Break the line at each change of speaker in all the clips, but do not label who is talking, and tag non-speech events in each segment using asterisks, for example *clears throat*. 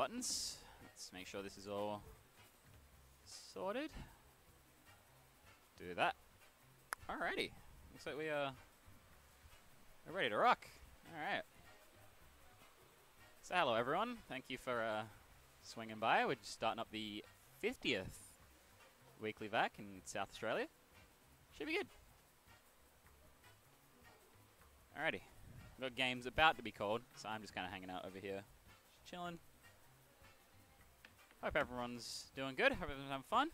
buttons. Let's make sure this is all sorted. Do that. Alrighty. Looks like we are we're ready to rock. Alright. So hello everyone. Thank you for uh, swinging by. We're just starting up the 50th WeeklyVac in South Australia. Should be good. Alrighty. We've got games about to be called, so I'm just kind of hanging out over here, chilling. Hope everyone's doing good. Hope everyone's having fun.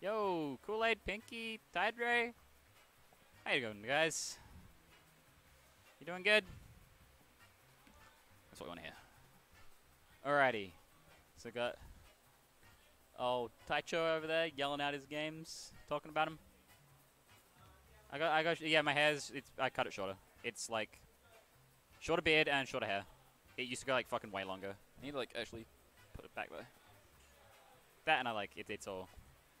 Yo, Kool-Aid, Pinky, Tide. How you going, guys? You doing good? That's what we want to hear. Alrighty. So got oh Taicho over there yelling out his games, talking about him. I got I got yeah, my hair's it's I cut it shorter. It's like shorter beard and shorter hair. It used to go like fucking way longer. I need to like actually back though. That and I like it, it's all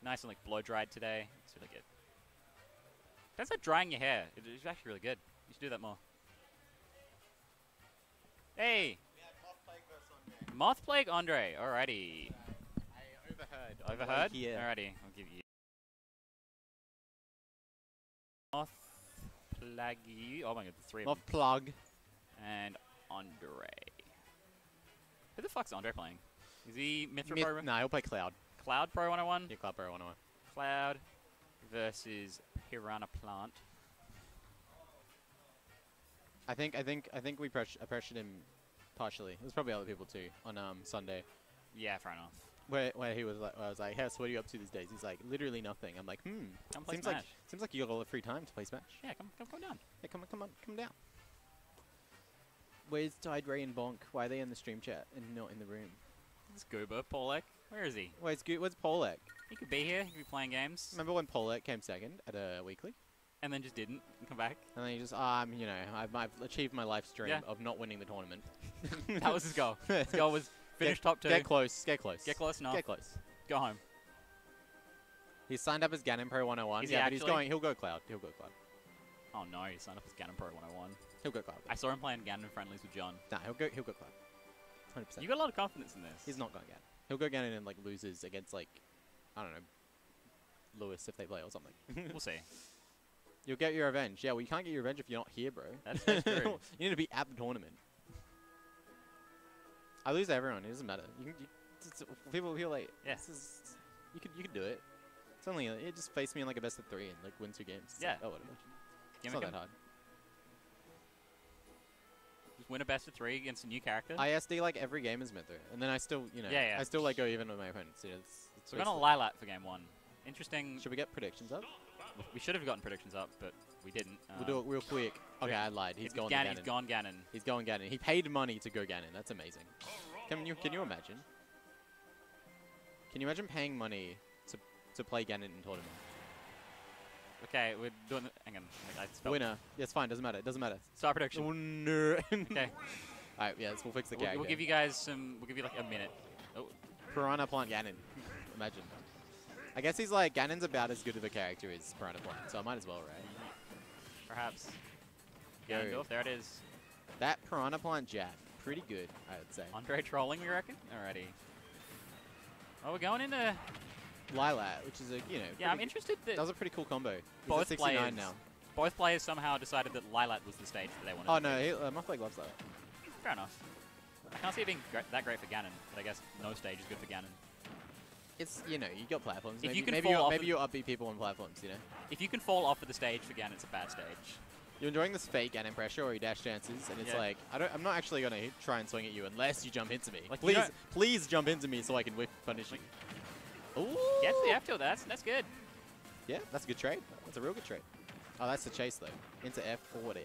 nice and like blow dried today. It's really good. That's like drying your hair. It- It's actually really good. You should do that more. Hey! Moth Plague Andre, alrighty.
I overheard. on the way
Overheard?
Here.
Alrighty, I'll give you. Moth Plague. Oh my god, the three of
Moth plug.
And Andre. Who the fuck's Andre playing? Is he Mythra
Myth-
Pro?
no, he'll play Cloud.
Cloud Pro 101?
Yeah, Cloud Pro 101.
Cloud versus Piranha Plant.
I think I think I think we press- I pressured him partially. There's probably other people too on um Sunday
Yeah, fair enough.
where where he was like I was like, "Hey, so what are you up to these days?" He's like, "Literally nothing." I'm like, "Hmm."
Come play
Seems
Smash.
like seems like you got all the free time to play Smash.
yeah, come, come, come down.
Hey, come on, come on, come down. Where's Tide Ray and Bonk? Why are they in the stream chat and not in the room?
Is Goober, Polek. Where is he?
Where's Go- Where's Polek?
He could be here. He could be playing games.
Remember when Polek came second at a weekly?
And then just didn't come back.
And then he just, um, you know, I've, I've achieved my life's dream
Yeah.
of not winning the tournament. *laughs*
That was his goal. His *laughs* goal was finish top two.
Get close, get close.
Get close enough.
Get close.
Go home.
He's signed up as Ganon Pro 101.
Is
yeah, but he's going, he'll go Cloud. He'll go Cloud.
Oh no, he signed up as Ganon Pro 101.
He'll go Cloud.
I saw him playing Ganon friendlies with John.
Nah, he'll go, he'll go Cloud. 100%.
You got a lot of confidence in this.
he's not going Ganon. He'll go Ganon and, like, loses against, like, I don't know, Lewis if they play or something. *laughs*
We'll see.
You'll get your revenge. Yeah, well, you can't get your revenge if you're not here, bro.
That's- that's true. *laughs*
you need to be at the tournament. I lose everyone. It doesn't matter. You can, you, it's- people feel like
Yeah.
this is, you could you could do it. It's only it just face me in like a best of three and like win two games. It's
Yeah.
like, oh whatever. It's not that hard.
Win a best of three against a new character.
ISD like every game is Mythra, and then I still you know
Yeah, yeah.
I still like go even with my opponents. Know, it's, it's
so we're gonna Lylat for game one. Interesting.
Should we get predictions up?
We should have gotten predictions up, but we didn't.
we'll do it um, real quick. Okay. I lied. He's gone
Ganon.
to
He's
Ganon.
gone Ganon.
He's going Ganon. He paid money to go Ganon. That's amazing. Can you can you imagine? Can you imagine paying money to to play Ganon in tournament?
Okay, we're doing. The, hang on. I spelled
Winner. Yeah, it's fine. Doesn't matter. It doesn't matter.
Star prediction.
No.
Okay. *laughs*
Alright, yes, we'll fix the
We'll,
character.
we'll give you guys some. We'll give you like a minute. Oh,
Piranha Plant Ganon. Imagine. I guess he's like, Ganon's about as good of a character as Piranha Plant, so I might as well, right?
perhaps. Ganondorf. There it is.
That Piranha Plant Jack, pretty good, I would say.
Andre trolling, we reckon. Alrighty. Oh, we're going into.
Lylat, which is a, you know,
Yeah, I'm interested that
that was a pretty cool combo. He's
both
at 69
players
now.
both players somehow decided that Lylat was the stage that they wanted.
Oh
to
no, he, uh, Muffleg loves that.
Fair enough. I can't see it being gre- that great for Ganon, but I guess no stage is good for Ganon.
It's, you know, you got platforms.
If you can
maybe
fall
you
off
maybe you upbeat people on platforms, you know?
If you can fall off of the stage for Ganon, it's a bad stage.
You're enjoying this fake Ganon pressure or your dash chances, and it's
Yeah.
like, I don't, I'm not actually going to try and swing at you unless you jump into me.
Like,
please, please jump into me so I can whip punish you. Ooh.
Gets the F tilt. That's that's good.
Yeah, that's a good trade. That's a real good trade. Oh, that's the chase though. Into F forward air.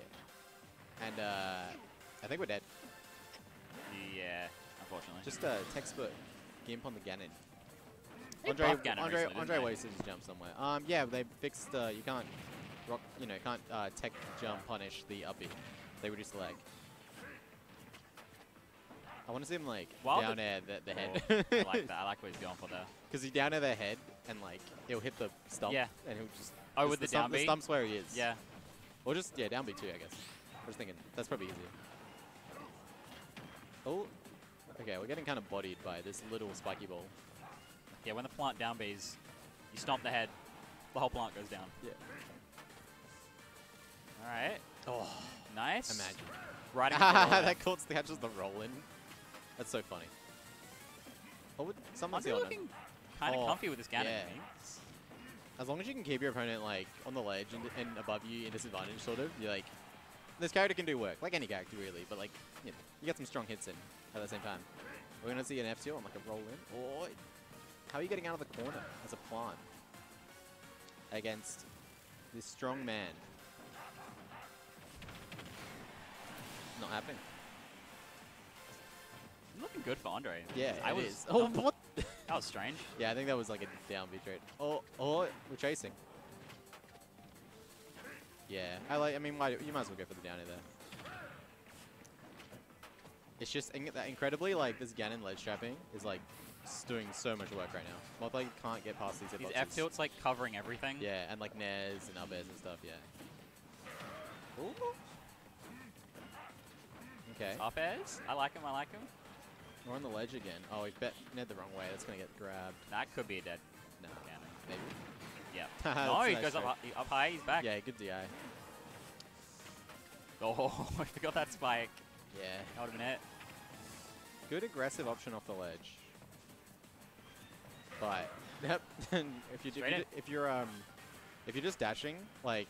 And uh, I think we're dead.
Yeah, unfortunately.
Just a textbook gimp on the Ganon. Andre,
Ganon
Andre,
recently,
Andre wasted his jump somewhere. Um, yeah, they fixed. Uh, you can't rock. You know, can't uh, tech jump punish the up B. They reduced the lag. I want to see him like
While
down
the-
air the, the
Oh,
head.
I like *laughs* that. I like what he's going for there.
Because he down air their head and like he'll hit the stump.
Yeah.
And he'll just.
Oh, with the
stump,
down
The
B?
stump's where he is.
Yeah.
Or just, yeah, down B too, I guess. I was thinking, that's probably easier. Oh, Okay, we're getting kind of bodied by this little spiky ball.
Yeah, when the plant down Bs, you stomp the head, the whole plant goes down.
Yeah.
Alright.
Oh,
Nice.
imagine.
Riding *laughs* the
that caught catches the roll in. That's so funny. What would someone's
Andre
the
looking kind of
Oh,
comfy with this Ganon.
yeah.
Eh?
As long as you can keep your opponent like on the ledge and, and above you in disadvantage, sort of, you're like, this character can do work, like any character really, but like, you, know, you get some strong hits in at the same time. We're gonna see an F tier on like a roll in. Or how are you getting out of the corner as a plant against this strong man? Not happening.
Good for Andre.
Yeah,
I
it
was.
is. *laughs* Oh, what? *laughs*
That was strange.
Yeah, I think that was like a down B trade. Oh, oh, we're chasing. Yeah, I like. I mean, why, you might as well go for the downer there. It's just in, that incredibly like this Ganon ledge trapping is like doing so much work right now. Mothbag can't get past these
These. F tilts like covering everything.
Yeah, and like Nares and Albez and stuff. Yeah. Ooh. Okay,
Up airs. I like him. I like him.
We're on the ledge again. Oh, he bet Ned the wrong way. That's gonna get grabbed.
That could be a dead
No,
Ganon.
maybe.
Yeah. *laughs* No, he
nice
goes up,
trade.
up high. He's back.
Yeah, good DI. *laughs*
Oh, *laughs* I forgot that spike.
Yeah.
That would have been it.
Good aggressive option off the ledge. But yep, if you do,
if,
you, if you're um if you're just dashing like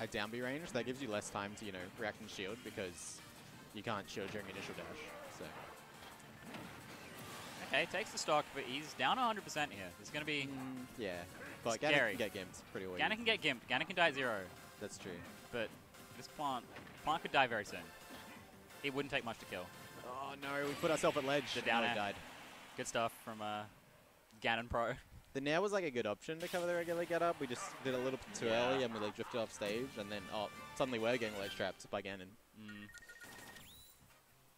at down B range, that gives you less time to you know react and shield because you can't shield during initial dash. So
Okay, takes the stock, but he's down 100% here. There's going to be...
yeah, but Ganon
Scary.
can get games pretty well.
Ganon can get gimped. Ganon can die at zero.
That's true.
But this plant... Plant could die very soon. It wouldn't take much to kill.
Oh no, we put ourselves at ledge.
The
and
down air.
died.
Good stuff from uh, Ganon Pro.
The nair was like a good option to cover the regular get up. We just did it a little bit too
Yeah.
early and we like drifted off stage and then oh suddenly we're getting ledge trapped by Ganon.
Mm.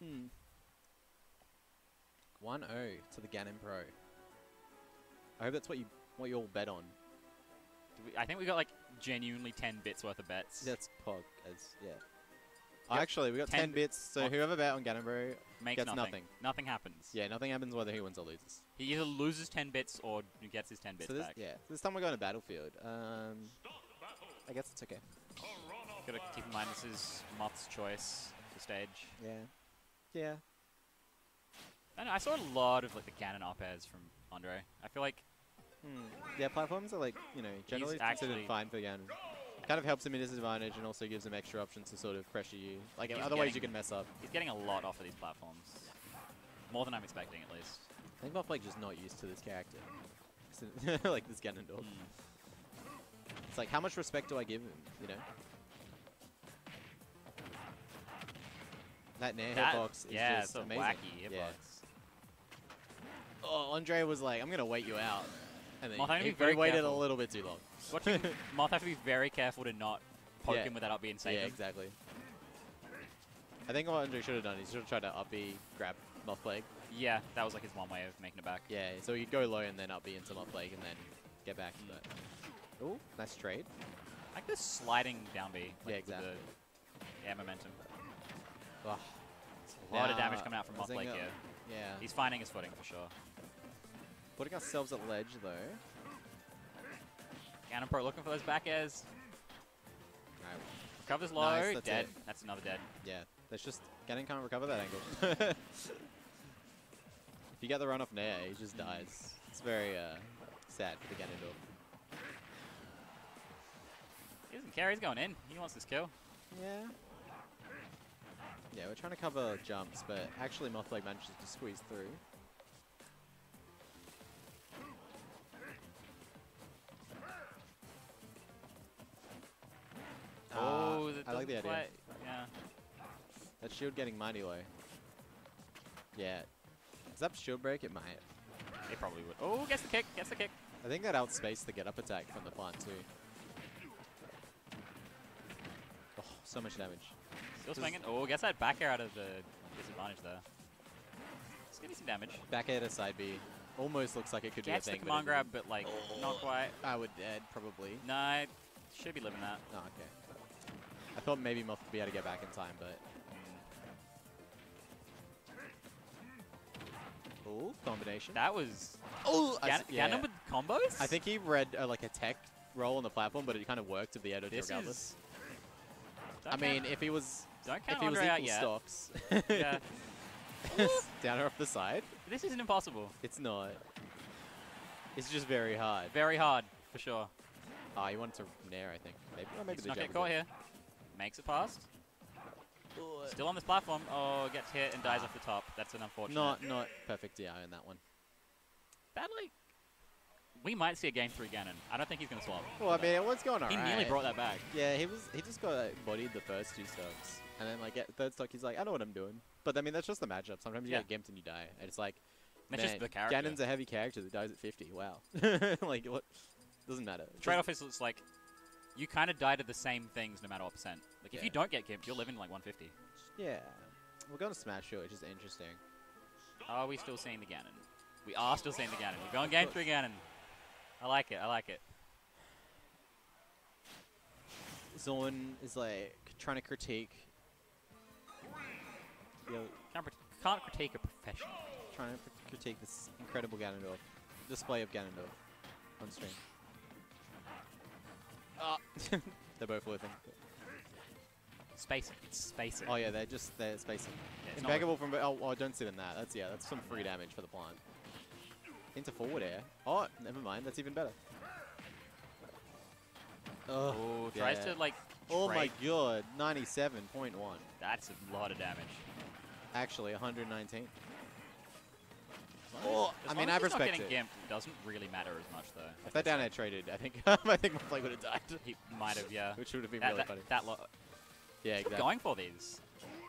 Hmm. 1-0 to the Ganon Pro. I hope that's what you what you all bet on.
We- I think we got like genuinely 10 bits worth of bets.
That's Pog as yeah.
Yep.
Actually, we got
10
10, bits, so whoever bet on Ganon Pro,
Makes
gets
nothing.
nothing.
Nothing happens.
yeah, nothing happens whether he wins or loses.
He either loses 10 bits or gets his 10 bits
so this,
back.
yeah, this time we're going to Battlefield. Um, I guess it's okay.
Gotta keep in mind this is Moth's choice for stage.
Yeah, yeah.
I know, I saw a lot of like the Ganon up airs from Andre. I feel like
Hmm. Yeah, platforms are like you know generally considered fine for Ganon. Kind of helps him in his advantage and also gives him extra options to sort of pressure you. Like
He's
otherwise you can mess up.
he's getting a lot off of these platforms. More than I'm expecting, at least.
I think Moth like just not used to this character. *laughs* like this Ganondorf.
Mm.
It's like, how much respect do I give him, you know? That Nair
That-
hitbox is
yeah,
just amazing.
wacky hitbox.
Yeah. Oh, Andre was like, I'm going to wait you out. And then
Moth,
he,
need to be
he
very
waited
careful.
a little bit too long.
Watching *laughs* Moth have to be very careful to not poke
Yeah.
him without up being safe.
yeah, exactly. I think what Andre should have done, he should have tried to up B, grab Moth Plague.
Yeah, that was like his one way of making it back.
Yeah, so he'd go low and then up B into Moth Plague and then get back.
Mm.
But, ooh, nice trade.
I like this sliding down B. Like
Yeah, exactly.
The air momentum.
Ugh.
A lot of damage coming out from Moth
Zinga-
Lake here.
Yeah.
He's finding his footing for sure.
Putting ourselves at ledge though.
Ganon Pro looking for those back airs.
Alright,
Recovers low,
Nice, that's
dead.
it.
That's another dead.
yeah. That's just Ganon can't recover that angle. *laughs* if you get the run off Nair, he just dies. It's very uh, sad for the Ganondorf.
He doesn't care, he's going in. He wants this kill.
Yeah. Yeah, we're trying to cover jumps, but actually Mothblade manages to squeeze through.
Oh,
ah,
that
I like the idea.
quite- Yeah.
That shield getting mighty low. Yeah. Does that shield break? It might.
It probably would. Oh, gets the kick, gets the kick.
I think that outspaced the get up attack from the plant too. Oh, so much damage.
Still swinging. Oh, gets that back air out of the disadvantage there. It's gonna be some damage.
Back air to side B. Almost looks like it could
Gets
be
the
a thing.
command
but it
grab, but like, not quite.
I would dead probably.
No, should be living that.
Oh, okay. I thought maybe Moth would be able to get back in time, but Ooh, combination.
That was
Oh,
Gan- Ganon with combos.
I think he read uh, like a tech roll on the platform, but it kind of worked with the edge
this
regardless.
is.
I mean, if he was
don't
if
count
he was
Andre out
equal
yet.
stocks, *laughs*
Yeah, *laughs*
downer off the side,
this isn't impossible.
it's not. It's just very hard.
Very hard for sure.
Ah, he wanted to nair, I think. Maybe, or maybe
Let's
the
not get caught here. Makes it past. Still on this platform. Oh, gets hit and dies off the top. That's an unfortunate.
Not not perfect DI in that one.
Badly. We might see a game three Ganon. I don't think he's gonna swap.
Well, I mean, it was going alright.
he nearly brought that back.
Yeah, he was. He just got like, bodied the first two stocks, and then like at third stock, he's like, I know what I'm doing. But I mean, that's just the matchup. Sometimes you
Yeah.
get gimped and you die, and it's like,
That's
man,
just the character.
Ganon's a heavy character that dies at 50. Wow, *laughs* like what? Doesn't matter.
Trade off is it's like you kind of die to the same things no matter what percent. Like if you don't get gimped, you're living like 150.
Yeah, we're going to Smash Show, which is interesting.
Are we still seeing the Ganon? We are still seeing the Ganon. We're going game three Ganon. I like it. I like it.
Zorn is like trying to critique. You know,
Can't, can't critique a professional.
trying to critique this incredible Ganondorf display of Ganondorf on stream. Ah, *laughs* they're both living.
Spacing. It's spacing.
Oh yeah, they're just they're spacing.
Yeah,
Impeccable from. Oh, oh, don't sit in that. That's yeah, that's some free damage for the plant. Into forward air. Oh, never mind. That's even better.
Oh,
Oh,
tries
yeah.
to like.
oh my god, 97.1.
That's a lot of damage.
Actually, 119.
As-
I mean, I
as he's not
respect
getting
it.
gimped, doesn't really matter as much though.
If that down air traded, I think *laughs* I think my play would have died,
He might have, yeah.
which would have been
that,
really
that,
funny.
that lo-
Yeah, exactly.
going for these.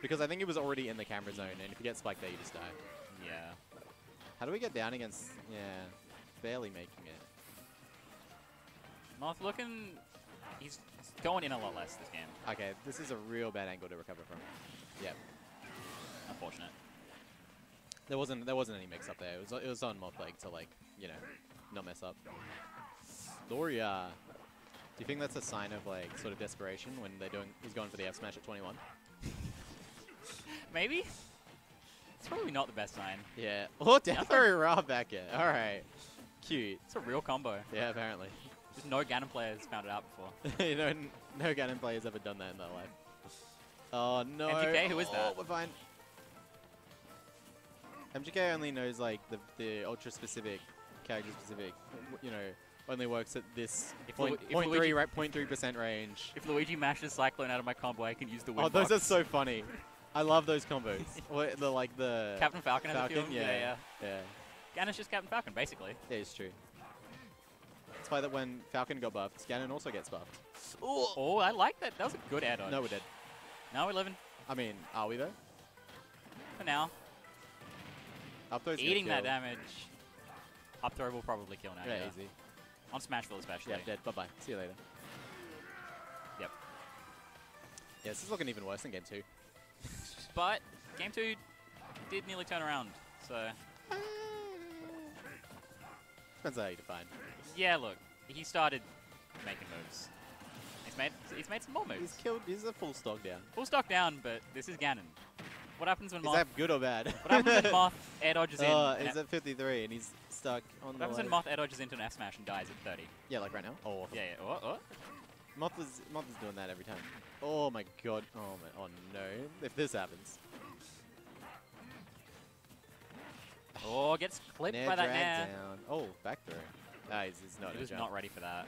Because I think it was already in the camera zone, and if you get spiked there, you just die.
Yeah.
How do we get down against? Yeah, barely making it.
Moth looking. He's he's going in a lot less this game.
Okay, this is a real bad angle to recover from. Yep.
Unfortunate.
There wasn't there wasn't any mix up there. It was it was on Moth to like you know not mess up. Doria, do you think that's a sign of like sort of desperation when they're doing he's going for the F smash at 21? *laughs*
Maybe. It's probably not the best sign.
Yeah. Oh, *laughs* down very raw back in. All right. Cute.
It's a real combo.
Yeah, apparently.
Just no Ganon players found it out before. *laughs*
you know, no Ganon player's ever done that in their life. Oh no.
MGK, who is
Oh,
that?
We're fine. MGK only knows like the the ultra specific, character specific. You know, only works at this
If
point,
Lu- if
point
Luigi-
three right point three percent range.
If Luigi mashes Cyclone out of my combo, I can use the wind
Oh, those are so funny. I love those combos. *laughs* The like the
Captain Falcon
Falcon. Yeah,
yeah,
yeah.
yeah. Ganon's just Captain Falcon, basically.
Yeah, it's true. That's why that when Falcon got buffed, Ganon also gets buffed.
Oh, I like that. That was a good add on.
No, we're dead.
Now we're living
I mean, are we though?
for now.
Up those
Eating that damage. Up throw will probably kill now.
Yeah,
Yeah,
easy.
On Smashville especially.
Yeah, dead. Bye bye. See you later.
Yep.
Yeah, this is looking even worse than game two. *laughs*
But game two did nearly turn around. So *laughs*
Depends how you define.
yeah, look, he started making moves. He's made he's made some more moves.
He's killed. He's a full stock down.
Full stock down, but this is Ganon. What happens when
Is
Moth?
that good or bad? *laughs*
What happens when Moth *laughs* air dodges in?
Oh, he's at 53 and he's stuck on
what happens when. Moth air dodges into an F smash and dies at 30?
Yeah, like right now. Oh,
Yeah, yeah. Oh, oh.
Moth is Moth is doing that every time. Oh my god. Oh my. Oh no. If this happens.
Oh, gets clipped
Nair
by that Nair.
down. Oh, back throw. Ah, he's, he's not.
He was
jump.
not ready for that.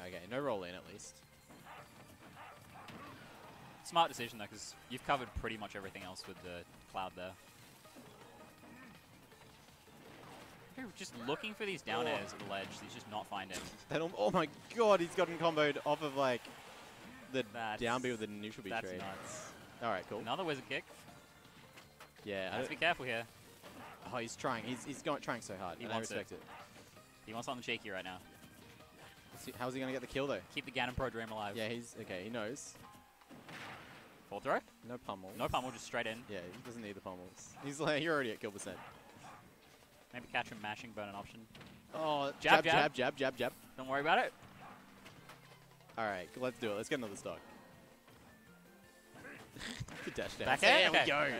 Okay, no roll in at least.
Smart decision though, because you've covered pretty much everything else with the cloud there. You're just looking for these down
Oh.
airs at the ledge. He's just not finding.
That oh my god, he's gotten comboed off of like the
That's-
down B with the neutral B
That's
trade.
nuts.
All right, cool.
Another wizard kick.
Yeah.
To be careful here.
oh, he's trying. He's he's going trying so hard.
He
and I
wants it.
respect it.
He wants something cheeky right now.
How's he gonna get the kill though?
Keep the Ganon Pro dream alive.
Yeah, he's okay. He knows.
Full throw.
No pummel.
No pummel, just straight in.
Yeah, he doesn't need the pummels. He's like you're already at kill percent.
Maybe catch him mashing, burn an option.
Oh,
Jab,
jab,
jab.
jab, jab, jab, jab.
Don't worry about it.
All right, let's do it. Let's get another stock. *laughs* the dash down.
Back
there
air?
we go.
Right.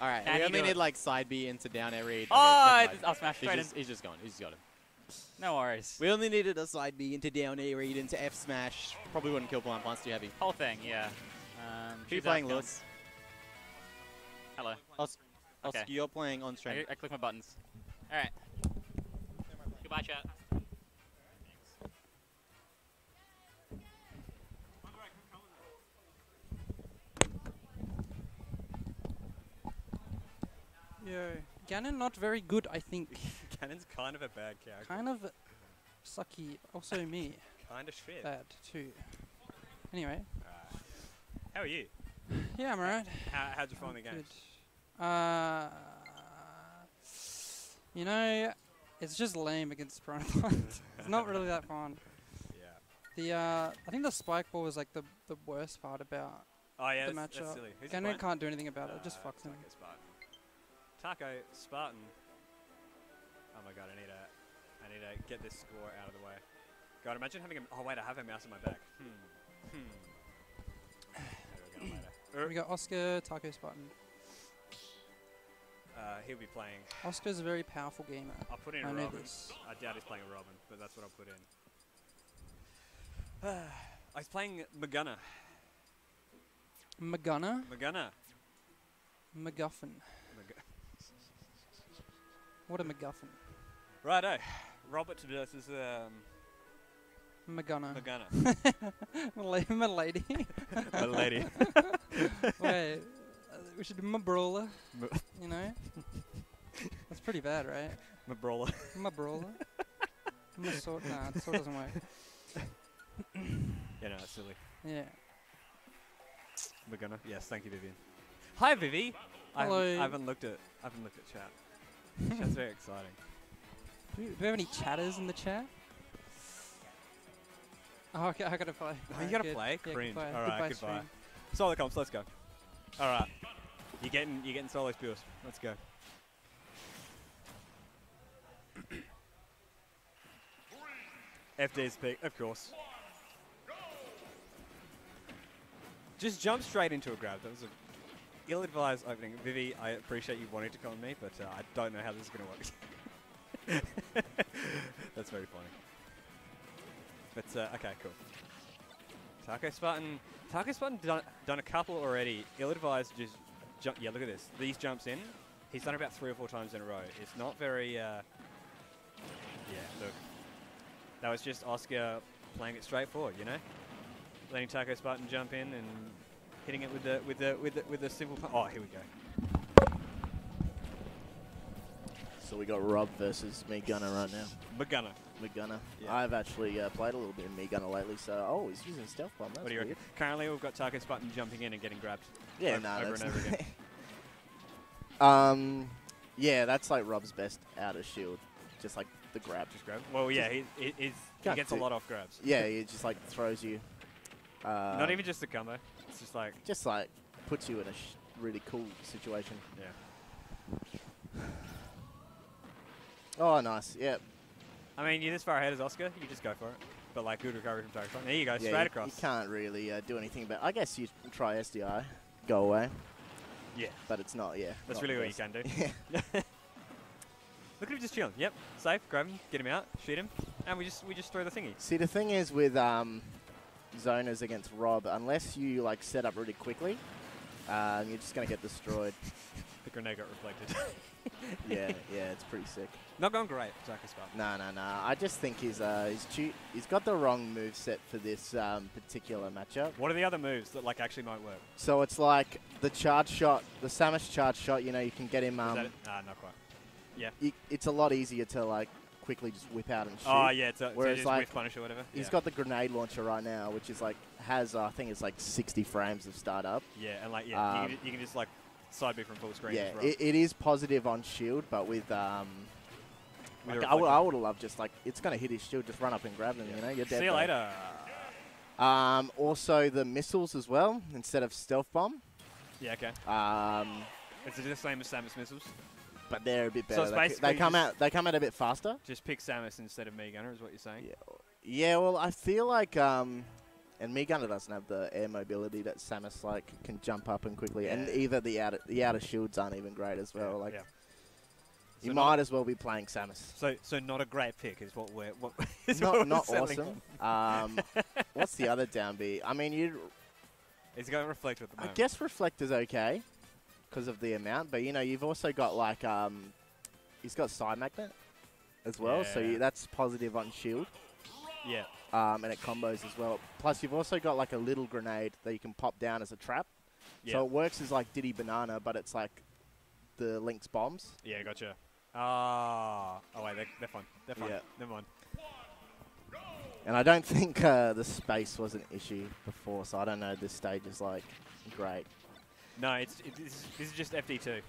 All right,
Can
we only need
it?
like side B into down air read.
Oh,
Okay,
I'll smash
mind.
straight
he's
in.
just, he's just gone. He's got him.
No worries.
We only needed a side B into down air read into F smash. Probably wouldn't kill blind plants too heavy.
Whole thing, yeah. Um,
Who you playing,
outcome.
Lewis?
Hello.
Os-
Okay.
Oscar, you're playing on stream.
I click my buttons. All right. Goodbye, chat.
Yo, Ganon not very good, I think. *laughs*
Ganon's kind of a bad character.
kind of sucky. Also me,
Kind of shit.
bad too. Anyway,
Alright. How are you?
yeah, I'm alright.
How, how'd you find the game?
Good. Uh, you know, it's just lame against *laughs* Piranha Plant. it's not really that fun.
Yeah.
The uh, I think the spike ball was like the the worst part about.
Oh yeah,
The
that's, that's
matchup.
silly. Who's he
Ganon
playing?
can't do anything about it. It just
Uh,
fucks him.
Taco Spartan. Taco Spartan. Oh my god, I need to, I need to get this score out of the way. God, imagine having a. Oh wait, I have a mouse in my back. Hmm. Hmm. Maybe we'll get it later.
We got Oscar, Taco Spartan.
Uh, he'll be playing.
Oscar's a very powerful gamer.
I'll put in
I
Robin. I doubt he's playing a Robin, but that's what I'll put in. *sighs* I was playing Maguna.
Magana,
Maguna.
MacGuffin.
Mag-
What a MacGuffin.
Righto. Robert versus um,
Magana.
Maguna. *laughs*
my, la- my lady. *laughs*
My lady. *laughs*
Wait, uh, we should do my brawler. you know? That's pretty bad, right?
My brawler.
My brawler. my sword. Nah, the sword doesn't work. *coughs*
Yeah, no, it's silly.
Yeah.
Maguna. Yes, thank you, Vivian. Hi, Vivi. I haven't,
Hello.
I haven't looked at. I haven't looked at chat. Chat's very exciting.
Do we, do we have any chatters in the chat? Oh, okay, I gotta play.
Oh, you gotta
good.
play?
Yeah,
Cringe.
goodbye.
Alright, goodbye.
stream.
Solo comps. Let's go. All right. You're getting. You're getting solo spears. Let's go. *clears throat* FD's pick, of course. Just jump straight into a grab. That was a ill-advised opening. Vivi, I appreciate you wanting to come on me, but uh, I don't know how this is going to work. *laughs* That's very funny. But uh, okay, cool. Taco Spartan. Taco Spartan done, done a couple already. Ill-advised just jump. Yeah, look at this. These jumps in. He's done about three or four times in a row. It's not very. Uh, yeah, look. That was just Oscar playing it straightforward, you know, letting Taco Spartan jump in and hitting it with the with the with the with the simple. Oh, here we go.
So we got Rob versus Mii Gunner right now.
Maguna.
Mii Gunner.
Yeah.
I've actually uh, played a little bit of Mii Gunner lately, so oh, he's using stealth bomb. That's
what do you
weird.
reckon? Currently, we've got Taco Spartan jumping in and getting grabbed.
Yeah, no,
over
that's
and over again. *laughs*
um, yeah, that's like Rob's best out of shield, just like the grab.
Just grab. Well, yeah, he, he, he gets a lot off grabs.
Yeah, he just like throws you. Uh,
Not even just the combo. It's just like
just like puts you in a really cool situation.
yeah. *sighs*
Oh, nice. Yeah,
I mean, you're this far ahead as Oscar. You just go for it. But like good recovery from Spartan. There you go,
yeah.
straight
you,
across.
You can't really uh, do anything, but I guess you try SDI, go away,
Yeah,
but it's not. Yeah,
that's
not
really what you can do. *laughs*
Yeah. *laughs*
Look at him just chilling. Yep, safe. Grab him, get him out, shoot him, and we just we just throw the thingy.
See, the thing is with um, zoners against Rob, unless you like set up really quickly, um, you're just gonna get destroyed. *laughs*
The grenade got reflected.
yeah, yeah, it's pretty sick.
Not going great, for Taco
No, no, no. I just think he's uh, he's choo- he's got the wrong move set for this um, particular matchup.
What are the other moves that like actually might work?
So it's like the charge shot, the Samus charge shot. You know, you can get him.
Is
Um,
that it? Ah, not quite.
y- it's a lot easier to like quickly just whip out and shoot.
Oh yeah, it's a, so
Whereas,
just
like,
with punish or whatever.
He's
yeah.
got the grenade launcher right now, which is like has uh, I think it's like 60 frames of startup.
yeah, and like yeah, you,
um,
can, you can just like side B from full screen.
Yeah,
as well.
it, it is positive on shield, but with um,
With
like, I would I would have loved just like it's gonna hit his shield, just run up and grab them.
Yeah.
You know, you're dead.
See you
though.
later.
Um, also the missiles as well instead of stealth bomb.
Yeah, okay.
Um,
It's the same as Samus missiles.
but they're a bit
So
better.
it's
they, they come out they come out a bit faster.
Just pick Samus instead of Mii Gunner, is what you're saying.
Yeah. Yeah, well, I feel like um, and Migana doesn't have the air mobility that Samus like can jump up and quickly, and either the outer the outer shields aren't even great as well.
Yeah,
like
yeah.
you
So
might as well be playing Samus.
So, so not a great pick is what we're. What *laughs* is
not
what
not awesome. Um, *laughs* what's the other down B? I mean, you.
He's going reflector at the moment.
I guess reflector's okay because of the amount, but you know you've also got like um, he's got side magnet as well, so you, that's positive on shield.
Yeah.
Um, and it combos as well. Plus, you've also got like a little grenade that you can pop down as a trap.
Yeah.
So it works as like Diddy Banana, but it's like the Link's bombs.
yeah. Gotcha. Ah. oh wait, they're, they're fine. They're fine.
Yeah.
Never mind.
And I don't think uh, the space was an issue before, so I don't know this stage is like great.
No, it's it, this, is, just FD2.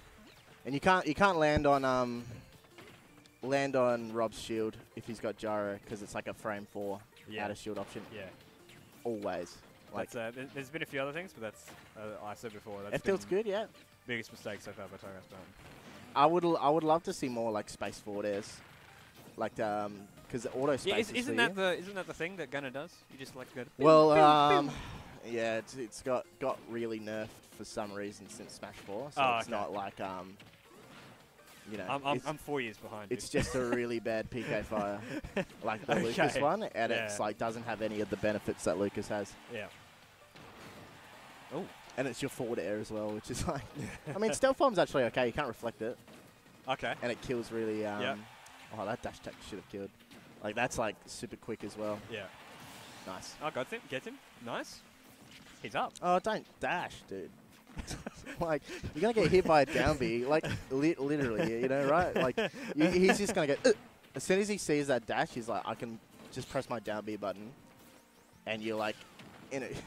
And you can't you can't land on um land on Rob's shield if he's got gyro because it's like a frame four
Yeah.
out of shield option
Yeah.
always. Like
That's, uh, there- there's been a few other things, but that's uh, I said before. That's
it feels good, yeah.
Biggest mistake so far by Tyros Brown.
I would l- I would love to see more like space forward airs, like um because auto space.
Yeah, is,
is
isn't that the isn't that the thing that Gunner does? You just like to go.
Well, um, yeah, it's, it's got got really nerfed for some reason since Smash Four, so
Oh,
it's
okay.
not like um, you know,
I'm, I'm, I'm four years behind.
it's
dude.
just a really bad PK *laughs* fire, like the *laughs* Lucas one, and it's like doesn't have any of the benefits that Lucas has,
yeah. Oh.
and it's your forward air as well, which is *laughs* like, I mean, stealth bomb's actually okay. You can't reflect it,
Okay.
and it kills really. Um,
Yeah.
Oh, that dash attack should have killed. Like that's like super quick as well.
Yeah.
Nice.
Oh, got him. Gets him. Nice. He's up.
Oh, don't dash, dude. *laughs* like you're gonna get hit by a down B, like li- literally, you know, right? Like you, he's just gonna go. "Ugh." As soon as he sees that dash, he's like, I can just press my down B button, and you're like, in it. *laughs*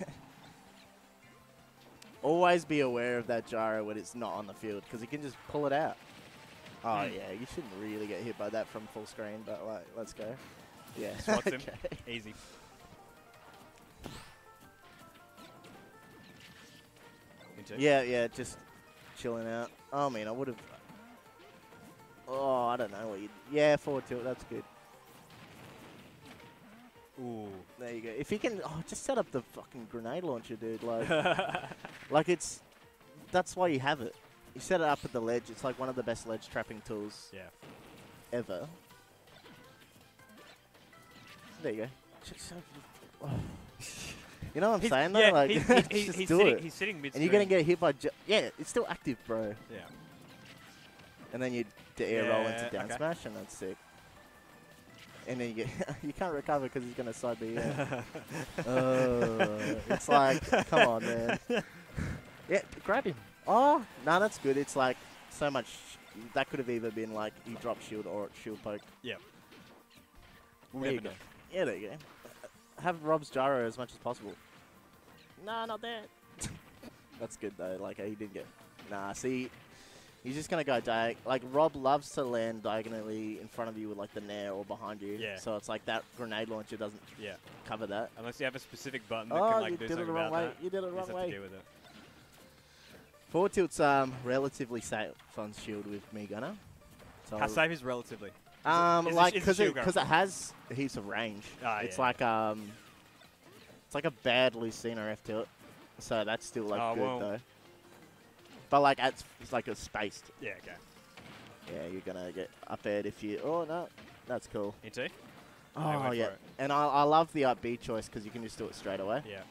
Always be aware of that gyro when it's not on the field, because he can just pull it out. Oh
Hmm.
yeah, you shouldn't really get hit by that from full screen, but like, let's go. Yeah.
Swats him. *laughs* Easy.
Yeah, yeah, just chilling out. I mean, I would have. Oh, I don't know what you. Yeah, forward tilt. That's good.
Ooh.
There you go. If you can, oh, just set up the fucking grenade launcher, dude. Like, *laughs* like it's. That's why you have it. You set it up at the ledge. It's like one of the best ledge trapping tools
yeah.
ever. There you go. Oh. *laughs* You know what I'm
He's-
saying though?
yeah,
like,
he's, *laughs* he's,
just
he's,
do
sitting,
it.
he's sitting mid
and you're gonna get hit by. Yeah, it's still active, bro.
Yeah.
And then you air roll into
Yeah,
down
okay.
smash, and that's sick. And then you get *laughs* you can't recover because he's gonna side B. Yeah. *laughs* oh, it's like, come on, man. Yeah, grab him. Oh, no, that's good. It's like so much. That could have either been like you drop shield or shield poke.
We'll
There you go.
know.
Yeah, there you go. Have Rob's gyro as much as possible. No, not that. *laughs* That's good though. Like he didn't get. Nah, see, he's just gonna go diag. Like Rob loves to land diagonally in front of you with like the nair or behind you.
Yeah.
So it's like that grenade launcher doesn't
Yeah.
cover that.
Unless you have a specific button that
Oh,
can like
you
do
did it the
something
wrong
about
way.
that.
You did it the wrong
just have to
way.
deal with it.
Forward tilt's um relatively safe on shield with Mii gunner. So
How safe is relatively?
Um like because it because it has heaps of range.
Ah,
it's
yeah.
like um, it's like a bad Lucina F tilt, so that's still like
Oh,
good
well.
though. But like it's, it's like a spaced.
Yeah. Okay.
Yeah, you're gonna get up aired if you. Oh no, that's cool.
You too.
Oh yeah, and I, I love the up B choice because you can just do it straight away.
Yeah.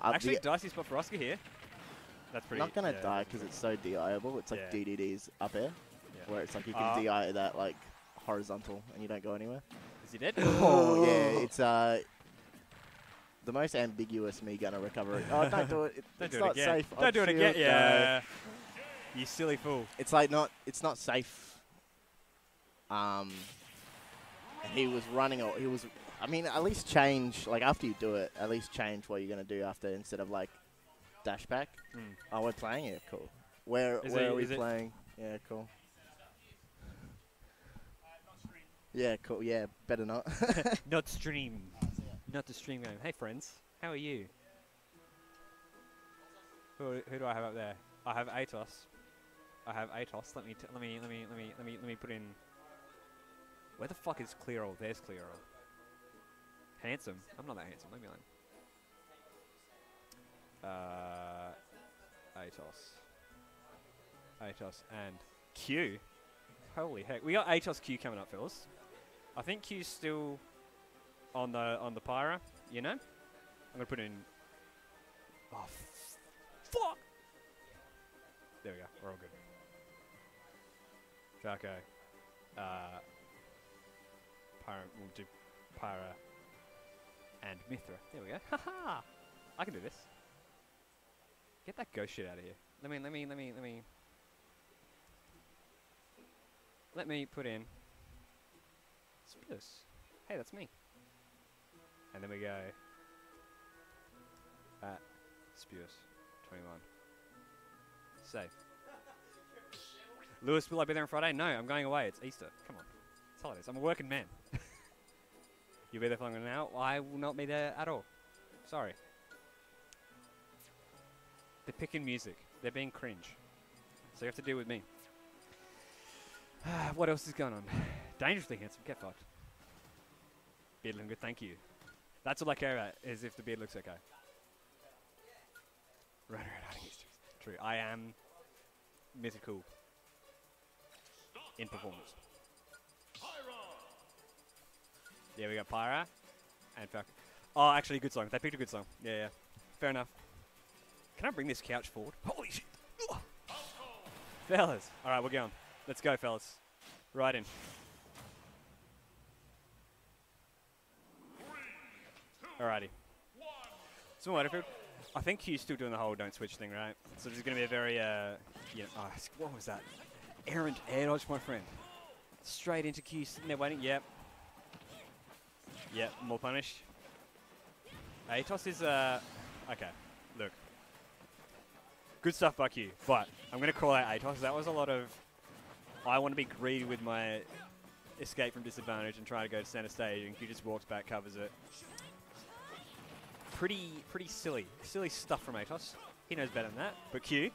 Up
Actually, dicey spot for Oscar here. That's pretty.
not gonna
yeah,
die because it's so DIable. It's like
Yeah.
DDD's up air,
Yeah.
where it's like you can
Uh,
DI that like horizontal and you don't go anywhere.
Is he dead?
Oh yeah, it's *gasps* uh the most ambiguous Mii gunner recovery. Oh, don't do it. it *laughs*
Don't
it's
do it
not
again.
safe.
Don't
on
do it again.
shield. No.
Yeah. You silly fool.
It's like not. It's not safe. Um, he was running. Or he was. I mean, at least change. Like after you do it, at least change what you're gonna do after instead of like dash back.
Hmm.
Oh, we're playing it. Cool. Where
Is
where
it-
are we
it-
playing? Yeah, cool. Yeah, cool. Yeah, better not. *laughs* *laughs*
Not stream. Not the stream game. Hey friends, how are you? Who, who do I have up there? I have Atos. I have Atos. Let me let me let me let me let me let me put in. Where the fuck is Clear There's Clear Handsome. I'm not that handsome. Leave me alone. Uh, Atos. Atos and Q. Holy heck. We got Atos Q coming up, fellas. I think Q's still on the on the Pyra, you know? I'm gonna put in Oh fuck! There we go, we're all good. Draco. Uh Pyra we'll do Pyra and Mythra. There we go. Haha! I can do this. Get that ghost shit out of here. Let me, let me, let me, let me. Let me put in. Spurs. Hey, that's me. And then we go. At Spears. 21. Save. Lewis, will I be there on Friday? No, I'm going away. It's Easter. Come on. It's holidays. I'm a working man. *laughs* You'll be there following now? I will not be there at all. Sorry. They're picking music. They're being cringe. So you have to deal with me. *sighs* what else is going on? Dangerously handsome. Get fucked. Beard looking good. Thank you. That's all I care about is if the beard looks okay. Right, right. True. I am mythical in performance. Yeah, we got Pyra and Falcon. Oh, actually, good song. They picked a good song. Yeah, yeah. Fair enough. Can I bring this couch forward? Holy shit. Fellas. All right, we're going. Let's go, fellas. Right in. Alrighty. So what, Waterfield? I think Q's still doing the whole don't switch thing, right? So this is going to be a very, uh, you know, oh, what was that? Errant air dodge, my friend. Straight into Q, sitting there waiting. Yep. Yep, more punish. Atos is, uh, okay, look. Good stuff by Q, but I'm going to call out Atos. That was a lot of, I want to be greedy with my escape from disadvantage and try to go to center stage, and Q just walks back, covers it. Pretty, pretty silly, silly stuff from Atos. He knows better than that. But Q,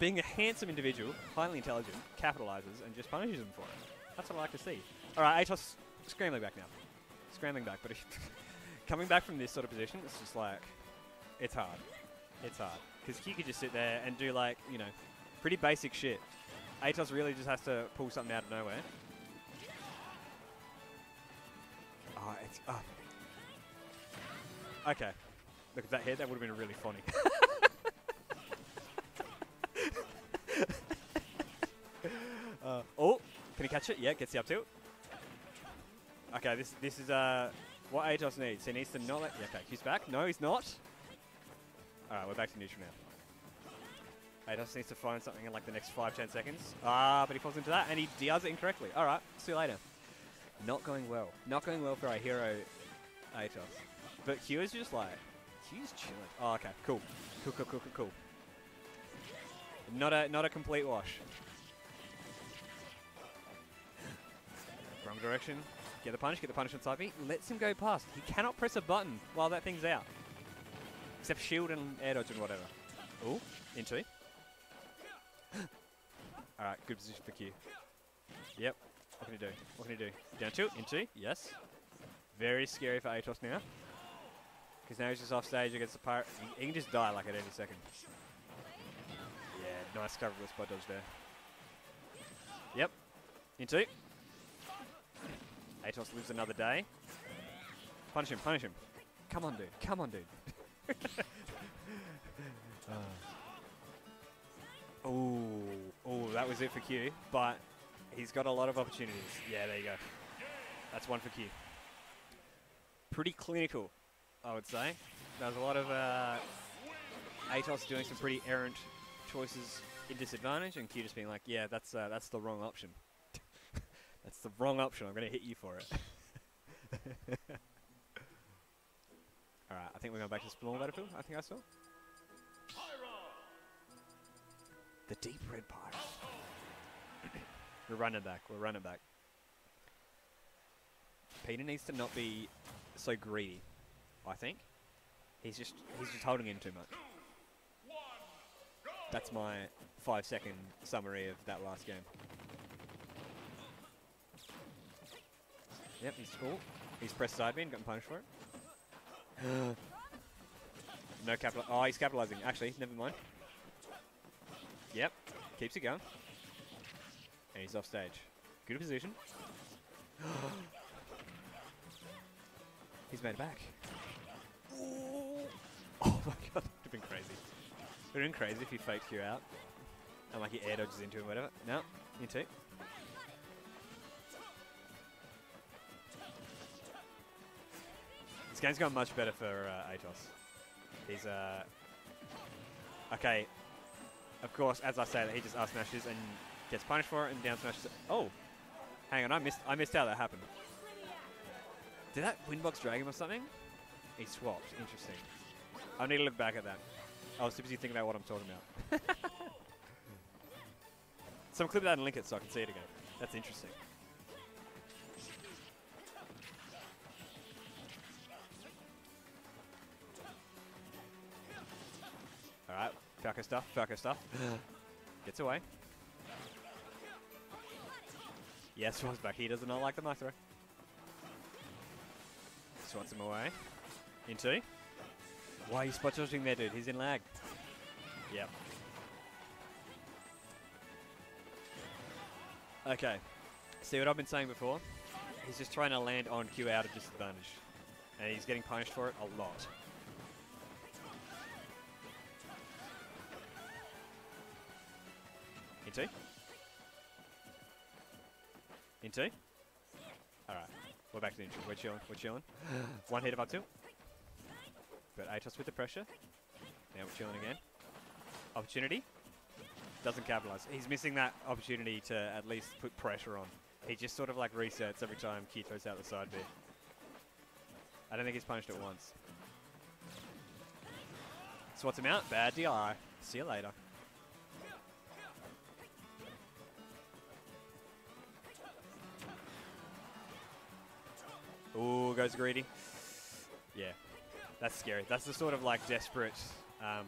being a handsome individual, highly intelligent, capitalizes and just punishes him for it. That's what I like to see. All right, Atos scrambling back now. Scrambling back, but *laughs* coming back from this sort of position, it's just like, it's hard. It's hard. Because Q could just sit there and do like, you know, pretty basic shit. Atos really just has to pull something out of nowhere. Oh, it's oh. Okay. Look at that head. That would have been really funny. uh, *laughs* oh, can he catch it? Yeah, gets the up tilt. Okay, this this is uh what Atos needs. He needs to not let. Yeah, okay, he's back. No, he's not. All right, we're back to neutral now. Atos needs to find something in like the next five ten seconds. Ah, but he falls into that and he does it incorrectly. All right, see you later. Not going well. Not going well for our hero Atos. But Q is just like, Q's chilling. Oh, okay, cool. Cool, cool, cool, cool, cool. Not a, not a complete wash. Wrong direction. Get the punish, get the punish on B. Lets him go past. He cannot press a button while that thing's out. Except shield and air dodge and whatever. Oh, into. *gasps* Alright, good position for Q. Yep. What can he do? What can he do? Down two, into, yes. Very scary for Atos now. Because now he's just off stage against the pirate. He, can just die like at any second. Yeah, nice coverless spot dodge there. Yep. Into. Atos lives another day. Punish him, punish him. Come on, dude. Come on, dude. *laughs* Oh, oh, that was it for Q. But he's got a lot of opportunities. Yeah, there you go. That's one for Q. Pretty clinical, I would say. There's a lot of uh, Atos doing some pretty errant choices in disadvantage, and Q just being like, "Yeah, that's uh, that's the wrong option. *laughs* that's the wrong option. I'm going to hit you for it." *laughs* All right, I think we're going back to Splorn Battlefield. I think I saw. The deep red pirate. *clears throat* we're running back. We're running back. Peter needs to not be so greedy. I think he's just he's just holding in too much. That's my five second summary of that last game. Yep, he's cool. He's pressed side B and gotten punished for it. *gasps* No capital. Oh, he's capitalizing. Actually, never mind. Yep. Keeps it going. And he's off stage. Good position. *gasps* he's made it back. My god, would have been crazy. Would have been crazy if he faked you out. And like he air dodges into him, whatever. No, into. This game's gone much better for uh, Atos. He's uh okay. Of course, as I say he just up smashes and gets punished for it, and down smashes. It. Oh, hang on, I missed. I missed how that happened. Did that windbox drag him or something? He swapped. Interesting. I need to look back at that. Oh, I was too busy thinking about what I'm talking about. *laughs* Some clip that and link it so I can see it again. That's interesting. Alright, Falco stuff, Falco stuff. *gasps* Gets away. Yes, swats back. He does not like the mic throw. Swats him away. Into. Why are you spot dodging there, dude? He's in lag. Yep. Okay. See what I've been saying before? He's just trying to land on Q out of disadvantage. And he's getting punished for it a lot. Into. Into. Alright. We're back to the intro. We're chilling. We're chilling. *gasps* One hit of up two. But Atos with the pressure. Now we're chilling again. Opportunity. Doesn't capitalize. He's missing that opportunity to at least put pressure on. He just sort of like resets every time Q throws out the side bit. I don't think he's punished it once. Swats him out. Bad DI. See you later. Ooh, goes greedy. Yeah, that's scary. That's the sort of like desperate. Um,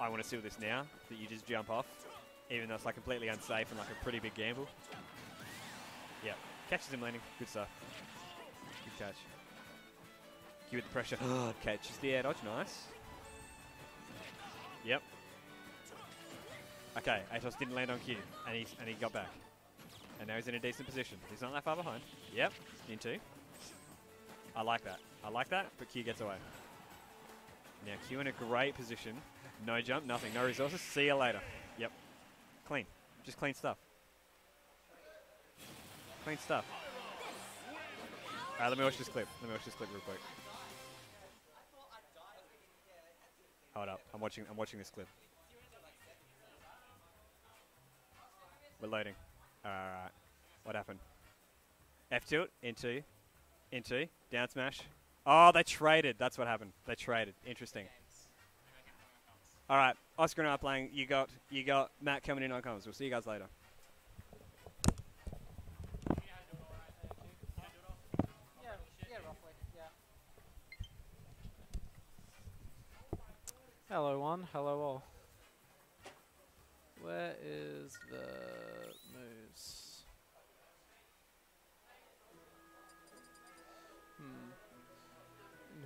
I want to seal this now. That you just jump off, even though it's like completely unsafe and like a pretty big gamble. Yeah, catches him landing. Good stuff. Good catch. Give it the pressure. *gasps* Catches the air dodge. Nice. Yep. Okay, Atos didn't land on Q, and he and he got back, and now he's in a decent position. He's not that far behind. Yep, into. I like that. I like that, but Q gets away. Now Q in a great position. No jump, nothing, no resources. See you later. Yep. Clean. Just clean stuff. Clean stuff. Alright, let me watch this clip. Let me watch this clip real quick. Hold up. I'm watching I'm watching this clip. We're loading. Alright. What happened? F tilt into into down smash. Oh, they traded. That's what happened. They traded. Interesting. All right, Oscar and I playing. You got you got Matt coming in on comms. We'll see you guys later.
Hello one, hello all. Where is the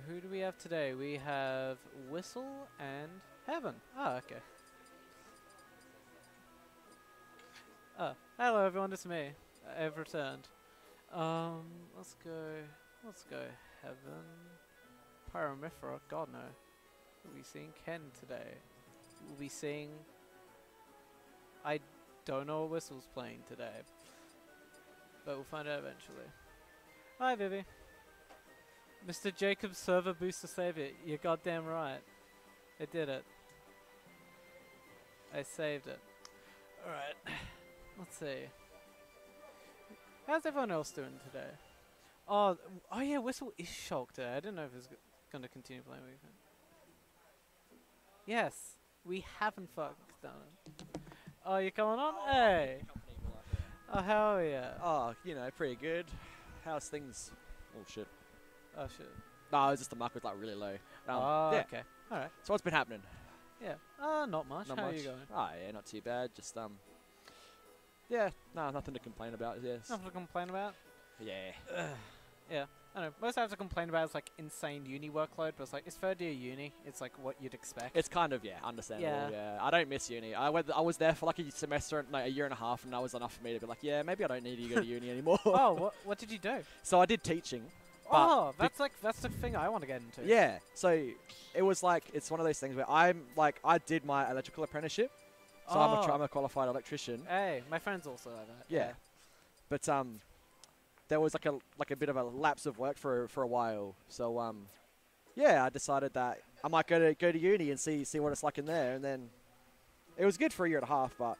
Who do we have today? We have Whistle and Heaven. Oh, okay. Oh, hello everyone, it's me. I've returned. Um, let's go. Let's go. Heaven. Pyra Mythra. God no. We'll be seeing Ken today. We'll be seeing. I don't know what Whistle's playing today. But we'll find out eventually. Hi, Vivi. Mr. Jacob's server booster saved it. You're goddamn right. It did it. I saved it. Alright. *sighs* Let's see. How's everyone else doing today? Oh, oh yeah, Whistle is shocked today. I didn't know if he's going to continue playing with him. Yes, we haven't fucking done it. Oh, you coming on? Hey. Oh, how are you?
Oh, you know, pretty good. How's things? Oh shit.
Oh shit.
No, it's just the mic was like really low. Um,
oh,
yeah.
okay. All right.
So what's been happening?
Yeah. Uh, not much.
Not
how
much.
are you going?
Oh yeah, not too bad. Just um. Yeah, no, nothing to complain about. Yes.
Nothing to complain about.
Yeah.
Yeah, I don't know. Most I have to complain about is like insane uni workload, but it's like it's third year uni. It's like what you'd expect.
It's kind of yeah, understandable.
Yeah.
Yeah. I don't miss uni. I went. I was there for like a semester, no, a year and a half, and that was enough for me to be like, yeah, maybe I don't need to go to *laughs* uni anymore.
oh, *laughs* what what did you do?
So I did teaching. But
oh, that's like that's the thing I want to get into.
Yeah. So it was like it's one of those things where I'm like I did my electrical apprenticeship, so I'm, a,
Oh.
I'm a qualified electrician.
Hey, my friend's also like that.
Yeah. But um, there was like a like a bit of a lapse of work for for a while. So um, yeah, I decided that I might go to go to uni and see see what it's like in there, and then it was good for a year and a half, but.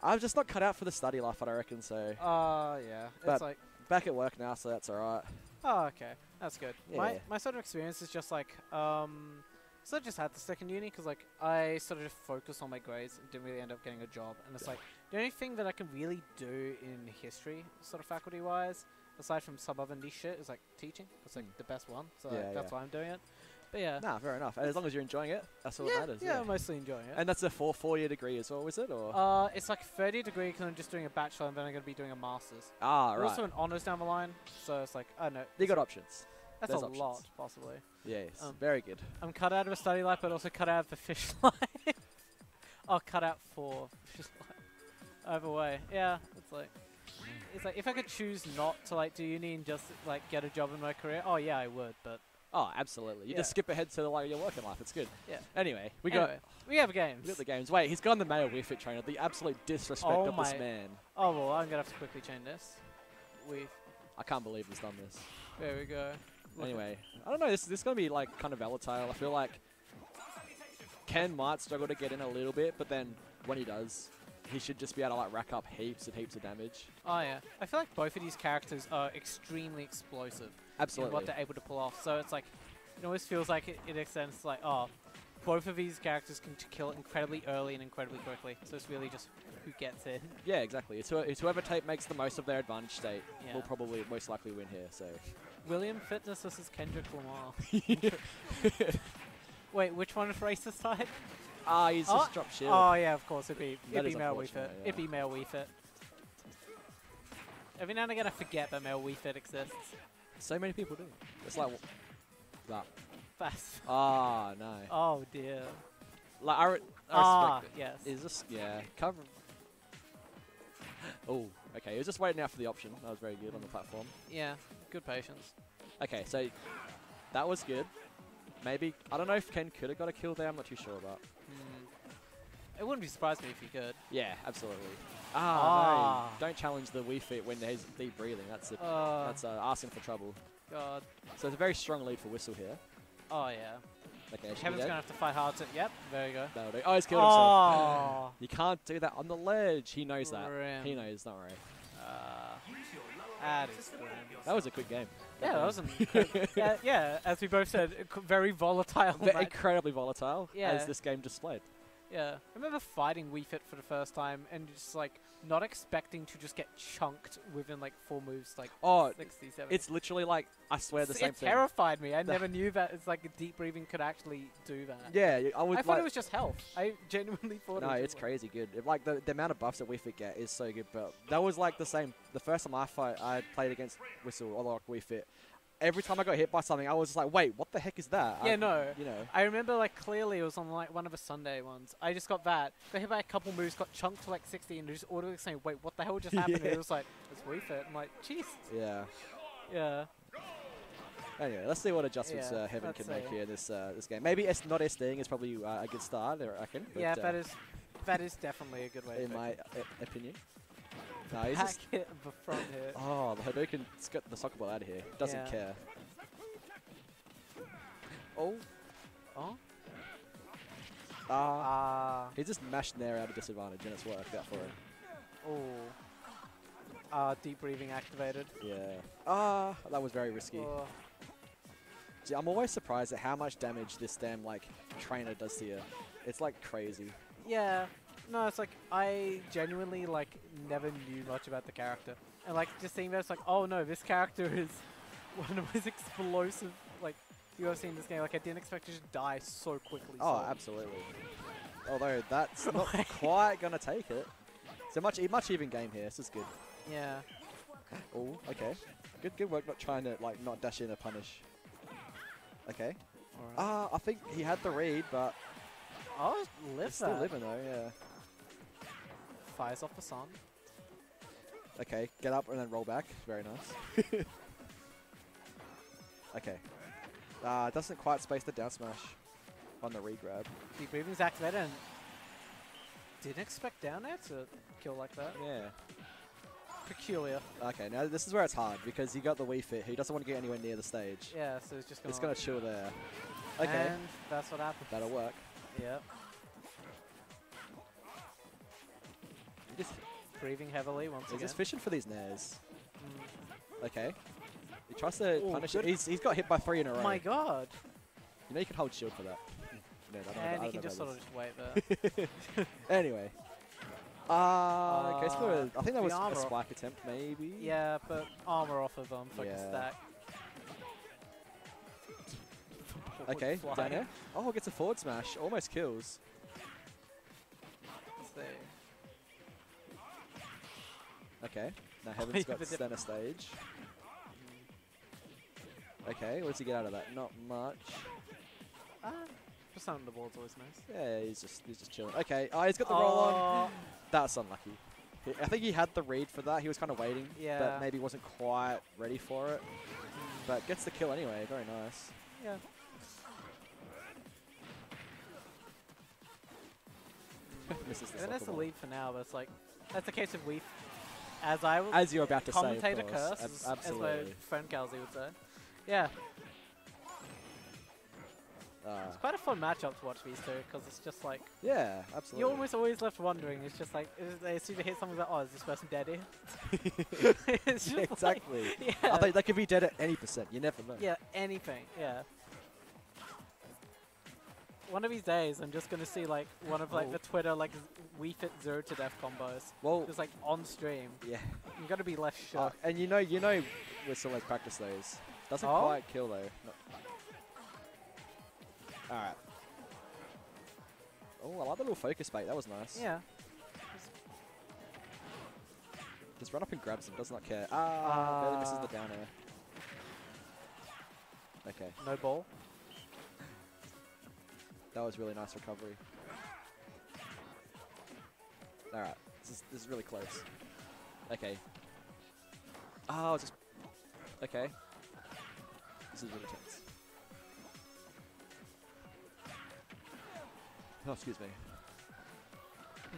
I'm just not cut out for the study life, I reckon. So
Uh, yeah.
But-
it's like,
back at work now, so that's all right.
Oh, okay, that's good. My
Yeah.
my sort of experience is just like, um, so I just had the second uni because like I sort of just focused on my grades and didn't really end up getting a job. And it's like the only thing that I can really do in history, sort of faculty wise, aside from some other niche shit, is like teaching. It's like
Mm.
the best one, so
Yeah,
like, that's
yeah.
why I'm doing it. But yeah,
Nah, fair enough. And as long as you're enjoying it, that's all
yeah,
that matters.
yeah, I'm mostly enjoying it.
And that's a four four year degree as well, is it? Or
Uh, it's like 30 degree because I'm just doing a bachelor and then I'm going to be doing a master's.
ah, right.
Also an honors down the line, so it's like I know.
you got options.
That's
there's
a
options.
lot, possibly.
Yes,
Um,
very good.
I'm cut out of a study life, but also cut out of the fish *laughs* life. oh, cut out for fish *laughs* life. Either way, yeah. It's like, it's like if I could choose not to like do uni and just like get a job in my career, oh yeah, I would. But
Oh, absolutely. You
Yeah.
just skip ahead to the like your working life. It's good.
Yeah.
Anyway, we
anyway, we have games.
got we got the games. Wait, he's gone the male Wii Fit trainer. The absolute disrespect
Oh
of this man.
Oh well, I'm gonna have to quickly change this. We
I can't believe he's done this.
there we go. Look
Anyway, I don't know. This this is gonna be like kind of volatile. I feel like Ken might struggle to get in a little bit, but then when he does, he should just be able to like rack up heaps and heaps of damage.
Oh yeah, I feel like both of these characters are extremely explosive
Absolutely.
what they're able to pull off. So it's like, it always feels like it, it extends like, oh, both of these characters can kill incredibly early and incredibly quickly. So it's really just who gets in. *laughs*
Yeah, exactly. It's, who- it's whoever tape makes the most of their advantage state
Yeah.
will probably most likely win here. So
William Fitness versus Kendrick Lamar. *laughs* *laughs* Wait, which one is racist type?
ah, he's
Oh,
just dropped shield.
Oh yeah, of course it'd be it'd be male Wii Fit.
yeah.
It'd be male Wii Fit. Every now and again I forget that male Wii Fit exists.
So many people do. It's like that.
Fast. *laughs*
Ah, no.
Oh dear.
Like I, re- I
Ah,
respect it.
yes.
Is this yeah cover? Oh, okay. He was just waiting out for the option. That was very good on the platform.
Yeah, good patience.
Okay, so that was good. Maybe I don't know if Ken could have got a kill there. I'm not too sure about.
Hmm. It wouldn't be surprised me if he could.
Yeah, absolutely.
Ah.
Ah, no! Don't challenge the Wii Fit when there's deep breathing. That's it.
Oh
That's uh, asking for trouble.
god.
So it's a very strong lead for Whistle here.
Oh yeah.
Okay,
Kevin's gonna have to fight hard to. Yep. There you go.
That'll do. Oh, he's killed himself.
Oh.
You can't do that on the ledge. He knows that. He knows. Don't worry.
Uh, that
was a good game.
Yeah, that was incre- *laughs* yeah, yeah. As we both said, very volatile.
Incredibly volatile
Yeah.
as this game displayed.
Yeah, I remember fighting Wii Fit for the first time and just like not expecting to just get chunked within like four moves, like
Oh,
60, 70.
it's literally like I swear the same
it
thing.
terrified me. I never knew that it's like a deep breathing could actually do that.
Yeah, I would
I
like.
thought it was just health. I genuinely *laughs* thought.
no,
it was
it's crazy good. It- like the, the amount of buffs that we get is so good. But that was like the same. The first time I fight, I played against Whistle or like Wii Fit. Every time I got hit by something, I was just like, "Wait, what the heck is that?"
Yeah,
I,
no.
You know.
I remember like clearly it was on like one of the Sunday ones. I just got that. Got hit by a couple moves, got chunked to like 60, and just automatically saying, "Wait, what the hell just *laughs* happened?" And
Yeah.
it was like, "It's Wii Fit." I'm like, "Jeez."
Yeah.
Yeah.
Anyway, let's see what adjustments
Yeah,
uh, Heaven can make here in this uh, this game. Maybe S- not SDing is probably uh, a good start, I reckon.
Yeah,
uh,
that is that is definitely a good way.
in
to
my uh, opinion. No, he's just
front hit.
Oh, the Hadouken has got the soccer ball out of here. Doesn't
Yeah.
care. Oh.
Oh.
Ah.
Ah.
he just mashed Nair out of disadvantage and it's worked out for him.
Oh. Ah, deep breathing activated.
Yeah. Ah, that was very risky.
Oh.
Gee, I'm always surprised at how much damage this damn like trainer does to you. It's like crazy.
Yeah. No, it's like I genuinely like never knew much about the character, and like just seeing that, it's like, oh no, this character *laughs* is one of the most explosive like you ever seen this game. Like I didn't expect to just die so quickly.
Oh,
so-
absolutely. Although that's *laughs* not quite gonna take it. It's a much much even game here. This is good.
Yeah.
Oh, okay. Good, good work. Not trying to like not dash in a punish. Okay. Ah, I think he had the read, but
oh, live
still living though. Yeah.
Fires off the sun.
Okay, get up and then roll back. Very nice. *laughs* okay. Uh, doesn't quite space the down smash on the regrab.
Deep breathing's activated and didn't expect down air to kill like that.
Yeah.
Peculiar.
Okay, now this is where it's hard because he got the Wii Fit. He doesn't want to get anywhere near the stage.
Yeah, so it's just gonna.
It's gonna chill there. Okay,
And that's what happened.
that'll work.
Yep. Breathing heavily once
he's
again.
just fishing for these nairs.
Mm.
Okay. He tries to
Ooh,
punish it. He's, he's got hit by three in a row.
My god.
You know you can hold shield for that. No, I don't know- I
And you can just sort of just wait there. *laughs*
anyway. Uh, okay, so
Uh,
I think that was a
off.
spike attempt, maybe.
yeah, but armor off of um, fucking
Yeah.
stack.
Okay, down there. Oh, gets a forward smash. Almost kills. Okay. Now *laughs* Heaven's got
the
center stage. Okay, what does he get out of that? Not much.
Ah, just on the board's always nice.
Yeah, he's just he's just chilling. Okay, oh, he's got the roll on.
Oh,
That's unlucky. I think he had the read for that. He was kind of waiting,
Yeah.
but maybe wasn't quite ready for it. But gets the kill anyway. Very nice.
Yeah. *laughs*
Misses the
And that's the lead for now, but it's like, that's the case of we, as I will,
As you're about to say,
commentator curse, as, as my friend Kelsey would say. Yeah,
Uh,
it's quite a fun matchup to watch these two, because it's just like,
yeah, absolutely.
you're almost always left wondering, it's just like, is, they seem to hit something like, oh, is this person dead here? *laughs* *laughs* it's just
Yeah,
like-
exactly. *laughs*
yeah.
I think they could be dead at any percent. You never know.
Yeah, anything. Yeah. One of these days, I'm just gonna see like one of like
Oh.
the Twitter like Wii Fit Zero to Death combos,
Well,
just like on stream.
yeah.
You gotta be less
Uh,
shocked.
and you know, you know, we're still like practice those. Doesn't
Oh?
quite kill though. All right. Oh, I like the little focus bait. That was nice.
yeah.
Just run up and grabs him. Does not care. Ah, barely misses the
Ah.
down air. Okay,
No ball.
That was really nice recovery. All right, this is this is really close. Okay. Oh, just okay. This is really tense. Oh, excuse me.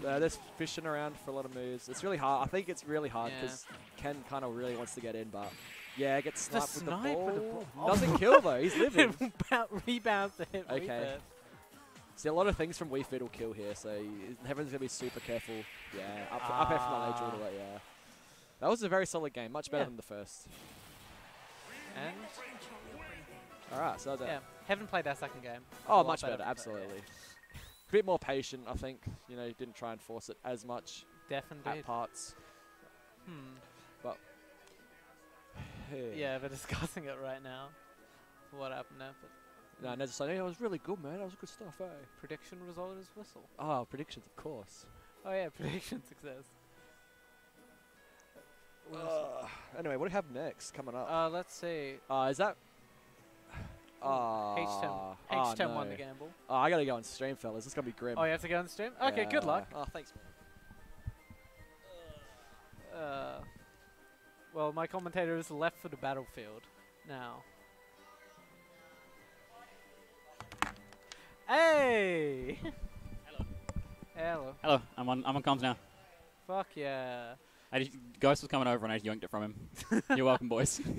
Uh, there's fishing around for a lot of moves. It's really hard. I think it's really hard
Yeah.
because Ken kind of really wants to get in, but yeah, gets
The
sniped with the ball.
with the ball.
Doesn't kill though. He's *laughs* living.
Boun- Rebounds to hit.
Okay. See, a lot of things from Wii Fit will kill here, so y- Heaven's gonna be super careful. Yeah, up, up air from the ledge all the way. Yeah, that was a very solid game. Much better
Yeah.
than the first.
And
All right, so that.
yeah, haven't played that second game.
Oh, much better.
but-
Absolutely. A bit more patient, I think. You know, didn't try and force it as much
Definitely.
at parts.
Hmm. But. *sighs* Yeah, we're *laughs* discussing it right now. What happened there? But
No, Ned's just like, "Yeah, it was really good, man. That was good stuff, eh?
prediction result is whistle.
Oh, predictions, of course.
Oh yeah, *laughs* prediction success.
Uh, anyway, what do we have next coming up?
Uh, let's see.
Uh, is that? Ah,
H10.
ah,
H10 won
no.
the gamble.
Oh, I gotta go on stream, fellas. This is gonna be grim.
Oh, you have to go on stream? Okay, good luck.
Oh, thanks, man.
Uh, well, my commentator is left for the battlefield now. Hey!
Hello.
Hello.
Hello, I'm on. I'm on comms now.
Fuck yeah.
I just, Ghost was coming over and I just yoinked it from him. *laughs* You're welcome, boys. *laughs*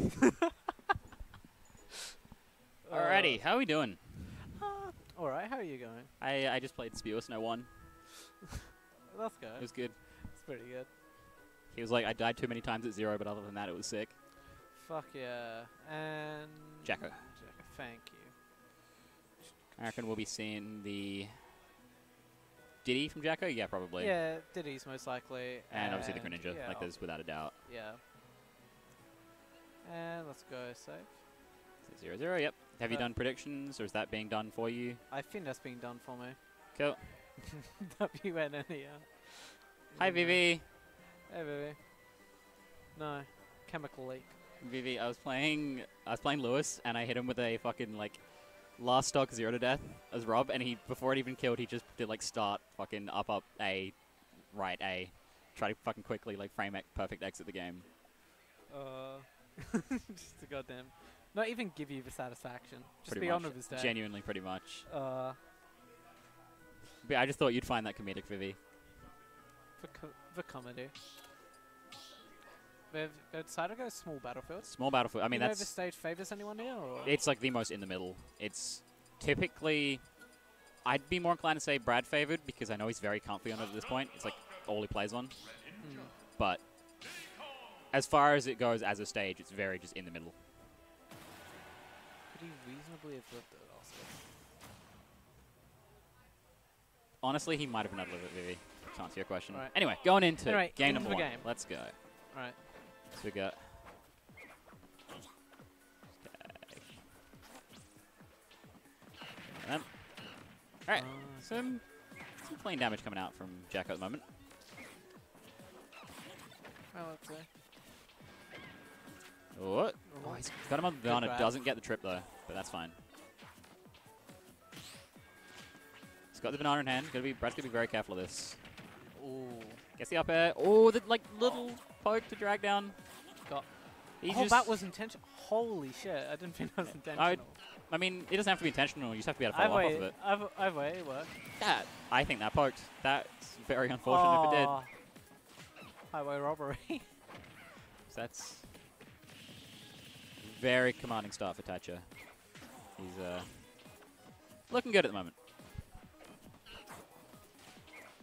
Alrighty, how are we doing?
Uh, Alright, how are you going?
I I just played Spewis and I won.
That's good.
It was good.
It's pretty good.
He was like, I died too many times at zero, but other than that, it was sick.
Fuck yeah. And.
Jacko.
Jacko, thank you.
I reckon we'll be seeing the Diddy from Jacko. Yeah, probably.
Yeah, Diddy's most likely.
And obviously the Greninja,
yeah,
like there's without a doubt.
Yeah. And let's go safe.
Zero zero. Yep. Have you
Uh,
done predictions, or is that being done for you?
I think that's being done for me.
Cool. *laughs*
WNNER.
Hi,
Mm.
Vivi.
Hey, baby. No. chemical leak.
Vivi, I was playing I was playing Lewis and I hit him with a fucking like last stock zero to death as Rob and he before it even killed he just did like start fucking up up A right A. Try to fucking quickly like frame it perfect exit the game.
Uh, *laughs* just a goddamn. Not even give you the satisfaction. Just
pretty
be on with his day.
Genuinely pretty much.
Uh,
But I just thought you'd find that comedic, Vivi.
for, co- for comedy. They've, they decided to go small battlefield.
Small battlefield. I mean
you
that's
favors anyone here, or
it's like the most in the middle. It's typically, I'd be more inclined to say Brad favored because I know he's very comfy on it at this point. It's like all he plays on.
Hmm.
But as far as it goes as a stage, it's very just in the middle.
could he reasonably have lived it also?
Honestly, he might have been able to live it, Vivi. To answer your question.
Right.
Anyway, going into
Anyway,
game
into
number
the
one.
game.
Let's go.
Right.
So we got. Alright,
Uh,
some some plain damage coming out from Jack at the moment.
well, let's.
What? Oh, he's got him on the
Good
banana. Doesn't get the trip though, but that's fine. He's got the banana in hand. Gotta be Brad's gonna be very careful of this.
Ooh.
Gets the up air. Oh, the like little poke to drag down.
Got-
He
oh, that was intentional. Holy shit! I didn't think that was intentional.
I mean, it doesn't have to be intentional. You just have to be able to
I've
follow off of
waited.
it.
I've, I've waited. It worked.
That I think that poked. That's very unfortunate if it did.
Highway robbery. *laughs*
That's very commanding start for Taicho. He's uh, looking good at the moment.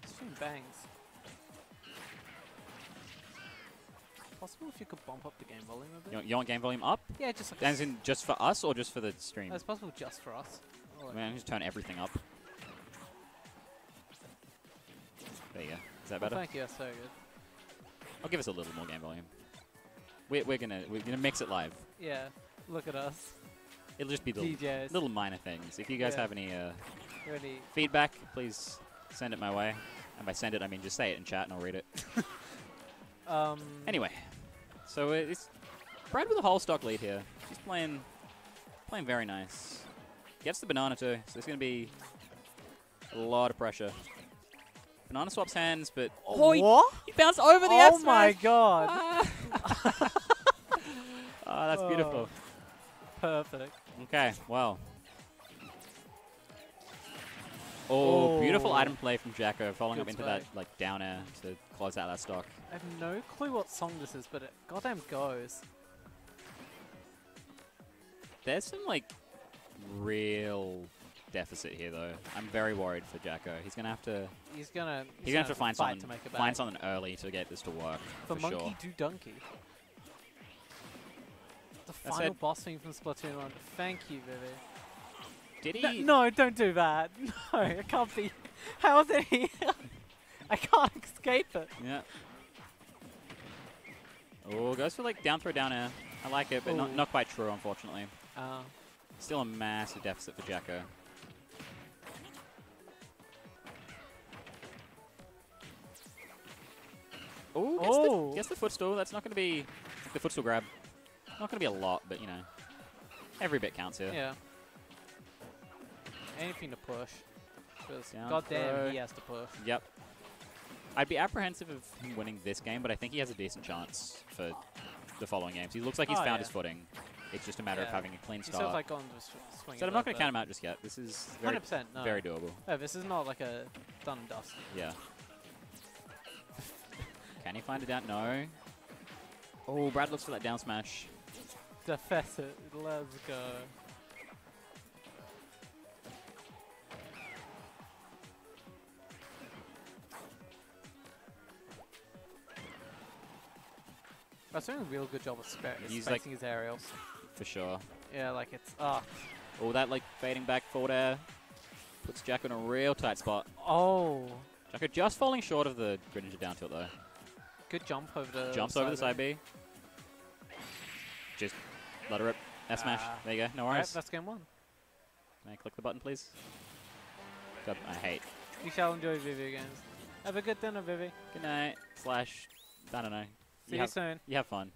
Shooting bangs. Possible if you could bump up the game volume a bit.
You want, you want game volume up?
yeah, just like.
As in just for us or just for the stream?
It's possible just for us. Or
I
like-
mean, just turn everything up. There you go. Is that better?
thank you. That's so good.
I'll give us a little more game volume. We're, we're gonna we're gonna mix it live.
Yeah. Look at us,
It'll just be little,
DJs.
little minor things. If you guys
Yeah.
have any uh,
Really.
feedback, please send it my way. And by send it, I mean just say it in chat and I'll read it. *laughs*
Um.
Anyway, so it's Brad with a whole stock lead here. He's playing playing very nice. Gets the banana too, so there's going to be a lot of pressure. Banana swaps hands, but oh, he,
what?
he bounced over the
Oh
F
my god!
Ah. *laughs* Ah, that's
Oh.
beautiful.
Perfect.
Okay, well. Oh, beautiful
Oh.
item play from Jacko, following up into
play.
that like down air to close out that stock.
I have no clue what song this is, but it goddamn goes.
There's some like real deficit here though. I'm very worried for Jacko. He's gonna have to
He's gonna.
he's gonna have to find something
to make it
find something early to get this to work
For
for,
monkey
sure.
do donkey. The
That's
final
it.
boss theme from Splatoon 1. Thank you, Vivi.
Did
No,
he?
no, don't do that. *laughs* No, it can't be. How is it here? *laughs* I can't escape it.
Yeah. Oh, goes for like down throw down air. I like it, but not
Ooh.
not quite true, unfortunately.
Uh,
Still a massive deficit for Jacko. Oh, gets,
Oh.
The, gets the footstool. That's not going to be the footstool grab. Not going to be a lot, but you know, every bit counts here.
yeah. Anything to push. Because goddamn, he has to push.
Yep. I'd be apprehensive of him winning this game, but I think he has a decent chance for the following games. He looks like he's
Oh,
found
yeah.
his footing. It's just a matter of having a clean start.
of like gone to sw- swing.
so I'm not going to count him out just yet. This is very,
100%. No.
very doable.
No, this is not like a done and dust.
Yeah. *laughs* Can he find it out? No. Oh, Brad looks for that down smash.
Defess it. Let's go. That's doing a real good job of spa-
He's
spacing
like-
his aerials.
For sure.
Yeah, like it's ah
Oh, that like fading back forward air puts Jack in a real tight spot.
oh,
Jacko just falling short of the Greninja down tilt though.
good jump over the
Jumps over the side B. Just let her rip. F smash.
Ah.
There you go. No worries.
that's game one.
Can I click the button, please? God, I hate.
You shall enjoy Vivi games. Have a good dinner, Vivi.
Good night. Slash. I don't know.
See you,
have,
soon.
you have fun.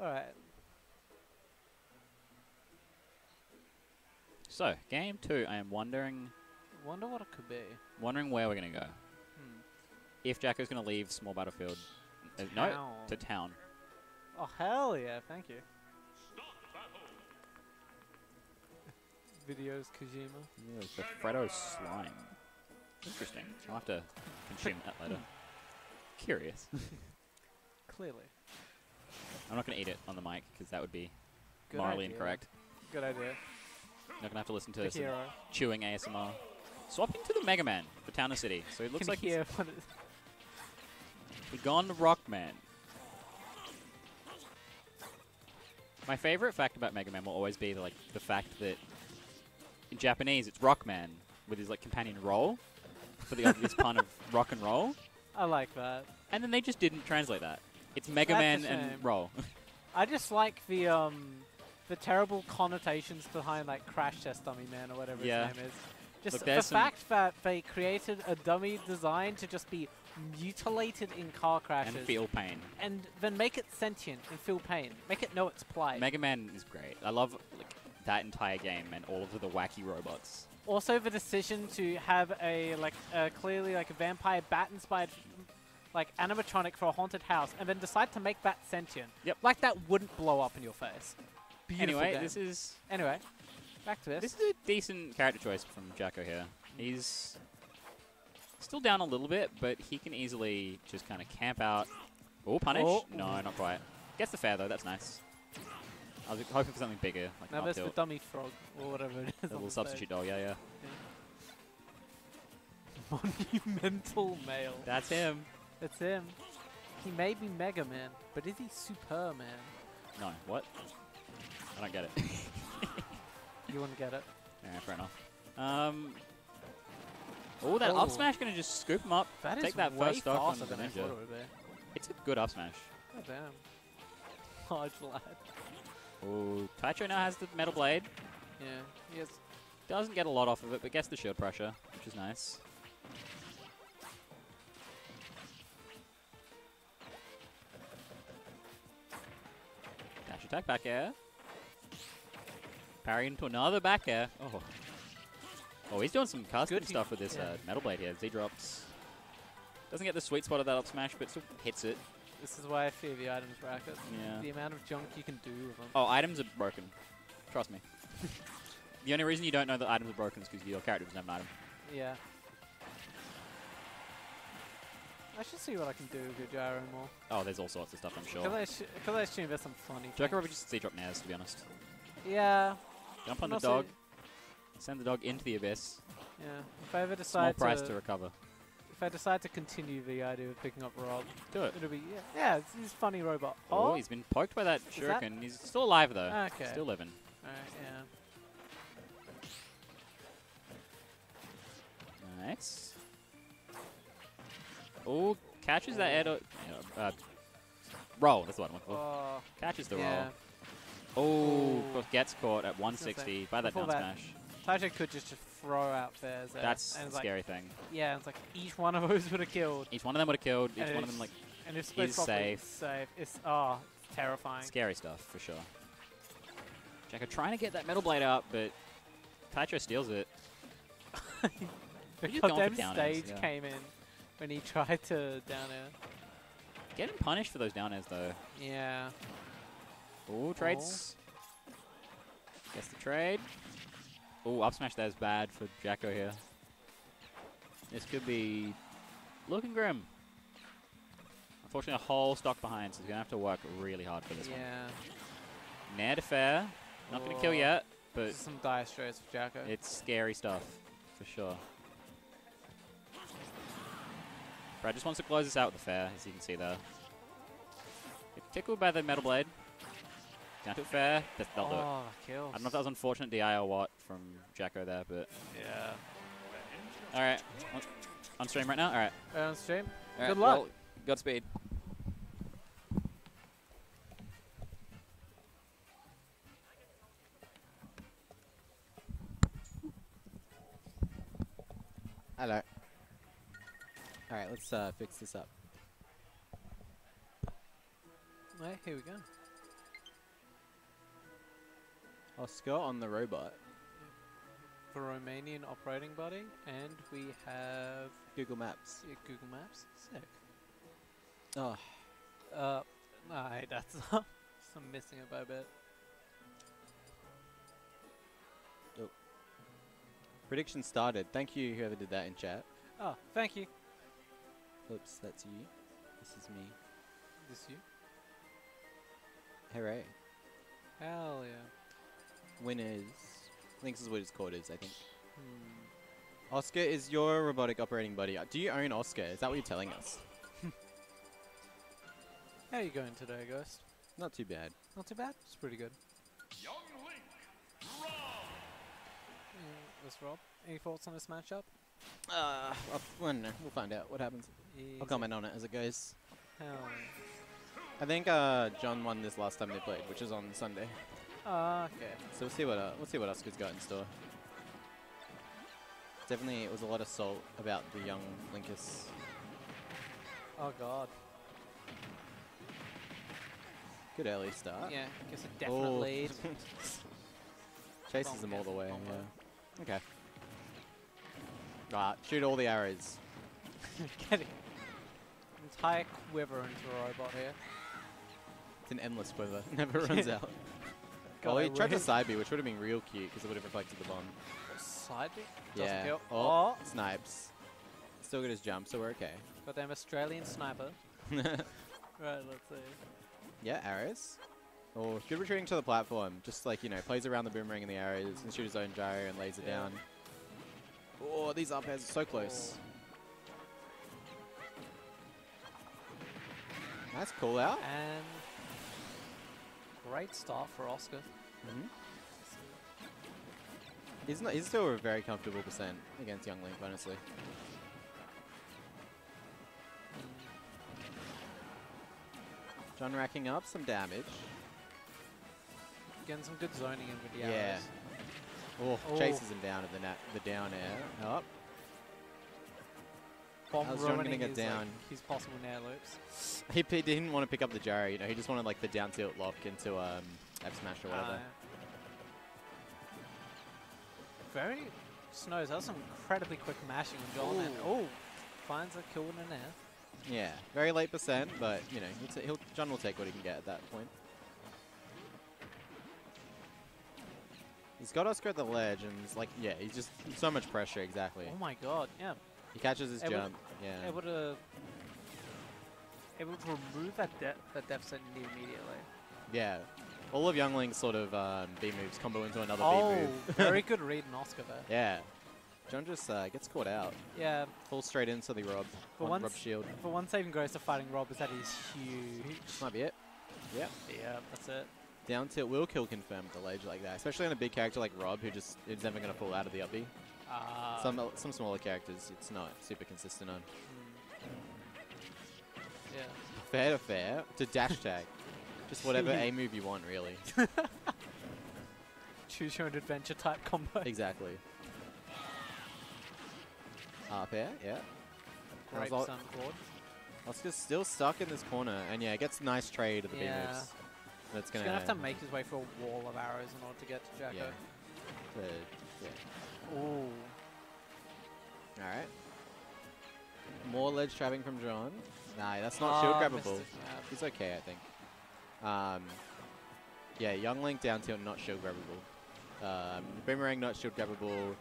All right.
So, game two, I am wondering
Wonder what it could be.
wondering where we're going to go.
Hmm.
If Jacko's going to leave small battlefield. Uh, no, to town.
Oh hell yeah! Thank you. *laughs* Videos Kojima.
Yeah, the Freddo slime. Interesting. I'll have to consume that later. Curious. *laughs*
Clearly.
I'm not going to eat it on the mic because that would be
Good
morally
idea.
incorrect.
Good idea.
Not going to have to listen to some chewing ASMR. Swapping to the Mega Man for Town and City. So it looks like he's
hear what it-
he gone Rock Man. My favorite fact about Mega Man will always be the, like the fact that in Japanese it's Rockman with his like companion roll for the obvious pun of *laughs* rock and roll,
I like that.
and then they just didn't translate that. It's Mega
That's
Man and roll. *laughs*
I just like the um the terrible connotations behind like Crash Test Dummy Man or whatever
Yeah.
his name is. Just
Look,
the fact that they created a dummy design to just be mutilated in car crashes
and feel pain.
and then make it sentient and feel pain. Make it know its plight.
Mega Man is great. I love like, that entire game and all of the wacky robots.
Also the decision to have a like uh, clearly like a vampire bat inspired like animatronic for a haunted house and then decide to make that sentient.
Yep.
Like that wouldn't blow up in your face. Beautiful
anyway,
game.
this is
anyway, back to this.
This is a decent character choice from Jacko here. He's still down a little bit, but he can easily just kind of camp out. Oh, punish?
Oh.
No, not quite. Gets the fair though. That's nice. I was hoping for something bigger, like
there's the dummy frog or whatever it is.
A little substitute doll. Yeah, yeah. *laughs*
Monumental male.
That's him.
That's him. He may be Mega Man, but is he Superman?
No, what? I don't get it. *laughs*
You wouldn't get it.
yeah, fair enough. Um. Oh, that
Oh.
up smash gonna just scoop him up.
That is
Take that first stock on the ninja.
it.
It's a good up smash.
God damn. *laughs* Large lad.
Oh, Taicho now has the metal blade.
Yeah. He has
Doesn't get a lot off of it, but gets the shield pressure, which is nice. Dash attack back air. Parry into another back air. Oh. Oh, he's doing some custom
Good,
stuff with this
yeah.
uh, metal blade here. Z drops. Doesn't get the sweet spot of that up smash, but still hits it.
This is why I fear the items bracket.
Yeah.
The amount of junk you can do with them.
Oh, items are broken. Trust me. *laughs* the only reason you don't know that items are broken is because your character doesn't have an item.
Yeah. I should see what I can do with your gyro more.
Oh, there's all sorts of stuff, I'm sure.
Because I, sh- cause I assume there's some funny
Joker probably just Z drop Naz, to be honest.
Yeah.
Jump on
and
the dog, send the dog into the abyss.
Yeah. If I ever
Small
decide
price
to,
to recover.
I decide to continue the idea of picking up Rob,
Do it.
it'll be yeah, yeah. It's, he's a funny robot.
Oh,
Oh,
he's been poked by that
Is that-
shuriken. He's still alive though.
Okay.
Still living.
Alright, yeah.
Nice. Oh, catches that air. to- yeah, Uh, roll. That's one. I for.
Oh,
Catches the
yeah.
roll. Oh,
Ooh.
of course, gets caught at 160 by that down smash.
Taicho could just, throw out there.
That's
and
the
it's like,
scary thing.
Yeah, it's like each one of those would have killed.
Each one of them would have killed. Each
And
one of them like
And if split
is safe.
it's safe. It's oh, it's terrifying.
Scary stuff, for sure. Jacko trying to get that metal blade out, but Taicho steals it.
The
We're just going for
goddamn stage
yeah.
came in when he tried to down air.
Getting punished for those down airs, though.
Yeah.
Ooh, trades. Gets the trade. Ooh, up smash there's bad for Jacko here. This could be looking grim. Unfortunately, a whole stock behind, so he's going to have to work really hard for this one.
yeah.
Nair to fair. Not going to kill
Oh.
yet, but
is some dire straits for Jacko.
It's scary stuff, for sure. Brad just wants to close this out with the fair, as you can see there. Tickled by the metal blade. Down to it fair. That, they'll do it.
oh, kills.
I don't know if that was unfortunate DI or what from Jacko there, but
Yeah.
alright. On, on stream right now? Alright.
Right on stream.
All
Good
right,
luck.
well, Godspeed.
Hello. All right, let's uh, fix this up.
Right, here we go.
Oscar on the robot.
For Romanian operating buddy, and we have
Google Maps.
yeah, Google Maps. Sick.
Oh,
Uh, nah, *laughs* that's I'm missing it by a bit.
prediction started. Thank you, whoever did that in chat.
Oh, thank you.
Oops, that's you. This is me.
This you?
Hooray.
Hell yeah.
Winners. I think this is what his called is, I think.
Hmm.
Oscar is your robotic operating buddy. Do you own Oscar? Is that what you're telling us? *laughs*
How are you going today, Ghost?
Not too bad.
Not too bad. It's pretty good.
Young Link, Rob.
Yeah, that's Rob. Any thoughts on this matchup?
Uh, I'll, well, no, we'll find out what happens. I'll comment on it as it goes.
Hell.
I think uh, John won this last time they played, which is on Sunday.
Ah, okay.
So we'll see what uh, we'll see what Oscar's got in store. Definitely, it was a lot of salt about the young Linkus.
Oh god.
Good early start.
Yeah, gives a definite
Oh.
lead. *laughs*
Chases
Bomb
them all the way. Yeah. Okay. Right, shoot all the arrows. *laughs*
Getting entire quiver into a robot here.
It's an endless quiver. *laughs* Never runs out.
God,
well, he tried to side B, which would have been real cute because it would have reflected the bomb.
Side B? Doesn't
yeah.
kill.
Oh,
Oh.
snipes. Still got his jump, so we're okay.
Goddamn Australian sniper. *laughs* Right, let's see.
yeah, arrows. Oh, good retreating to the platform. Just like, you know, plays around the boomerang and the arrows and shoots his own gyro and lays it
Yeah.
down. Oh, these up airs are so close. Nice call out.
And great start for Oscar.
Mhm. He's, not, he's still a very comfortable percent against Young Link, honestly. John racking up some damage.
Getting some good zoning in with the
Yeah.
arrows.
Oh,
Oh.
chases him down at the the down air. Up.
Bomb
How's John gonna get
his, like,
down?
his possible nair loops. *laughs*
He, p- didn't want to pick up the gyro, you know, he just wanted like the down tilt lock into um, F smash or whatever.
Uh, very Snows has some incredibly quick mashing on John and oh finds a kill in an air.
yeah, very late percent, but you know, he'll, he'll John will take what he can get at that point. He's got Oscar at the ledge, and he's like, yeah, he's just so much pressure. Exactly.
Oh my god, yeah.
He catches his jump. Yeah.
It Able to able to remove that de that deficit immediately.
Yeah. All of Young Link's sort of um, B moves combo into another
oh,
B move. *laughs*
very good read in Oscar there.
Yeah. John just uh, gets caught out.
Yeah,
Falls straight into the Rob.
For
on
once-
Rob shield.
for one saving grace to fighting Rob is that he's huge.
Might be it. Yep.
Yeah, that's it.
Down tilt will kill confirmed at the ledge like that, especially on a big character like Rob, who just is never going to fall out of the up B.
Uh,
some some smaller characters, it's not super consistent on.
mm. Yeah.
Fair to fair to dash tag, just whatever A move you want, really. *laughs*
Choose your own adventure type combo.
exactly. Up air, yeah.
Great
How's
sun board.
Oscar's still stuck in this corner, and yeah, gets nice trade of the
Yeah.
B moves. That's gonna,
gonna have to make his way through a wall of arrows in order to get to Jacko.
yeah. The- yeah.
Ooh.
All right. More ledge trapping from John. Nah, that's not shield
Ah,
grabbable. He's okay, I think. Um, yeah, Young Link down tilt not shield grabbable. Um, Boomerang not shield grabbable.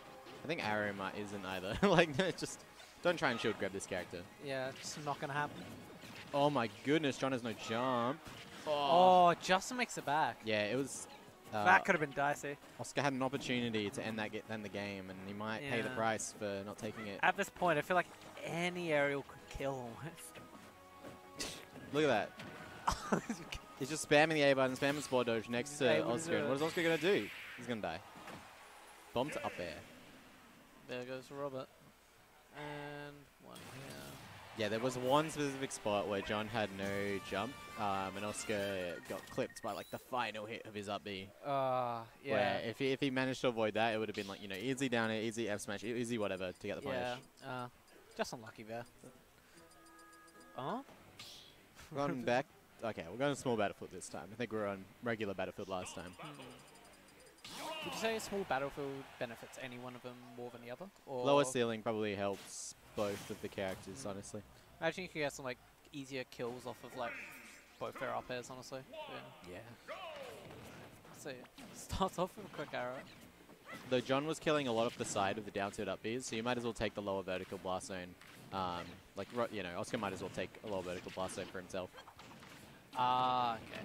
I think Arrow might isn't either. *laughs* like, no, just don't try and shield grab this character.
Yeah, it's not gonna happen.
Oh my goodness, John has no jump.
Oh, Justin makes it back.
Yeah, it was. Uh,
that could have been dicey.
Oscar had an opportunity to end that get end the game, and he might pay the price for not taking it.
At this point, I feel like any aerial could kill almost. *laughs*
Look at that. *laughs* He's just spamming the A button, spamming spot dodge next to Oscar. And what is Oscar gonna do? He's gonna die. Bomb to up air.
there goes Robert. And one here.
Yeah, there was one specific spot where John had no jump, um, and Oscar got clipped by like the final hit of his up B.
Uh, yeah.
Where if he if he managed to avoid that, it would have been like you know easy down air, easy F smash, easy whatever to get the punish.
yeah. Uh, just unlucky there. Huh? *laughs*
Gone back. Okay, we're going to small battlefield this time. I think we were on regular battlefield last time.
Hmm. Would you say a small battlefield benefits any one of them more than the other? Or
Lower ceiling probably helps both of the characters, honestly.
Imagine you could get some like easier kills off of like both their up airs, honestly. Yeah.
Yeah.
So it *laughs* starts off with a quick arrow.
Though John was killing a lot of the side of the down tilt up Bs, so you might as well take the lower vertical blast zone. Um, like, you know, Oscar might as well take a lower vertical blast zone for himself.
Ah, okay.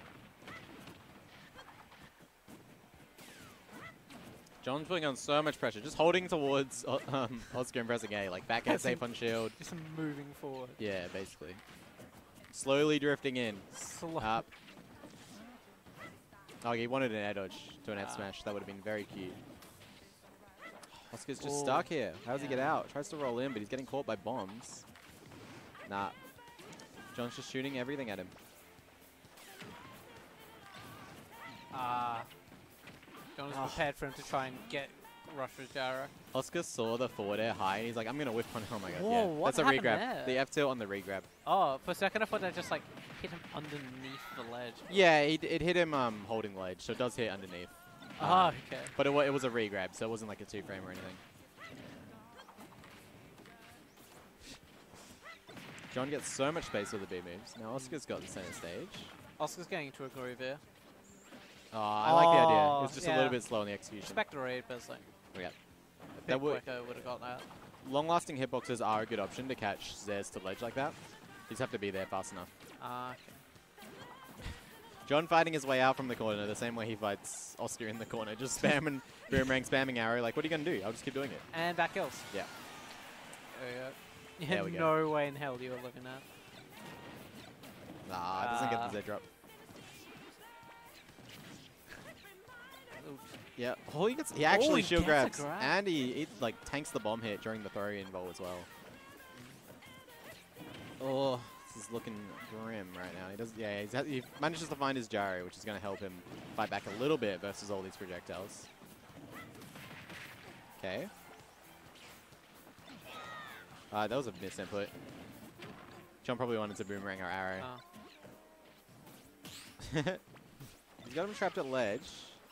John's putting on so much pressure, just holding towards uh, um, Oscar and pressing A, like back air safe on shield.
Just moving forward.
Yeah, basically. Slowly drifting in.
Slow.
Up. Oh, he wanted an air dodge to an F
Ah.
smash. That would have been very cute. Oscar's just
Ooh,
stuck here. How does he get out? Tries to roll in, but he's getting caught by bombs. Nah. John's just shooting everything at him.
Ah. John is
Ah.
prepared for him to try and get Rush's Gyro.
Oscar saw the forward air high, and he's like, I'm going to whip on him. *laughs* Oh my god,
Whoa,
yeah.
what
That's a regrab.
there?
The F tilt on the regrab.
Oh, for a second I thought that just like hit him underneath the ledge.
Yeah, it, it hit him um, holding ledge, so it does hit underneath.
Ah,
Um,
okay.
But it, it was a regrab, so it wasn't like a two frame or anything. John gets so much space with the B moves. Now Oscar's got the center stage.
Oscar's getting into a groove here.
Oh, I like the idea. It's
Oh,
was just a little bit slow in the execution.
A raid, but it's like
Yeah.
a
That would-
quicker would have got that.
Long-lasting hitboxes are a good option to catch Zairs to ledge like that. You just have to be there fast enough.
Ah, okay. *laughs*
John fighting his way out from the corner the same way he fights Oscar in the corner. Just *laughs* spamming, boomerang, spamming arrow. Like, what are you going to do? I'll just keep doing it.
And back kills.
Yeah.
There we go.
There we *laughs* go.
no way in hell you were living that.
Nah, it doesn't get
Ah.
the Z drop. Yeah. Oh, he gets. He actually
he
shield grabs,
grab.
and he it, like tanks the bomb hit during the throw involve as well. Oh, this is looking grim right now. He does. Yeah, he's, he manages to find his gyro, which is going to help him fight back a little bit versus all these projectiles. Okay. Uh, that was a misinput. John probably wanted to boomerang our arrow.
Ah. *laughs*
He's got him trapped at ledge.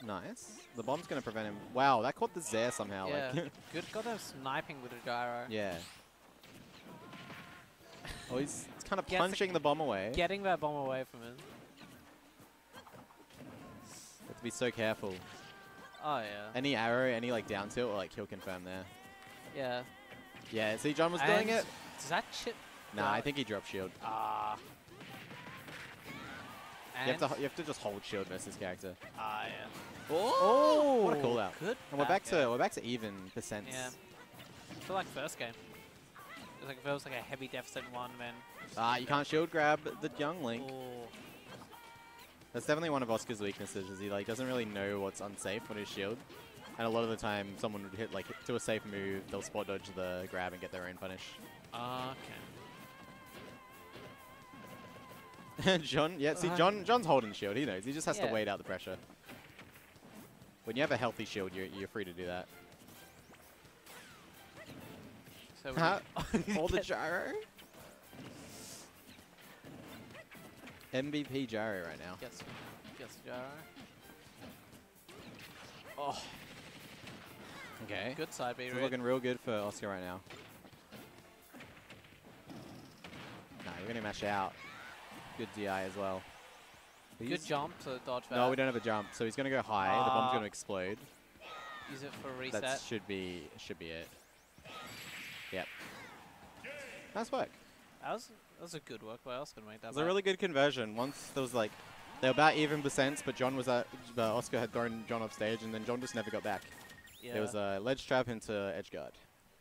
Nice. The bomb's going to prevent him. Wow, that caught the Zair somehow.
yeah.
Like, *laughs*
Good goddamn sniping with a gyro.
yeah. Oh, he's, kind of punching the bomb away.
Getting that bomb away from him.
You have to be so careful.
Oh yeah.
Any arrow, any like down tilt, or like he'll confirm there.
yeah.
Yeah, see, John was doing
And
it.
Does that chip?
Nah, I think he dropped shield.
Ah.
You have, to, you have to just hold shield versus character.
Ah yeah.
Oh, what a call out.
Good.
And we're back
air.
to we're back to even percents.
Yeah. I feel like first game. It was like if it was like a heavy deficit one, then.
Ah, you can't shield grab the young Link.
Oh.
That's definitely one of Oscar's weaknesses. Is he like doesn't really know what's unsafe on his shield, and a lot of the time someone would hit like to a safe move, they'll spot dodge the grab and get their own punish.
Ah, okay. *laughs*
John, yeah, see,
Uh,
John, John's holding shield. He knows. He just has to wait out the pressure. When you have a healthy shield, you're, you're free to do that.
So
Huh?
we *laughs*
Hold the *laughs* gyro. MVP gyro right now.
Yes, yes, gyro.
Oh. Okay.
Good side B
looking real good for Oscar right now. Nah, you're gonna mash out. Good DI as well.
Good jump to dodge that.
No, we don't have a jump, so he's gonna go high. the bomb's
Ah.
gonna explode.
Use it for reset.
That should be should be it. Yep. Nice work.
That was that was a good work by Oscar to make
It
that.
was a really good conversion. Once there was like they were about even percents, but John was at uh, Oscar had thrown John off stage, and then John just never got back.
yeah.
There was a ledge trap into edge guard,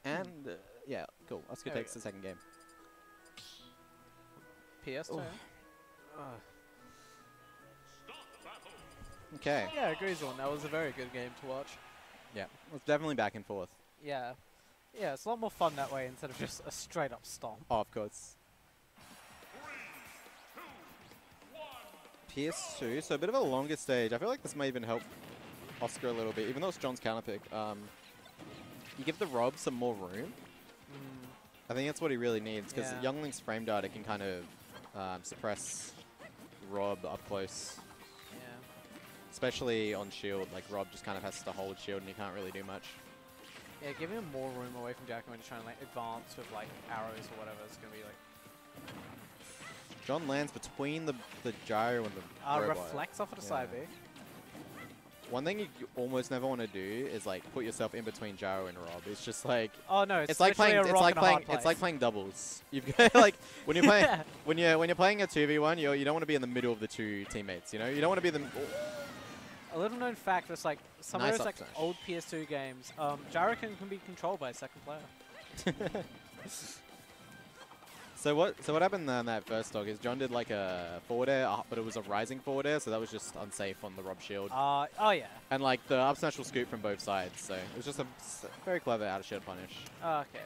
and uh, yeah, cool. Oscar
There we
takes
go.
the second game.
PS two.
Okay.
Yeah, agrees on. That was a very good game to watch.
Yeah, it was definitely back and forth.
Yeah. Yeah, it's a lot more fun that way instead of just a straight up stomp.
Oh, *laughs* of course. PS2, so a bit of a longer stage. I feel like this may even help Oscar a little bit, even though it's John's counter pick. Um, you give the Rob some more room.
Mm.
I think that's what he really needs because
Yeah.
Young Link's frame data can kind of um, suppress Rob up close.
Yeah.
especially on shield. Like Rob just kind of has to hold shield, and he can't really do much.
Yeah, giving him more room away from Jack when he's trying to like advance with like arrows or whatever is gonna be like
John lands between the the gyro and the
uh,
robot.
reflects off of the side B.
One thing you almost never want to do is like put yourself in between gyro and Rob. It's just like
Oh no, it's,
it's, like playing
a
it's like playing it's like playing doubles. *laughs* You've got like when you're playing *laughs* when you're when you're playing a two v one, you you don't want to be in the middle of the two teammates. You know, you don't want to be the
A little known fact was like some
Nice
of those like old PS2 games, um, gyro can, be controlled by a second player. *laughs*
So what? So what happened on that first dog is John did like a forward air, uh, but it was a rising forward air, so that was just unsafe on the Rob shield.
Uh, oh yeah.
and like the up smash will scoop from both sides, so it was just a very clever out of shield punish.
Oh, okay.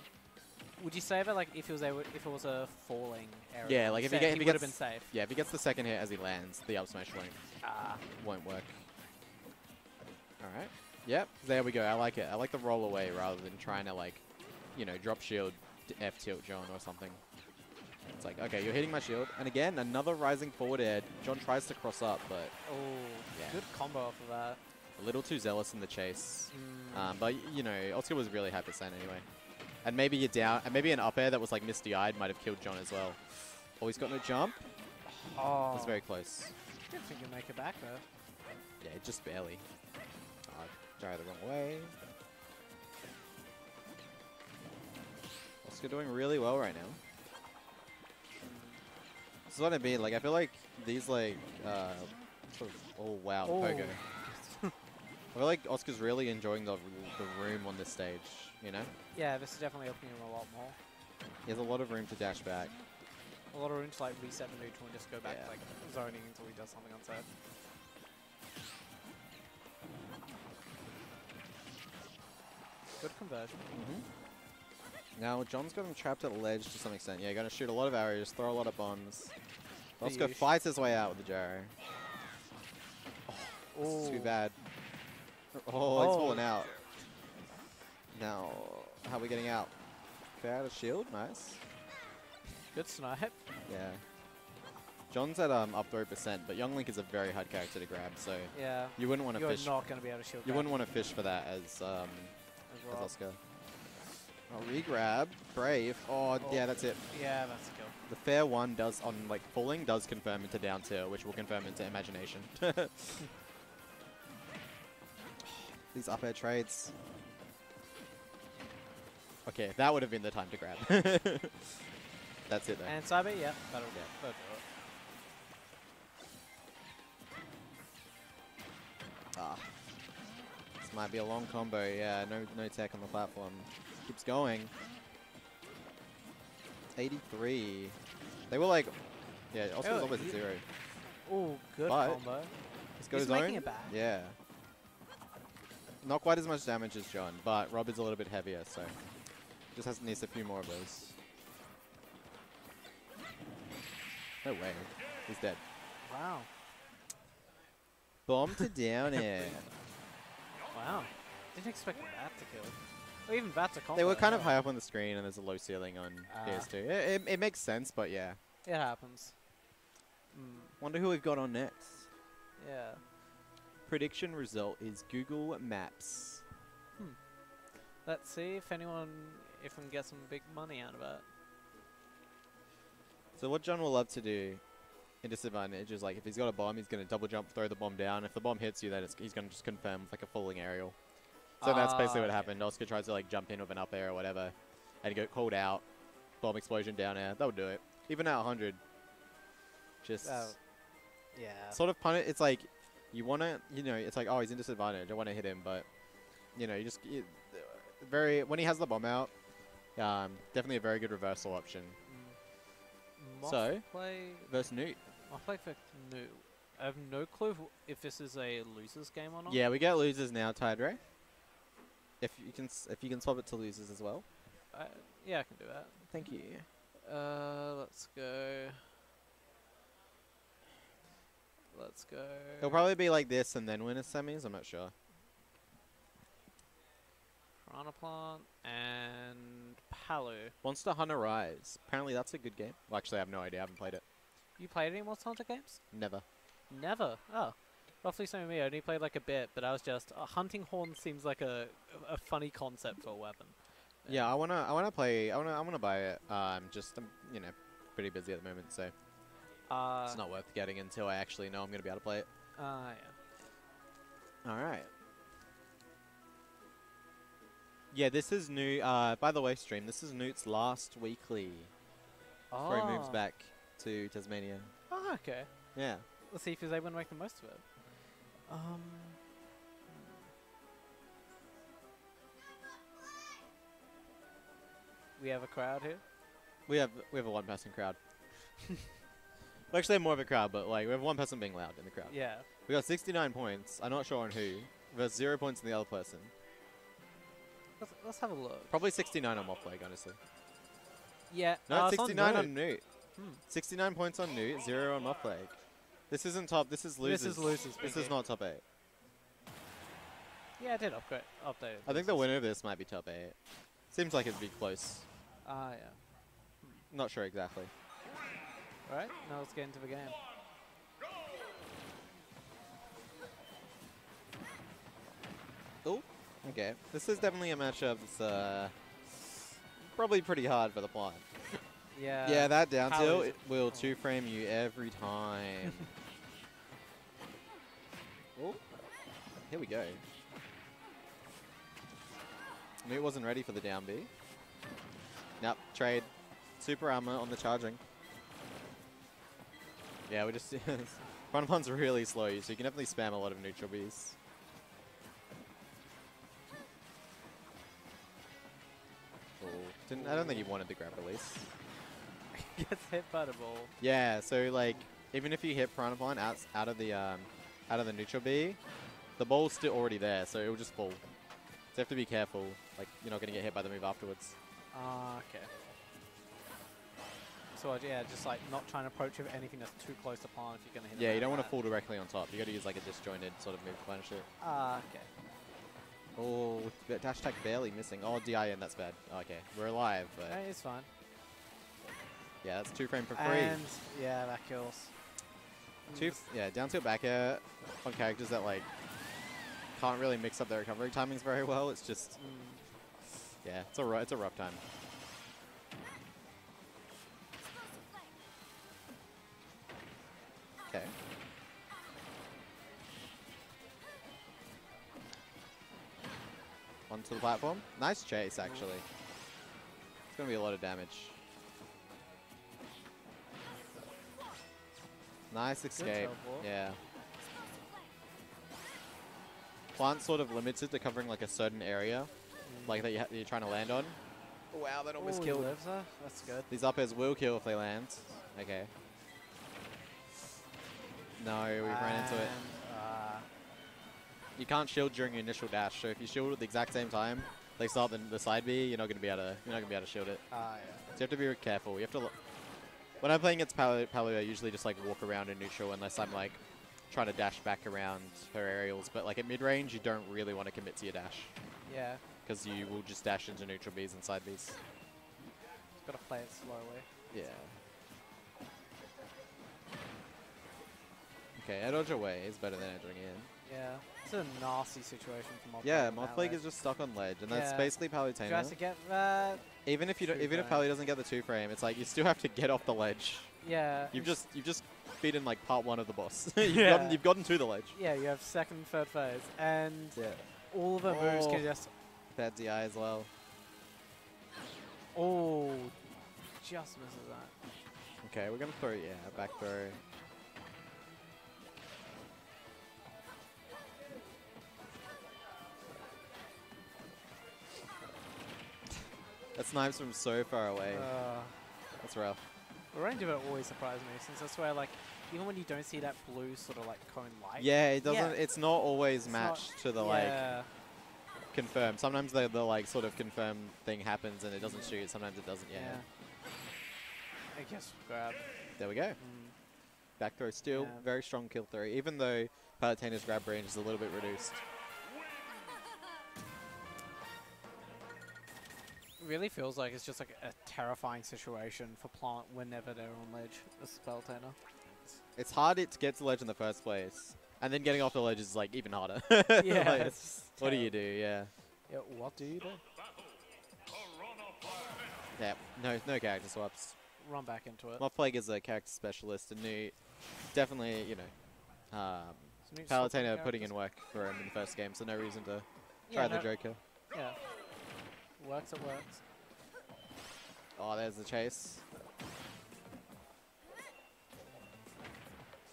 Would you say that like if it was able, if it was a falling area?
Yeah, like if he
instead,
get- if he
would have been safe.
Yeah, if he gets the second hit as he lands, the up smash won't
Ah,
won't work. All right. Yep. There we go. I like it. I like the roll away rather than trying to like, you know, drop shield, to F tilt John or something. It's like, okay, you're hitting my shield, and again another rising forward air. John tries to cross up, but
oh,
Yeah.
good combo off of that.
a little too zealous in the chase.
Mm.
Um, but you know, Oscar was really high percent anyway. And maybe you're down, and maybe an up air that was like misty-eyed might have killed John as well. Oh, he's got no jump.
oh,
That's very close.
Didn't think you'd make it back though.
Yeah, just barely. Gyro the wrong way. Oscar doing really well right now. This is what I mean. Like, I feel like these like, uh. Oh wow,
Oh.
pogo. I feel like Oscar's really enjoying the the room on this stage. You know,
Yeah, this is definitely opening him a lot more.
he has a lot of room to dash back.
A lot of room to like reset the neutral and just go back
Yeah.
like zoning until he does something on set. Good conversion.
Now John's got him trapped at the ledge to some extent. Yeah, gonna shoot a lot of arrows, throw a lot of bombs.
Usual.
fights his way out with the gyro.
Oh,
Too bad. Oh,
Oh.
falling out. Now, how are we getting out? Fair out of shield, nice.
Good snipe.
Yeah. John's at um, up 3%, but Young Link is a very hard character to grab, so
Yeah.
you wouldn't want to
You're
fish.
not going to be able to shield
You
grab
wouldn't want to fish for that as um,
as
as. Oscar. Oh, re-grab, brave. Oh,
Oh.
yeah, that's it.
Yeah, that's a kill.
The fair one does on like falling does confirm into down tilt, which will confirm into imagination. *laughs* These up air trades. Okay, that would have been the time to grab. *laughs* That's it though.
And B, yeah, that'll,
Yeah.
that'll do it.
Ah. This might be a long combo. Yeah, no no tech on the platform. Keeps going. 83. They were like, yeah,
Oh,
almost at zero.
Oh, good
But-
combo.
He's got
He's
his
making
own.
it back.
Yeah. Not quite as much damage as John, but Rob is a little bit heavier, so just has needs a few more of those. No way. He's dead.
Wow.
Bomb to down *laughs* air.
Wow. Didn't expect that to kill. Or even that to combo.
They were kind of high up on the screen, and there's a low ceiling on
Ah.
PS2. It, it, it makes sense, but yeah.
It happens. Mm,
Wonder who we've got on next.
yeah.
Prediction result is Google Maps. Hmm.
Let's see if anyone, if we can get some big money out of it.
So what John will love to do in disadvantage is like if he's got a bomb, he's going to double jump, throw the bomb down. If the bomb hits you, then it's, he's going to just confirm with like a falling aerial. So that's basically
Ah,
what happened. Oscar tries to like jump in with an up air or whatever, and get called out. Bomb explosion down air. That would do it. Even at 100. Just
Oh, yeah.
sort of punish. It's like you want to, you know, it's like oh he's in disadvantage. I want to hit him, but you know, you just you, very when he has the bomb out. Um, definitely a very good reversal option.
Mm.
So?
play.
Versus Newt.
Moth play for no. I have no clue if this is a losers game or not.
Yeah, we get losers now, Tide Ray. If you can, if you can swap it to losers as well.
I, yeah, I can do that.
Thank you.
Uh, let's go. Let's go.
It'll probably be like this and then win a semis. I'm not sure.
Piranha Plant and Palu.
Monster Hunter Rise. Apparently that's a good game. Well, actually, I have no idea. I haven't played it.
You played any Monster Hunter games?
Never.
Never. Oh. roughly same with me. I only played like a bit, but I was just a hunting horn seems like a a funny concept for a weapon.
Yeah, I wanna I wanna play I wanna I wanna buy it. Um, just I'm you know pretty busy at the moment, so
Uh,
it's not worth getting until I actually know I'm gonna be able to play it.
uh, yeah.
All right. Yeah, this is new. Uh, by the way, stream. This is Newt's last weekly before he moves
Oh.
back to Tasmania.
Oh, okay.
Yeah.
Let's see if he's able to make the most of it. Um. We have a crowd here.
We have we have a one person crowd. *laughs* we actually have more of a crowd, but like we have one person being loud in the crowd.
Yeah.
We got 69 points. I'm not sure on who. Versus zero points on the other person.
Let's, let's have a look.
Probably 69 on Moff Plague, honestly.
Yeah.
No,
uh,
it's
it's on
69
Newt.
on Newt.
Hmm.
69 points on Newt, zero on Moff Plague. This isn't top. This is losers.
This is losers.
This is not top eight.
Yeah, I did upgrade. Update.
I think the winner of this might be top eight. Seems like it'd be close.
Ah, yeah.
Not sure exactly.
Right. Now let's get into the game.
Oh, okay. This is definitely a matchup that's uh, probably pretty hard for the plot.
Yeah.
yeah, that down tilt it will two frame you every time. *laughs* oh, here we go. Newt wasn't ready for the down B. Nope, trade. Super armor on the charging. Yeah, we just *laughs* front one's really slow, so you can definitely spam a lot of neutral Bs. Oh, didn't, I don't think he wanted the grab release. *laughs*
Gets hit by the ball.
Yeah, so like even if you hit Piranha out out of the um out of the neutral B, the ball's still already there, so it will just fall. So you have to be careful, like you're not gonna get hit by the move afterwards.
Ah, okay. So uh, yeah, just like not trying to approach with anything that's too close to palm if you're gonna hit.
Yeah, you don't want to fall directly on top. You got to use like a disjointed sort of move to punish it.
Ah, okay.
Oh, dash attack barely missing. Oh, DIN, that's bad. Okay, we're alive, but
it's fine.
Yeah, that's two frame for free.
And yeah, that kills.
Two, yeah, down tilt back air on characters that like can't really mix up their recovery timings very well. It's just
Mm,
yeah, it's a it's a rough time. Okay. Onto the platform. Nice chase, actually. It's gonna be a lot of damage. Nice escape. Yeah. Plant's sort of limited to covering like a certain area,
mm.
like that you ha- you're trying to land on. Wow, that almost
Ooh, he lives there. That's good.
These up airs will kill if they land. Okay. No, we ran into it.
Uh,
You can't shield during your initial dash, so if you shield at the exact same time, they start the, the side B, you're not gonna be able to you're not gonna be able to shield it.
ah, yeah.
So you have to be careful. You have to. When I'm playing against Palio, I usually just like walk around in neutral unless I'm like trying to dash back around her aerials. But like at mid range, you don't really want to commit to your dash
Yeah.
because you will just dash into neutral Bs and side Bs.
Gotta play it slowly. Eh?
Yeah. Okay, I dodge away is better than edging in.
Yeah. It's a nasty situation for Mob
Yeah,
Plague
Moth
that
Plague
way.
is just stuck on ledge, and that's
Yeah.
basically
Tries
Palutena.
to get that.
Even if you don't, even if. Pally doesn't get the two frame, it's like you still have to get off the ledge.
Yeah.
You've just you've just beaten like part one of the boss. *laughs* you've
Yeah.
gotten you've gotten to the ledge.
Yeah, you have second third phase, and
Yeah.
all of the moves
Oh.
can just.
Bad DI as well.
Oh, just misses that.
Okay, we're gonna throw yeah back throw. That snipes from so far away.
Uh,
That's rough.
the range of it always surprises me, since I swear, like, even when you don't see that blue sort of like cone light.
Yeah, it doesn't.
Yeah.
It's not always
it's not-
matched to the like
yeah,
confirm. Sometimes the the like sort of confirm thing happens and it doesn't shoot. Sometimes it doesn't. Yeah.
yeah. I guess grab.
There we go.
Mm.
Back throw still
Yeah.
very strong kill three, even though Palutena's grab range is a little bit reduced.
Really feels like it's just like a terrifying situation for Plant whenever they're on ledge as Spelltainer.
It's hard to get to ledge in the first place, And then getting off the ledge is like even harder. *laughs*
Yeah.
Like, what do you do? Yeah.
Yeah, what do you do?
Yeah. No, no character swaps.
Run back into it.
Moth Plague is a character specialist, and new, definitely, you know, um, putting in work for him in the first game, so no reason to
Yeah,
try the
no-
Joker.
Yeah. Works, it works.
Oh, there's the chase.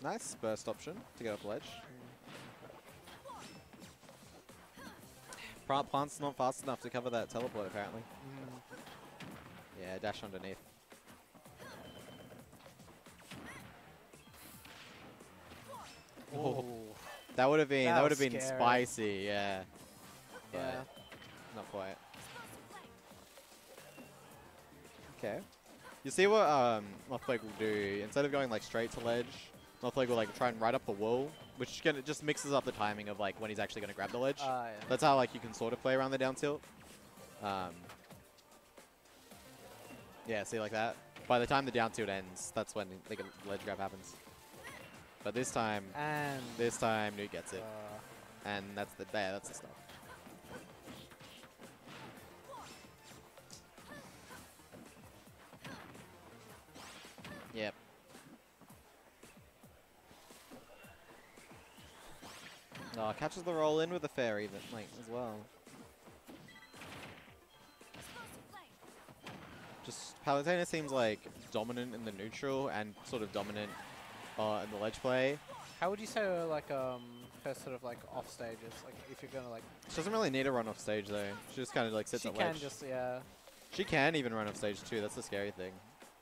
Nice burst option to get up ledge. Pra- Plant's not fast enough to cover that teleport, apparently.
Mm.
Yeah, dash underneath. Oh, *laughs* that would have been
That
that, would have been spicy, yeah. But
Yeah.
Not quite. Okay. You see what um, Mothblade will do? Instead of going like straight to ledge, Mothblade will like try and ride up the wall, which of just mixes up the timing of like when he's actually going to grab the ledge.
Ah, yeah.
That's how like you can sort of play around the down tilt. Um, yeah, see like that. By the time the down tilt ends, that's when the g- ledge grab happens. But this time,
And
this time Newt gets it,
uh,
and that's the yeah, that's the stuff. Oh, catches the roll in with the fair even, like, as well. Just, Palutena seems like dominant in the neutral and sort of dominant uh, in the ledge play.
how would you say uh, like um her sort of like off stages? Like if you're gonna like
She doesn't really need to run off stage though. She just kind of like sits
she
at
can
ledge.
just yeah.
She can even run off stage too. That's the scary thing.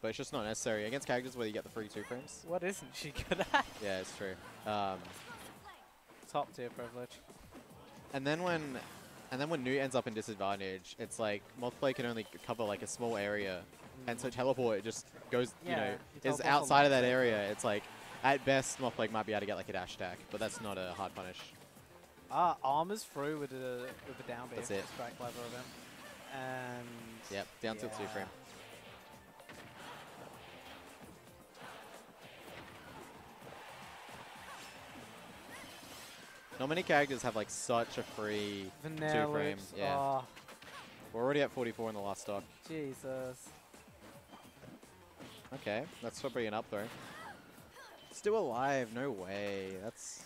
But it's just not necessary against characters where you get the free two frames.
What isn't she good at?
Yeah, it's true. Um,
Top tier privilege.
and then when, and then when Newt ends up in disadvantage, it's like multiplayer can only cover like a small area, and so teleport it just goes,
Yeah,
you know, is outside of that area. It's like, at best, Mothblade might be able to get like a dash attack, but that's not a hard punish.
Ah, armor's through with a with a down B.
That's it.
Clever of him. And
Yep, down tilt two
Yeah.
frame. Not many characters have like such a free
vanilla
two frame.
loops,
Yeah,
Oh,
we're already at 44 in the last stock.
Jesus.
Okay, that's for bringing up though. Still alive? No way. That's.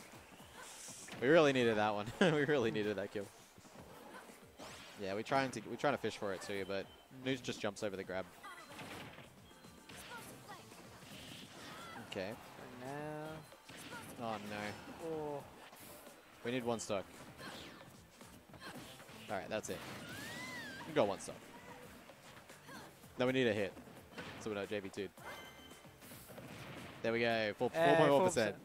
We really needed that one. *laughs* we really needed that kill. Yeah, we're trying to we're trying to fish for it too, but Newt just jumps over the grab. Okay.
Now,
Oh no.
oh,
We need one stock. Alright, that's it. We got one stock. Now we need a hit. So we're not JV2. There we go. Four
eh,
point one percent.
4%.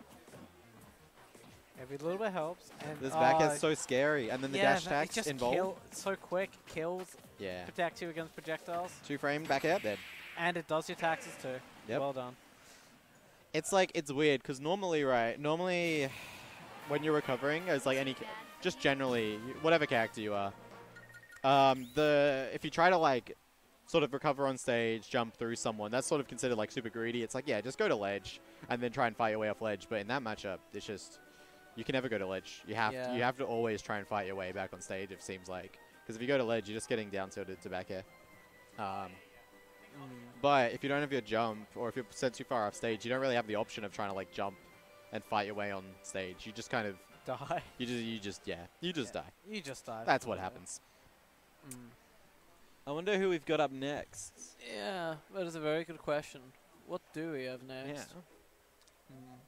Every little bit helps. And
This back
oh,
is so scary. And then the
yeah,
dash attacks
just
involved.
Kill, so quick, kills,
Yeah.
protect you against projectiles,
Two frame back out dead.
and it does your taxes too.
Yep.
Well done.
It's like it's weird because normally, right? Normally, when you're recovering, as like any, just generally, whatever character you are, um, the if you try to like sort of recover on stage, jump through someone, that's sort of considered like super greedy. It's like yeah, just go to ledge and then try and fight your way off ledge. But in that matchup, it's just you can never go to ledge. You have
Yeah.
to, you have to always try and fight your way back on stage. It seems like because if you go to ledge, you're just getting down tilted to back air. Um,
Mm.
but if you don't have your jump, or if you're sent too far off stage, you don't really have the option of trying to like jump and fight your way on stage. You just kind of,
Die. *laughs*
you just, you just, yeah, you just die.
You just die.
That's what happens.
Mm.
I wonder who we've got up next.
Yeah, that is a very good question. What do we have next?
Yeah.
Mm.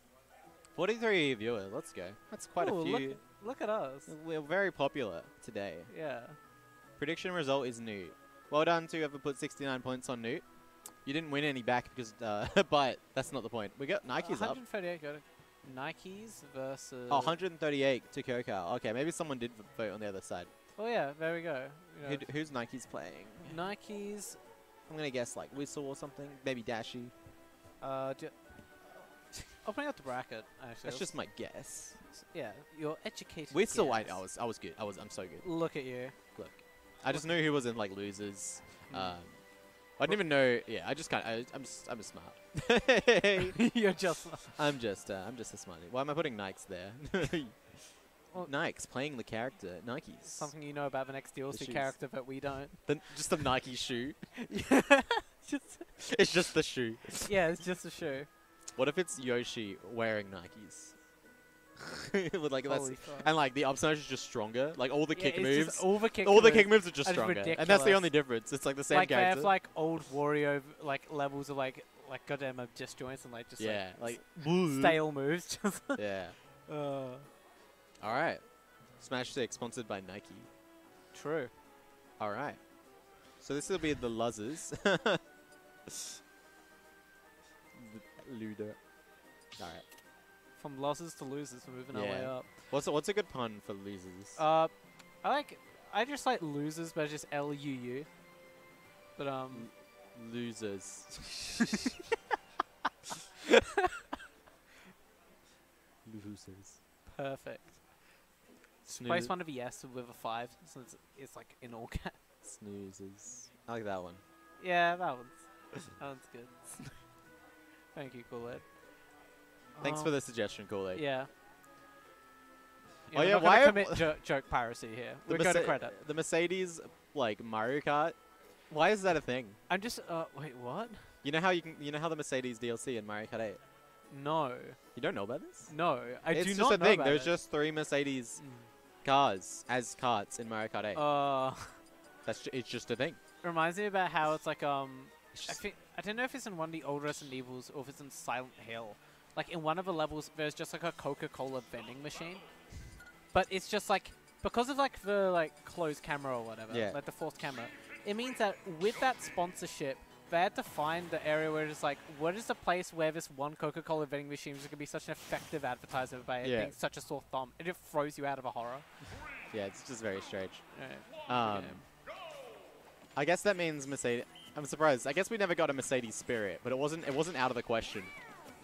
43 viewers, let's go. That's quite
Ooh,
a few.
Look at us.
We're very popular today.
Yeah.
Prediction result is Newt. Well done to whoever put 69 points on Newt. You didn't win any back because, uh, *laughs* but that's not the point. We got Nike's up.
138 go to Nikes versus.
Oh, 138 to Kokal. Okay, maybe someone did vote on the other side.
Oh yeah, there we go.
Who who's Nike's playing?
Nikes.
I'm gonna guess like Whistle or something. Maybe Dashy.
Uh, I'll bring out the bracket. Actually,
That's just my guess.
yeah. You're educated.
Whistle, I,
guess.
I was, I was good. I was, I'm so good.
Look at you.
Look, I just knew who was in like losers.
Mm.
Um, I didn't even know. Yeah, I just of. I'm just. I'm just smart. *laughs*
You're just. *laughs*
I'm just. Uh, I'm just a smarty. Why am I putting Nikes there? *laughs*
Well-
Nikes playing the character. Nikes.
Something you know about the next DLC
shoes.
character, but we don't.
The, just a Nike shoe.
just,
It's just the shoe.
yeah, it's just a shoe.
What if it's Yoshi wearing Nikes? *laughs* With like that's
fuck.
and like the up smash is just stronger. Like all the
Yeah,
kick moves,
all the kick
all the
moves.
kick moves are just stronger, and that's the only difference. It's like the same
like they have like old Wario like levels of like like goddamn of disjoints and like just
yeah,
like,
like
stale moves. *laughs*
Yeah.
uh,
All right, Smash Six sponsored by Nike.
true.
All right, so this will be the Luzzers. *laughs* Luda. All right.
From losses to losers, we're moving our way up.
What's a, what's a good pun for losers?
Uh, I like I just like losers, but it's just L U U. But um,
losers. losers.
perfect.
Snoo-
Place one of the yes with a five, so it's, it's like in all caps.
Snoozes. I like that one.
Yeah, that one's that one's good. *laughs* Thank you, Kool-Aid.
Thanks for
Um,
the suggestion, Kool-Aid.
Yeah.
Oh,
we're
yeah,
not
why
commit jo- joke piracy here?
The
We're going to
Merce-
credit.
The Mercedes, like Mario Kart. Why is that a thing?
I'm just. Uh, wait, what?
You know how you can. You know how the Mercedes DLC in Mario Kart 8.
No,
You don't know about this?
no, I
it's
do
just
not
a
know
thing. There's
it.
just three Mercedes
Mm.
cars as carts in Mario Kart 8.
Uh,
That's ju- it's just a thing.
reminds me about how it's like um.
It's
I think I don't know if it's in one of the old Resident Evils or if it's in Silent Hill. Like in one of the levels, there's just like a Coca-Cola vending machine, but it's just like because of like the like closed camera or whatever,
Yeah.
like the forced camera. It means that with that sponsorship, they had to find the area where it's like, what is the place where this one Coca-Cola vending machine is going to be such an effective advertiser by
Yeah.
being such a sore thumb, and it throws you out of a horror.
yeah, it's just very strange.
Right.
Um, I guess that means Mercedes. I'm surprised. I guess we never got a Mercedes Spirit, but it wasn't. It wasn't out of the question.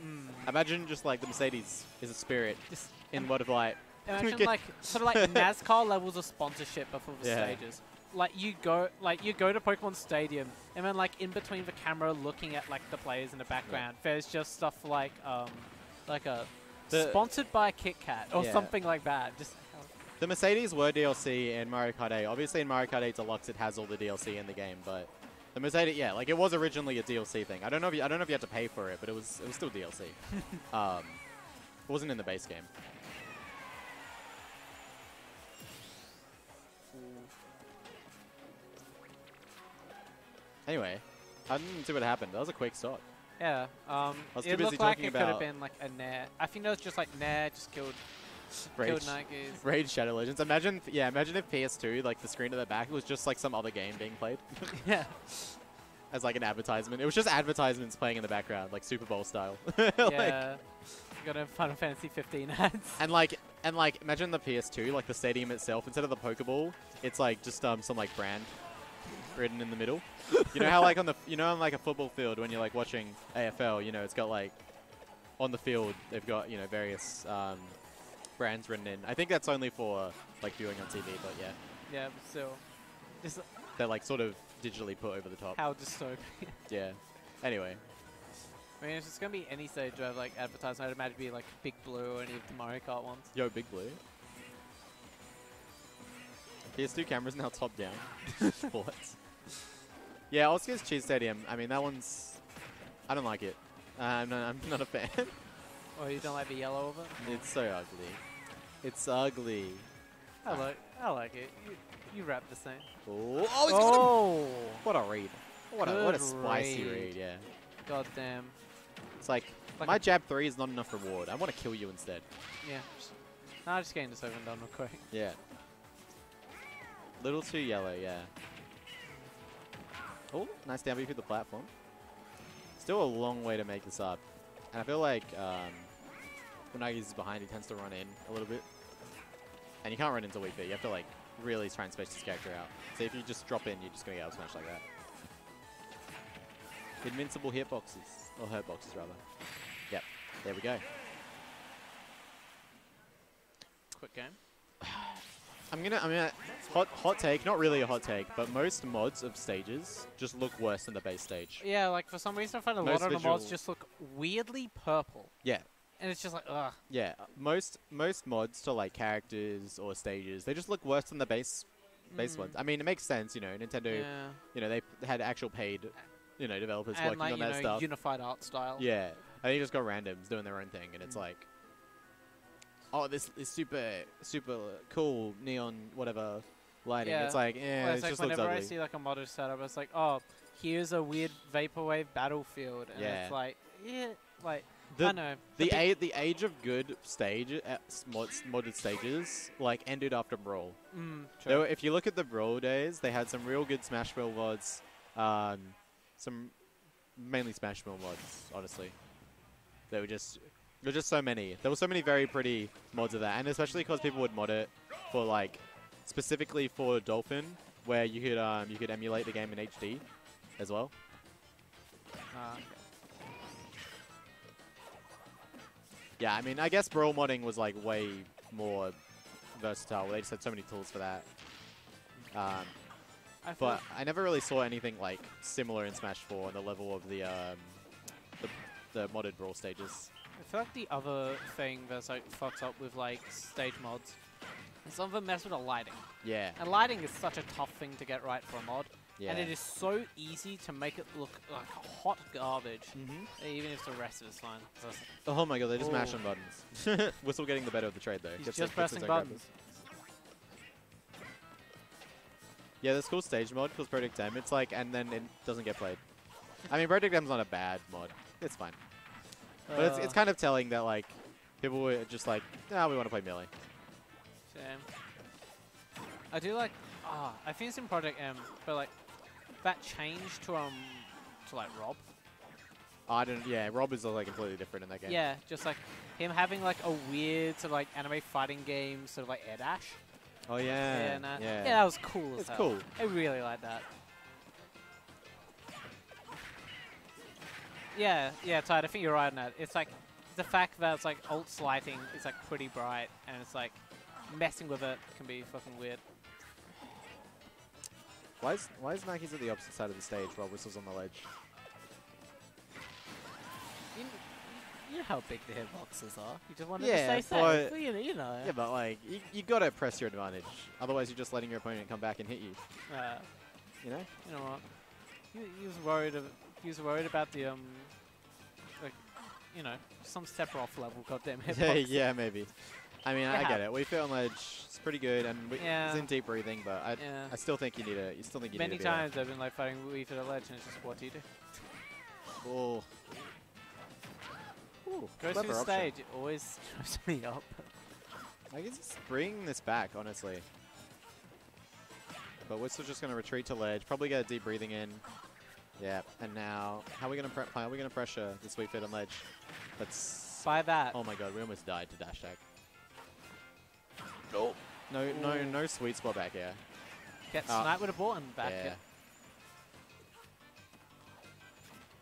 Mm.
Imagine just like the Mercedes is a spirit
Just
in what of like.
Imagine like sort of like *laughs* NASCAR levels of sponsorship before the
Yeah.
stages. Like you go, like you go to Pokemon Stadium, and then like in between the camera looking at like the players in the background, there's just stuff like um, like a
The-
sponsored by Kit Kat or
Yeah.
something like that. Just
The Mercedes were DLC in Mario Kart 8. Obviously, in Mario Kart 8 Deluxe, it has all the DLC in the game, but the Mercedes, yeah, like it was originally a DLC thing. I don't know if you, I don't know if you had to pay for it, but it was it was still DLC. *laughs* um, it wasn't in the base game. Anyway, I didn't see what happened. That was a quick stop.
yeah. Um,
I was too
it
busy
looked like it could have been like a Nair. I think that was just like Nair just killed *laughs*
Rage,
killed. *laughs*
Raid Shadow Legends. Imagine, yeah, imagine if PS2, like the screen at the back, was just like some other game being played. *laughs*
yeah.
as like an advertisement. It was just advertisements playing in the background, like Super Bowl style. Like-
yeah. You got a Final Fantasy 15 ads.
and like and like imagine the PS2, like the stadium itself, instead of the Pokeball, it's like just um some like brand written in the middle. you know how like on the you know on like a football field when you're like watching AFL, you know, it's got like on the field they've got, you know, various um brands written in. I think that's only for like viewing on TV, but yeah.
yeah, but still, just
They're like sort of digitally put over the top.
how dystopian. *laughs*
Yeah. Anyway,
I mean, if it's gonna be any stage of like advertising, I'd imagine it'd be like Big Blue or any of the Mario Kart ones.
Yo, Big Blue. PS2 camera's now top down. *laughs* what? Yeah, Oscar's Cheese Stadium. I mean, that one's. I don't like it. Uh, I'm, not, I'm not a fan.
Or you don't like the yellow of it?
it's so ugly. It's ugly.
I like, I like it. You, you rap the same.
Oh, oh, he's got a-
Oh,
what a read. What a, what a spicy
raid.
read, yeah.
god damn.
It's like,
Like
my jab 3 is not enough reward. I want to kill you instead.
Yeah. Nah, just getting this over and done real quick.
Yeah. Little too yellow, yeah. Oh, nice down B through the platform. Still a long way to make this up. And I feel like um, when Nagi's behind, he tends to run in a little bit. And you can't run into weak bit. You have to like really try and space this character out. So if you just drop in, you're just going to get out smashed like that. Invincible hitboxes. Or hurt boxes, rather. Yep. There we go.
Quick game. *sighs*
I'm gonna, I'm gonna, hot, hot take, not really a hot take, but most mods of stages just look worse than the base stage.
Yeah, like for some reason I find a
Most
lot of the mods just look weirdly purple.
Yeah,
And it's just like, ugh.
yeah. Most, most mods to like characters or stages, they just look worse than the base, base
Mm.
ones. I mean, it makes sense, you know. Nintendo,
Yeah.
you know, they had actual paid, you know, developers
And
working
like,
on
you
that
know,
stuff.
unified art style.
Yeah, and you just got randoms doing their own thing, and it's
Mm.
like, oh, this is super, super cool neon whatever lighting. It's like, eh,
Well,
it
it's like
just looks
whenever I see like a modded setup, it's like, oh, here's a weird vaporwave battlefield, and
Yeah.
it's like, yeah, like
The-
I know
The
big-
a- the age of good stage uh, mods, modded stages like ended after Brawl.
mm, true.
were, if you look at the Brawl days, they had some real good Smash Smashville mods, um, some mainly Smashville mods. Honestly, they were just there were just so many. There were so many very pretty mods of that, and especially because people would mod it for like specifically for Dolphin, where you could um, you could emulate the game in HD as well.
Ah,
Yeah, I mean, I guess Brawl modding was like way more versatile. They just had so many tools for that. Um,
I
but I never really saw anything like similar in Smash 4 on the level of the um, the, the modded Brawl stages.
I feel like the other thing that's like fucked up with like stage mods is some of them mess with the lighting.
Yeah,
And lighting is such a tough thing to get right for a mod.
Yeah.
And it is so easy to make it look like hot garbage,
Mm-hmm.
even if the rest of it's fine.
Oh my god, they're just
Oh.
mash on buttons. *laughs* We're still getting the better of the trade though.
He's just
it- gets his
pressing buttons.
grabbers. Yeah, there's cool stage mod called Project M. It's like, and then it doesn't get played. I mean, Project M's not a bad mod. It's fine. But it's, it's
Uh,
kind of telling that like people were just like, nah, we want to play melee.
Shame. I do like. Ah, I think it's in Project M, but like that change to um to like Rob.
I don't. Yeah, Rob is like completely different in that game.
Yeah, just like him having like a weird sort of like anime fighting game, sort of like air dash.
Oh yeah.
nah.
yeah.
that was cool.
It's
hell.
cool.
I really like that. Yeah, yeah, Tide, I think you're right on that. It's like the fact that it's like alt lighting is like pretty bright and it's like messing with it can be fucking weird.
Why is why is Nike's at the opposite side of the stage while Whistle's on the ledge?
You, you know how big the hitboxes are. You just want
Yeah,
to stay safe. You know, you know.
Yeah, but like you, you gotta press your advantage. Otherwise, you're just letting your opponent come back and hit you.
Uh,
You know?
you know what? He, he was worried. Of, he was worried about the um, like, you know, some Sephiroth level goddamn *laughs*
yeah, yeah, maybe. I mean,
It
I get it. Wii Fit on ledge. It's pretty good, and we,
Yeah.
it's in deep breathing. But I,
Yeah.
I still think you need it. You still think you
Many
need a
times I've been like fighting Wii for the ledge, and it's just what do you do?
Oh. Ooh, clever
through the
option.
stage, it always *laughs* trips me up.
I guess it's bringing this back, honestly. But Whistle's just gonna retreat to ledge. Probably get a deep breathing in. Yeah, and now how are we gonna pre- how are we gonna pressure the sweet fit on ledge? Let's.
By that,
oh my god, we almost died to dash tag. Nope. No, no,
Ooh.
no sweet spot back here.
get
uh,
sniped with a button back.
yeah.
here.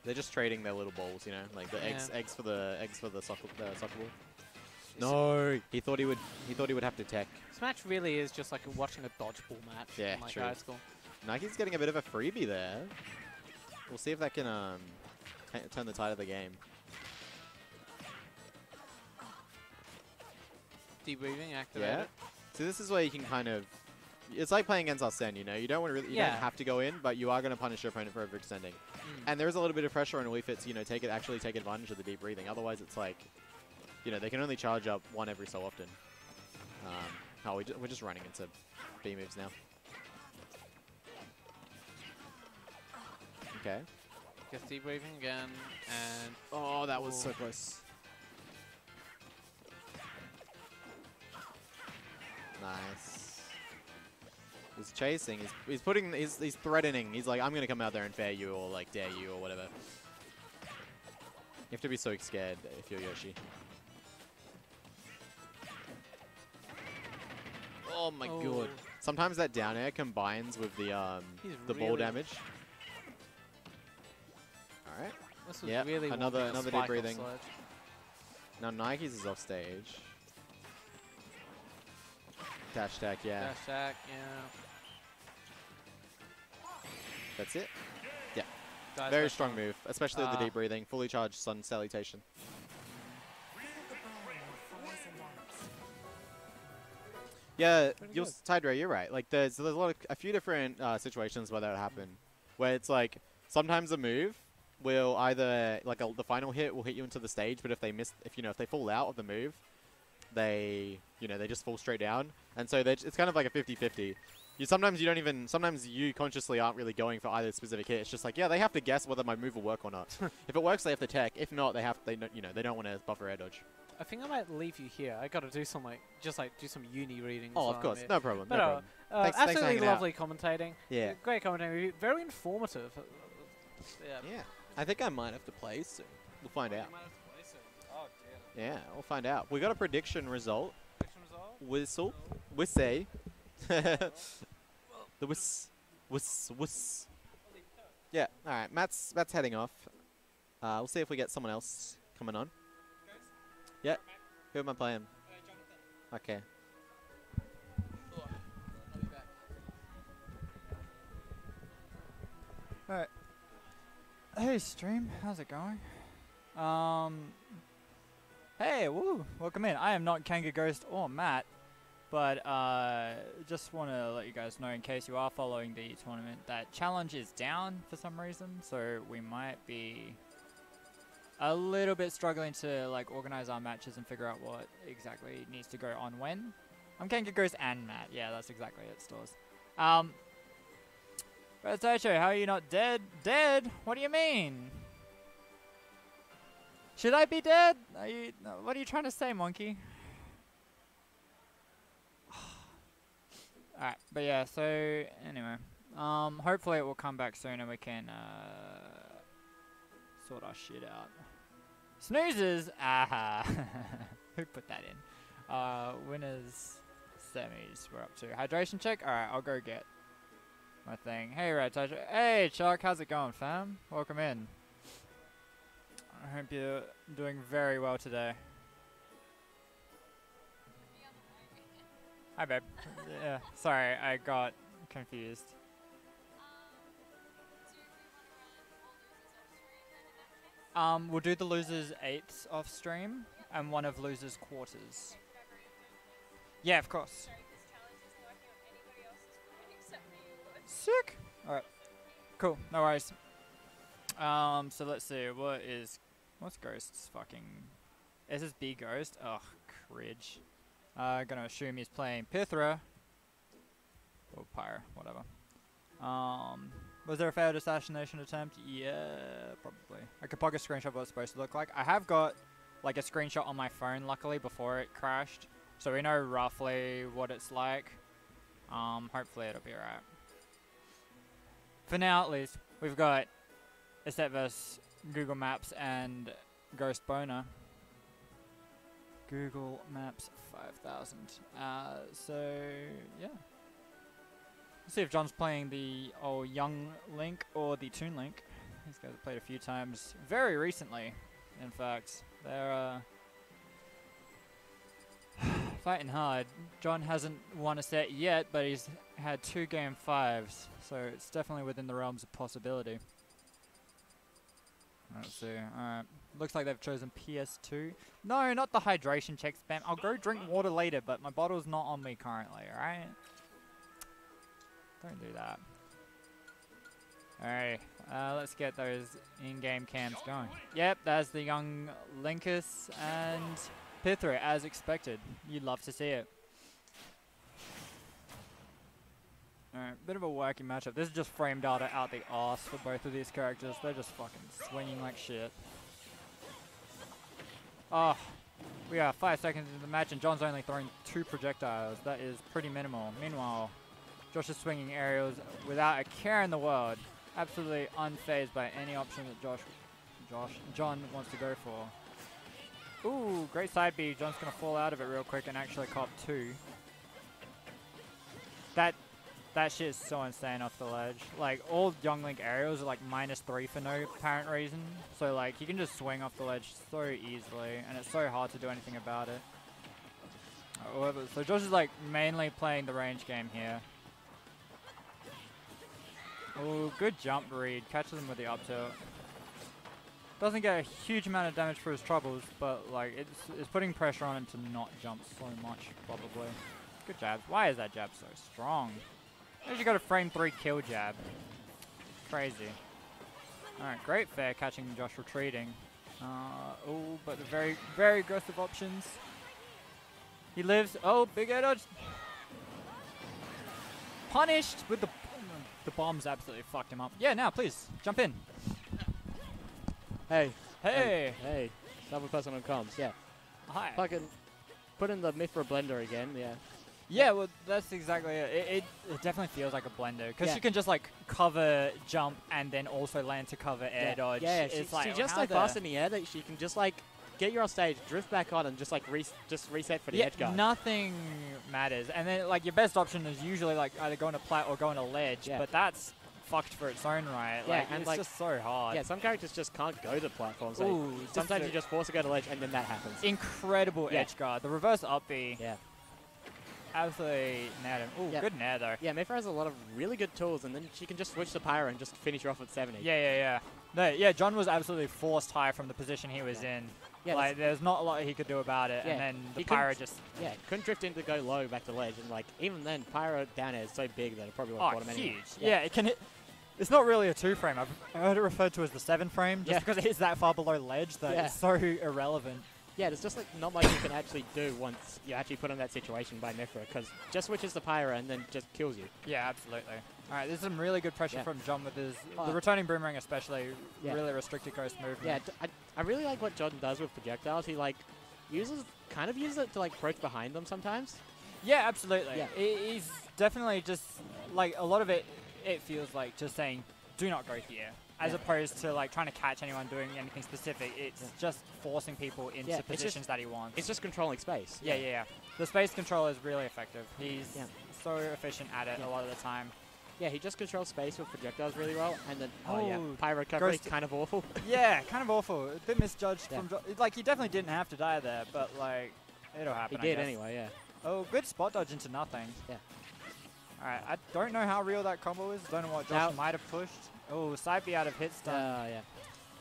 They're just trading their little balls, you know, like the eggs,
Yeah.
eggs for the eggs for the soccer, the soccer ball.
It's-
No, he thought he would. He thought he would have to tech.
This match really is just like watching a dodgeball match
Yeah,
in like
true.
high school.
Nike's getting a bit of a freebie there. We'll see if that can um, t- turn the tide of the game.
Deep breathing, activate
Yeah.
it.
So this is where you can kind of. It's like playing against Arsene, you know. You don't want to really, you
Yeah.
don't have to go in, but you are going to punish your opponent for overextending.
Mm.
And there is a little bit of pressure on Wii Fit to, you know, take it actually take advantage of the deep breathing. Otherwise, it's like, you know, they can only charge up one every so often. Um, oh, we we're just running into B moves now. Okay.
Gets deep breathing again, and
Oh, that
was so
close. Nice. He's chasing. He's, he's putting. He's, he's threatening. He's like, I'm gonna come out there and fair you or like dare you or whatever. You have to be so scared if you're Yoshi. Oh my
Oh.
god. Sometimes that down air combines with the um
He's
the ball damage. All right.
this was
Yeah,
really
another- another deep breathing. Now Nike's is off stage. Dash attack, yeah.
Dash attack, yeah.
That's it.
Dive
Very strong move, especially with the deep breathing. Fully charged Sun Salutation. Yeah, you're,
good.
Tidra, you're right. Like, there's there's a lot of a few different uh, situations where that would happen, where it's like sometimes a move will either like a, the final hit will hit you into the stage, but if they miss, if you know, if they fall out of the move, they you know they just fall straight down, and so it's kind of like a 50-50. You sometimes you don't even sometimes you consciously aren't really going for either specific hit. It's just like yeah, they have to guess whether my move will work or not. *laughs* if it works, they have to tech. If not, they have they you know they don't want to buffer air dodge.
I think I might leave you here. I gotta do some like, just like do some uni reading.
Oh, of course, no problem,
But
no
uh,
problem.
uh,
Thanks- thanks for
absolutely
out.
lovely commentating.
Yeah,
Great commentating. Very informative. Uh, Yeah.
yeah. I think I might have to play soon. We'll find out.
Oh dear.
Yeah, we'll find out. We got a prediction result.
Prediction result?
Whistle, whistle. *laughs* the whis, whis, whis. Yeah. All right. Matt's Matt's heading off. Uh, we'll see if we get someone else coming on. Yeah. Who am I playing? Okay.
Hey stream, how's it going? Um, hey, woo, welcome in. I am not Kanga Ghost or Matt, but uh, just want to let you guys know in case you are following the tournament that Challonge is down for some reason, so we might be a little bit struggling to like organize our matches and figure out what exactly needs to go on when. I'm Kanga Ghost and Matt. Yeah, that's exactly it. Stores. Um, but Taicho, how are you not dead? Dead? What do you mean? Should I be dead? Are you? What are you trying to say, monkey? *sighs* Alright, but yeah. So anyway, um, hopefully it will come back soon and we can uh, sort our shit out. Snoozes, aha. *laughs* Who put that in? Uh, winners, semis. We're up to hydration check. All right, I'll go get my thing. Hey, Red Touch. Hey, Chuck. How's it going, fam? Welcome in. I hope you're doing very well today. Hi, babe. yeah, sorry, I got confused. Um, we'll do the losers' eighths off stream and one of losers' quarters. Yeah, of course. Sick. All right. Cool. No worries. Um. So let's see. What is what's Ghost's fucking? SSB Ghost? Ugh, cridge. Uh, gonna assume he's playing Pithra. Or Pyra, whatever. Um. Was there a failed assassination attempt? Yeah, probably. I could pog a screenshot of what it's supposed to look like. I have got like a screenshot on my phone, luckily, before it crashed. So we know roughly what it's like. Um, hopefully it'll be alright. For now, at least, we've got Asset vs Google Maps and Ghost Boner. Google Maps 5000. Uh, so, yeah. Let's see if John's playing the old Young Link or the Toon Link. These guys have played a few times very recently, in fact. They're, uh, *sighs* fighting hard. John hasn't won a set yet, but he's had two game fives, so it's definitely within the realms of possibility. Let's see. Alright. Looks like they've chosen PS2. No, not the hydration check spam. I'll go drink water later, but my bottle's not on me currently, alright? Don't do that. Alright, uh, let's get those in-game cams going. Yep, there's the young Linkus and Pithra, as expected. You'd love to see it. Alright, bit of a wacky matchup. This is just frame data out the ass for both of these characters. They're just fucking swinging like shit. Oh, we are five seconds into the match and John's only throwing two projectiles. That is pretty minimal. Meanwhile, Josh is swinging aerials without a care in the world. Absolutely unfazed by any option that Josh, Josh, John wants to go for. Ooh, great side B. John's gonna fall out of it real quick and actually cop two. That that shit is so insane off the ledge. Like all Young Link aerials are like minus three for no apparent reason. So like you can just swing off the ledge so easily, and it's so hard to do anything about it. So Josh is like mainly playing the range game here. Oh, good jump read. Catches him with the up tilt. Doesn't get a huge amount of damage for his troubles, but like it's, it's putting pressure on him to not jump so much, probably. Good jab. Why is that jab so strong? Actually got a frame 3 kill jab. Crazy. Alright, great fair catching Josh retreating. Uh, oh, but the very, very aggressive options. He lives. Oh, big air dodge. Punished with the the bombs absolutely fucked him up. Yeah, now please jump in.
Hey,
Hey,
hey, double person on comms. Yeah,
hi.
fucking put in the Mythra blender again. Yeah,
Yeah, well, that's exactly it. It, it, it definitely feels like a blender because
Yeah.
you can just like cover, jump, and then also land to cover air
yeah.
dodge.
Yeah, she,
it's like
she just so fast in the air that she can just like get you off stage, drift back on, and just like re- just reset for the
yeah,
edge guard.
nothing matters. And then like your best option is usually like either going to plat or going to ledge,
Yeah.
but that's fucked for its own right.
Yeah,
like,
and,
it's
like-
just so hard.
Yeah, some characters just can't go to platforms. like, sometimes you just force to go to ledge, and then that happens.
incredible
Yeah.
edge guard. The reverse up B,
yeah,
absolutely nailed him. Ooh,
Yeah.
good nair though.
yeah. Mythra has a lot of really good tools, and then she can just switch to Pyra and just finish her off at 70.
Yeah, yeah, yeah. No, yeah, John was absolutely forced high from the position he was
Yeah.
in.
yeah,
like, there's not a lot he could do about it,
Yeah,
and then the
he
Pyra just
yeah. Couldn't drift in to go low back to ledge, and like even then, Pyra down air is so big that it probably won't
oh,
bottom
huge.
anyway.
Yeah. it can hit. It's not really a two frame. I've heard it referred to as the seven frame, just
Yeah.
because it is that far below ledge that
Yeah.
it's so irrelevant.
Yeah, there's just like not much you can actually do once you actually put in that situation by Mythra, because just switches to Pyra and then just kills you.
Yeah, absolutely. All right, there's some really good pressure
Yeah.
from John with his
Uh,
the returning boomerang, especially
Yeah.
really restricted ghost movement.
Yeah, I really like what John does with projectiles. He like uses kind of uses it to like approach behind them sometimes.
Yeah, absolutely.
Yeah.
He- he's definitely just like a lot of it. It feels like just saying, "Do not go here," as
Yeah.
opposed to like trying to catch anyone doing anything specific. It's
Yeah.
just forcing people into
Yeah, it's just-
positions that he wants.
It's just controlling space.
yeah, yeah, yeah. The space control is really effective. He's
Yeah.
so efficient at it
Yeah.
a lot of the time.
Yeah, he just controls space with projectiles really well, and then oh, yeah,
Oh,
Pyra recovery kind of awful. *laughs*
yeah, kind of awful. A bit misjudged
Yeah.
from like he definitely didn't have to die there, but like it'll
he
happen. I
did anyway. Yeah.
Oh, good spot dodge into nothing.
Yeah.
Alright, I don't know how real that combo is. Don't know what Josh
Now-
might have pushed. Oh, side B out of hit stun.
Uh, yeah.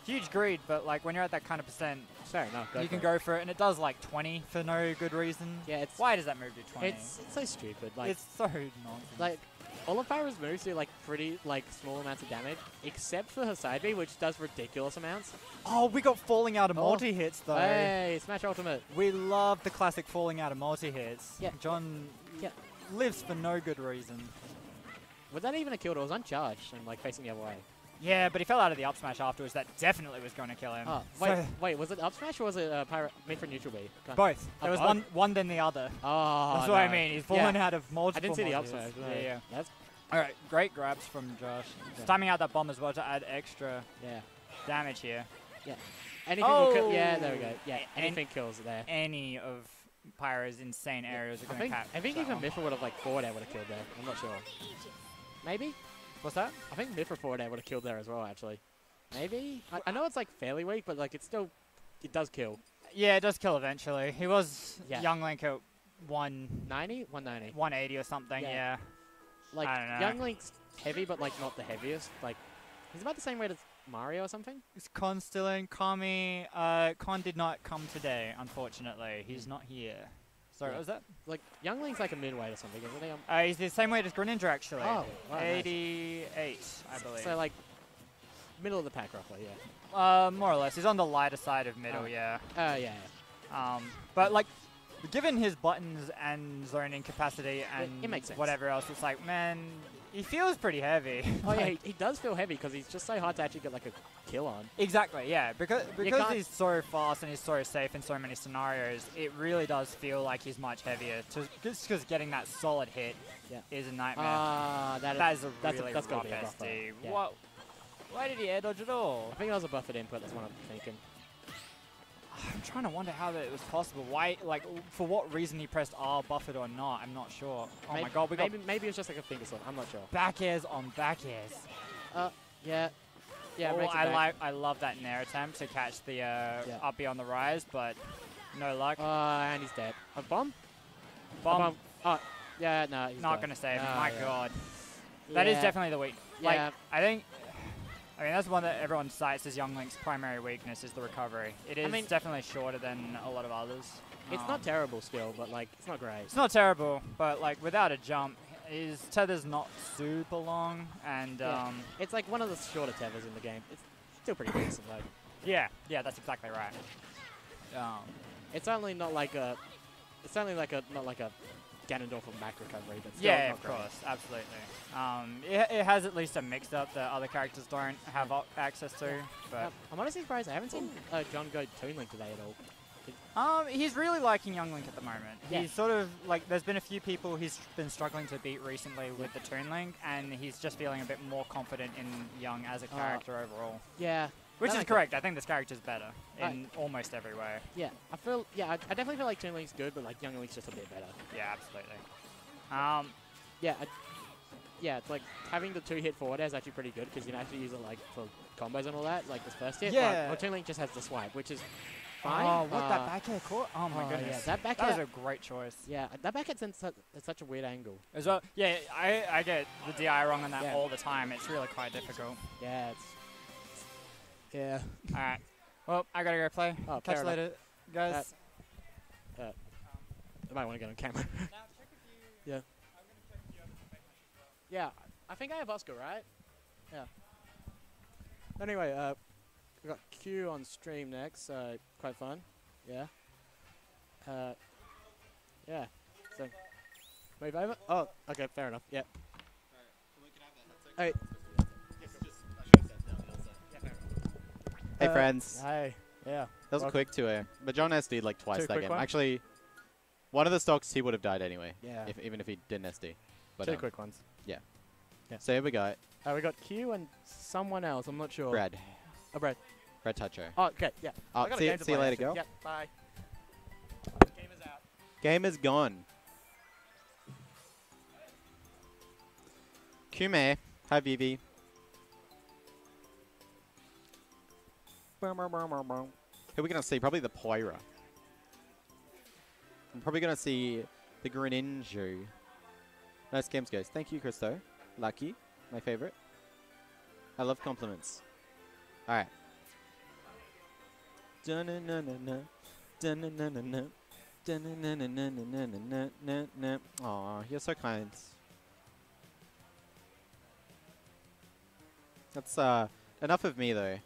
Huge greed, but like when you're at that kind of percent,
Fair enough. Go
you can
it.
go for it, and it does like 20 for no good reason.
Yeah, it's
Why does that move to 20?
it's, it's so stupid. Like
it's so nonsense.
like all of Pyra's moves do like pretty like small amounts of damage, except for her side B, which does ridiculous amounts.
oh, we got falling out of
Oh.
multi hits though.
Hey, Smash Ultimate.
We love the classic falling out of multi hits.
Yeah.
John
Yeah.
lives for no good reason.
Was that even a kill? It was uncharged and like facing the other way.
Yeah, but he fell out of the up smash afterwards. That definitely was going to kill him.
Oh,
So-
wait, wait, was it up smash or was it uh, Pyra made for neutral B? Can't-
Both.
Oh,
There was
both?
one, one then the other.
Oh,
That's what I mean. He's
Yeah.
out of multiple.
I didn't see the up smash.
Yeah,
no.
yeah.
That's
All right, great grabs from Josh.
Yeah.
Timing out that bomb as well to add extra
yeah.
damage here. Yeah.
Anything will kill.
Oh!
Yeah, there we go. Yeah,
And-
anything kills there.
Any of Pyra's insane areas are
I
going to catch.
I think even
one.
Would have like forward air would have killed there. I'm not sure. Maybe.
What's that?
I think air would have killed there as well. Actually. Maybe. I, I know it's like fairly weak, but like it still it does kill.
Yeah, it does kill eventually. He was
Yeah.
Young Link at one
90, 190.
180 or something.
Yeah.
Yeah.
Like
I don't know.
Young Link's heavy, but like not the heaviest. Like he's about the same weight as Mario or something.
Is Con still in? Kami, uh, Con did not come today, unfortunately. He's not here. Sorry,
Yeah.
what was that?
Like Young Link's like a midweight or something, isn't he? Um,
Uh, he's the same weight as Greninja, actually.
Oh, wow, nice.
88, I believe.
So like middle of the pack roughly. Yeah.
uh, more or less. He's on the lighter side of middle,
Oh.
yeah.
Uh, yeah.
Um, but like, given his buttons and zoning capacity and whatever else, it's like, man, he feels pretty heavy. *laughs*
Oh yeah, he, he does feel heavy because he's just so hard to actually get like a kill on.
Exactly, yeah. Because because he's so fast and he's so safe in so many scenarios, it really does feel like he's much heavier. To, just because getting that solid hit
Yeah.
is a nightmare.
Ah, that is.
that is a
that's
really
that's gotta
rough
be a buffer.
SD.
Yeah.
What? Why did he air dodge at all?
I think that was a buffered input. That's what I'm thinking.
I'm trying to wonder how that was possible. Why, like, for what reason he pressed R buffered or not? I'm not sure. Oh
maybe,
my god, we got
maybe maybe it was just like a finger slip. I'm not sure.
back airs on back airs.
Yeah. Yeah.
Oh, I like. I love that nair attempt to catch the uh,
Yeah.
up on the rise, but no luck.
Uh, and he's dead. A bomb?
Bomb.
Bomb. Oh, yeah, no. he's
Not
dead.
gonna save. him.
Ah,
My
yeah.
God. That is
Yeah.
definitely the weak. Like
Yeah.
I think. I mean, that's one that everyone cites as Young Link's primary weakness is the recovery. It is
mean-
definitely shorter than a lot of others.
It's
Um,
not terrible still, but like it's not great.
It's not terrible, but like without a jump, his tether's not super long, and
Yeah.
um,
It's like one of the shorter tethers in the game. It's still pretty decent. Like
yeah, yeah, that's exactly right. Um,
it's certainly not like a. It's certainly like a not like a Ganondorf or Mac recovery, but still
yeah, of
great.
course, absolutely. Um, it, it has at least a mix up that other characters don't have access to, but
Um, I'm honestly surprised I haven't seen uh, John go Toon Link today at all.
Um, he's really liking Young Link at the moment.
Yeah.
He's sort of like there's been a few people he's been struggling to beat recently with the Toon Link, and he's just feeling a bit more confident in Young as a
Uh,
character overall.
Yeah,
Which is
makes
correct. I think this character's better
Right.
in almost every way.
Yeah, I feel. Yeah, I, I definitely feel like Toon Link's good, but like Young Link's just a bit better.
Yeah, absolutely. Um,
Yeah, I, yeah. It's like having the two hit forward air is actually pretty good because you can actually use it like for combos and all that, like this first hit.
Yeah.
Like, well, Toon Link just has the swipe, which is fine.
Oh, what
uh,
that back air caught? Oh my
oh,
goodness,
Yeah, that back
that was a great choice.
Yeah, that back hit's in such, at such a weird angle.
As well, yeah, I, I get the DI wrong on that
Yeah.
all the time. It's really quite difficult.
Yeah, it's. Yeah.
All right. Well, I gotta go play.
Oh,
Catch
fair
you
enough.
later, guys.
I might want to get on camera. yeah. Yeah, I think I have Oscar, right? Yeah. Anyway, uh, we got Q on stream next, so quite fun. Yeah. Uh, yeah. So, move over. Oh, okay, fair enough. Yeah. Hey.
Hey,
Uh,
friends.
Hey. Yeah.
That was
Well-
a quick 2 But John SD'd like twice
Two
that game. Actually, one of the stocks he would have died anyway.
Yeah.
If, even if he didn't SD. But,
Two
um,
quick ones.
Yeah.
Yeah.
So here we go.
Uh, we got Q and someone else. I'm not sure.
Brad.
Oh, Brad.
Brad Taicho.
Oh, okay. Yeah.
Oh,
I got a
see, see you later, girl.
Yep. Bye. Game is out.
Game is gone. Kume. Hi, Vivi. Who are we going to see? Probably the Pyra. I'm probably going to see the Greninja. Nice games, guys. Thank you, Christo. Lucky. My favorite. I love compliments. All right. Aw, you're so kind. That's uh, enough of me, though.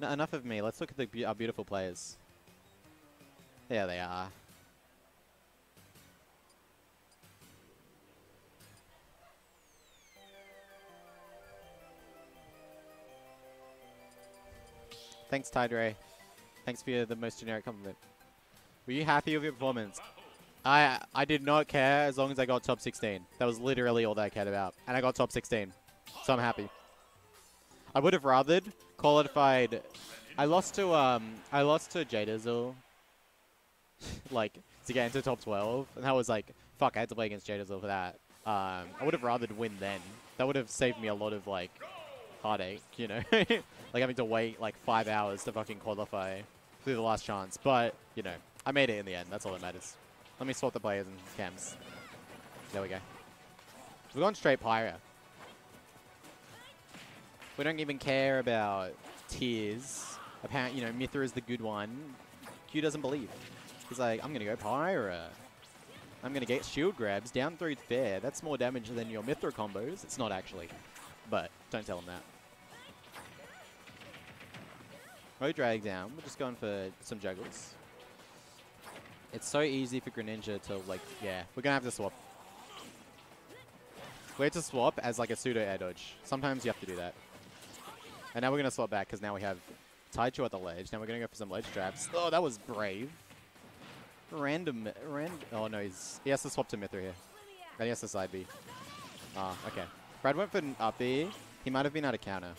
N- enough of me. Let's look at the be- our beautiful players. There they are. Thanks, Tide Ray. Thanks for your, the most generic compliment. Were you happy with your performance? I I did not care as long as I got top 16. That was literally all that I cared about. And I got top 16. So I'm happy. I would have rathered qualified. I lost to um I lost to Jadazil *laughs* like to get into top 12 and that was like fuck I had to play against Jadazil for that. Um I would have rathered win then. That would have saved me a lot of like heartache, you know. *laughs* like having to wait like 5 hours to fucking qualify through the last chance, but you know, I made it in the end. That's all that matters. Let me sort the players and cams. There we go. We're going straight Pyra. We don't even care about tears. Apparently, you know, Mythra is the good one. Q doesn't believe. He's like, I'm going to go Pyra. I'm going to get shield grabs. Down three fair. That's more damage than your Mythra combos. It's not actually. But don't tell him that. Road drag down. We're just going for some juggles. It's so easy for Greninja to, like, yeah. We're going to have to swap. We had to swap as, like, a pseudo air dodge. Sometimes you have to do that. And now we're going to swap back because now we have Taicho at the ledge. Now we're going to go for some ledge traps. Oh, that was brave. Random, random. Oh, no, he's, he has to swap to Mythra here. And he has to side B. Ah, okay. Brad went for an up B. He might have been out of counter.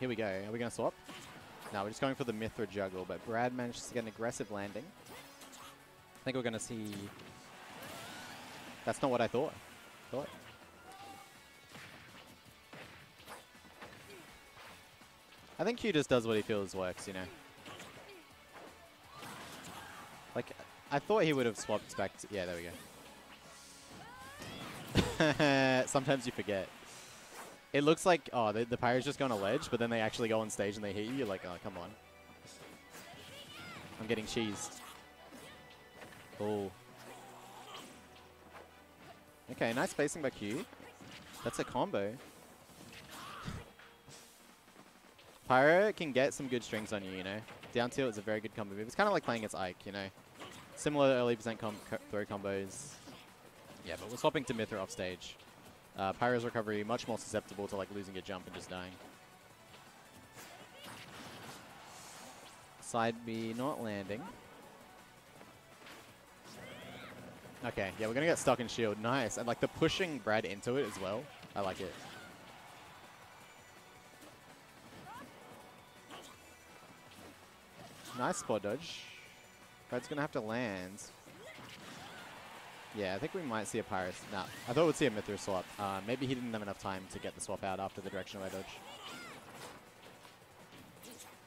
Here we go. Are we going to swap? No, we're just going for the Mythra juggle, but Brad managed to get an aggressive landing. I think we're going to see... That's not what I thought. Thought. I think Q just does what he feels works, you know. Like, I thought he would have swapped back to... Yeah, there we go. *laughs* Sometimes you forget. It looks like, oh, the, the pirates just go on a ledge, but then they actually go on stage and they hit you. You're like, oh, come on. I'm getting cheesed. Oh. Okay, nice spacing by Q. That's a combo. Pyra can get some good strings on you, you know. Down tilt is a very good combo move. It's kind of like playing against Ike, you know. Similar early percent com co throw combos. Yeah, but we're swapping to Mithra off stage. Uh, Pyra's recovery much more susceptible to like losing your jump and just dying. Side B not landing. Okay, yeah, we're gonna get stuck in shield. Nice, and like the pushing Brad into it as well. I like it. Nice spot dodge. Brad's gonna have to land. Yeah, I think we might see a Pyrus. Nah, I thought we'd see a Mythra swap. Uh, maybe he didn't have enough time to get the swap out after the direction of my dodge.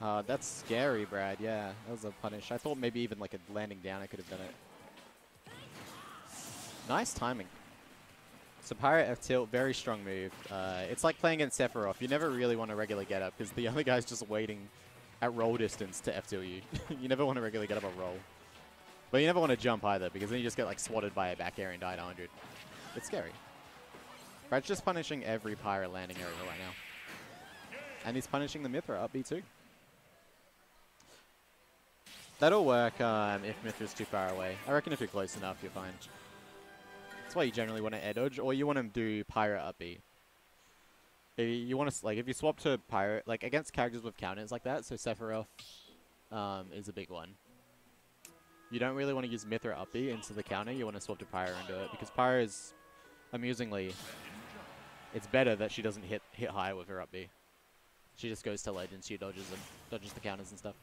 Uh, that's scary, Brad. Yeah, that was a punish. I thought maybe even like a landing down, I could have done it. Nice timing. So Pirate F tilt, very strong move. Uh, it's like playing against Sephiroth. You never really want to regular get up because the *laughs* other guy's just waiting at roll distance to F tilt *laughs* you. you never want to regularly get up a roll. But you never want to jump either because then you just get like swatted by a back air and die at 100. It's scary. Brad's just punishing every Pirate landing area right now. And he's punishing the Mythra up B2. That'll work um, if Mythra's too far away. I reckon if you're close enough, you're fine. That's why you generally want to air dodge, or you want to do Pirate up B. If you want to, like, if you swap to Pirate, like, against characters with counters like that, so Sephiroth um, is a big one. You don't really want to use Mythra up B into the counter, you want to swap to Pyra into it, because Pyra is, amusingly, it's better that she doesn't hit hit high with her up B. She just goes to and she dodges and dodges the counters and stuff.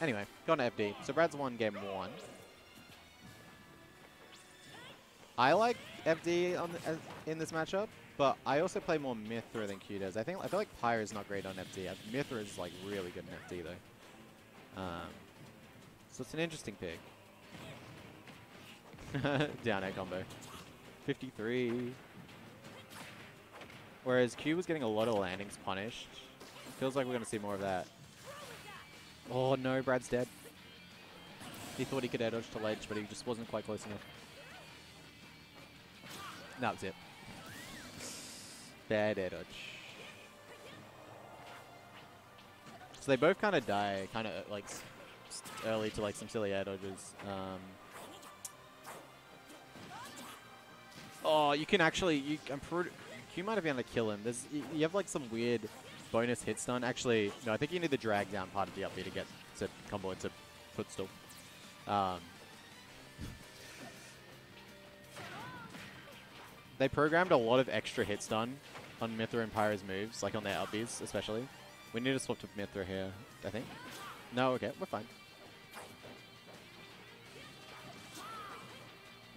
Anyway, going to FD. So Brad's won game one. I like FD on the, uh, in this matchup, but I also play more Mythra than Q does. I think I feel like Pyra is not great on FD. Uh, Mythra is like really good in FD though. Um, so it's an interesting pick. *laughs* Down air combo. 53. Whereas Q was getting a lot of landings punished. Feels like we're going to see more of that. Oh no, Brad's dead. He thought he could air dodge to ledge, but he just wasn't quite close enough. That was it. Bad air dodge. So they both kind of die, kind of like early to like some silly air dodges. Um, oh, you can actually, you, I'm pretty, you might have been able to kill him. There's, you, you have like some weird bonus hit stun. Actually, no, I think you need the drag down part of the up to get to combo into footstool. Um, they programmed a lot of extra hit stun on Mythra and Pyra's moves, like on their up Bs especially. We need to swap to Mythra here, I think. No, okay, we're fine.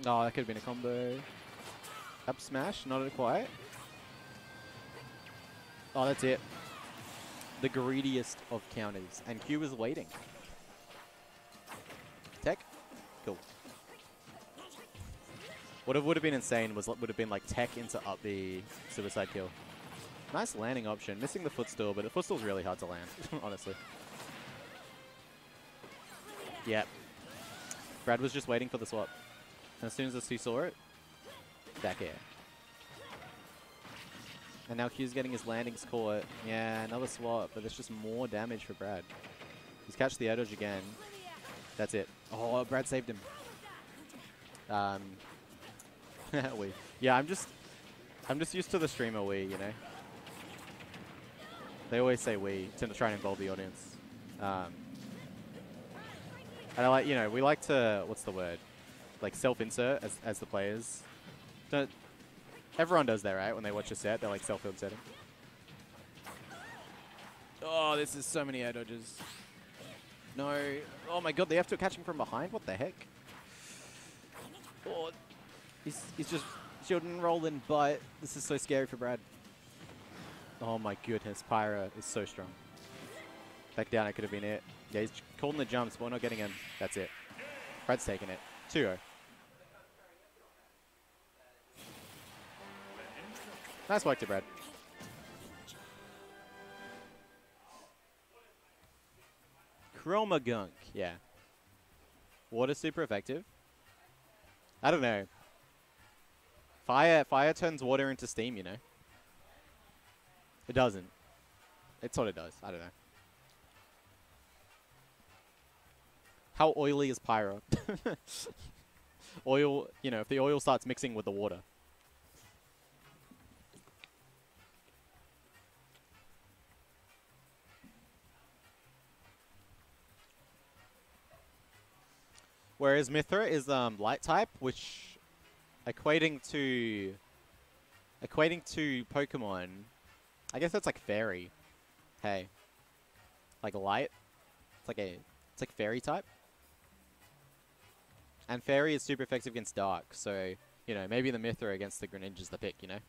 Oh, that could have been a combo. Up smash, not quite. Oh, that's it. The greediest of counters. And Q was waiting. Tech? What would have been insane was would have been like tech into up the suicide kill. Nice landing option. Missing the footstool, but the footstool's really hard to land, *laughs* honestly. Yep. Brad was just waiting for the swap. And as soon as the C saw it, back air. And now Q's getting his landings caught. Yeah, another swap, but there's just more damage for Brad. He's catch the dodge again. That's it. Oh, Brad saved him. Um, we. Yeah, I'm just, I'm just used to the streamer we, you know. They always say we tend to try and involve the audience. Um, and I like, you know, we like to, what's the word? Like self-insert as, as the players. Don't, everyone does that, right? When they watch a set, they're like self-inserting. Oh, this is so many air dodges. No. Oh my god, they have to catch him from behind? What the heck? Oh, he's, he's just shielding and rolling, but this is so scary for Brad. Oh my goodness, Pyra is so strong. Back down, it could have been it. Yeah, he's calling the jumps, but we're not getting him. That's it. Brad's taking it. 2-0. Nice work to Brad. Chroma Gunk, yeah. Water super effective. I don't know. Fire fire turns water into steam, you know. It doesn't. It sort of does. I don't know. How oily is Pyra? *laughs* oil, you know, if the oil starts mixing with the water. Whereas Mythra is um, light type, which equating to equating to Pokemon, I guess that's like fairy. Hey, like light. It's like a it's like fairy type. And fairy is super effective against dark, so you know maybe the Mythra against the Greninja's the pick. You know.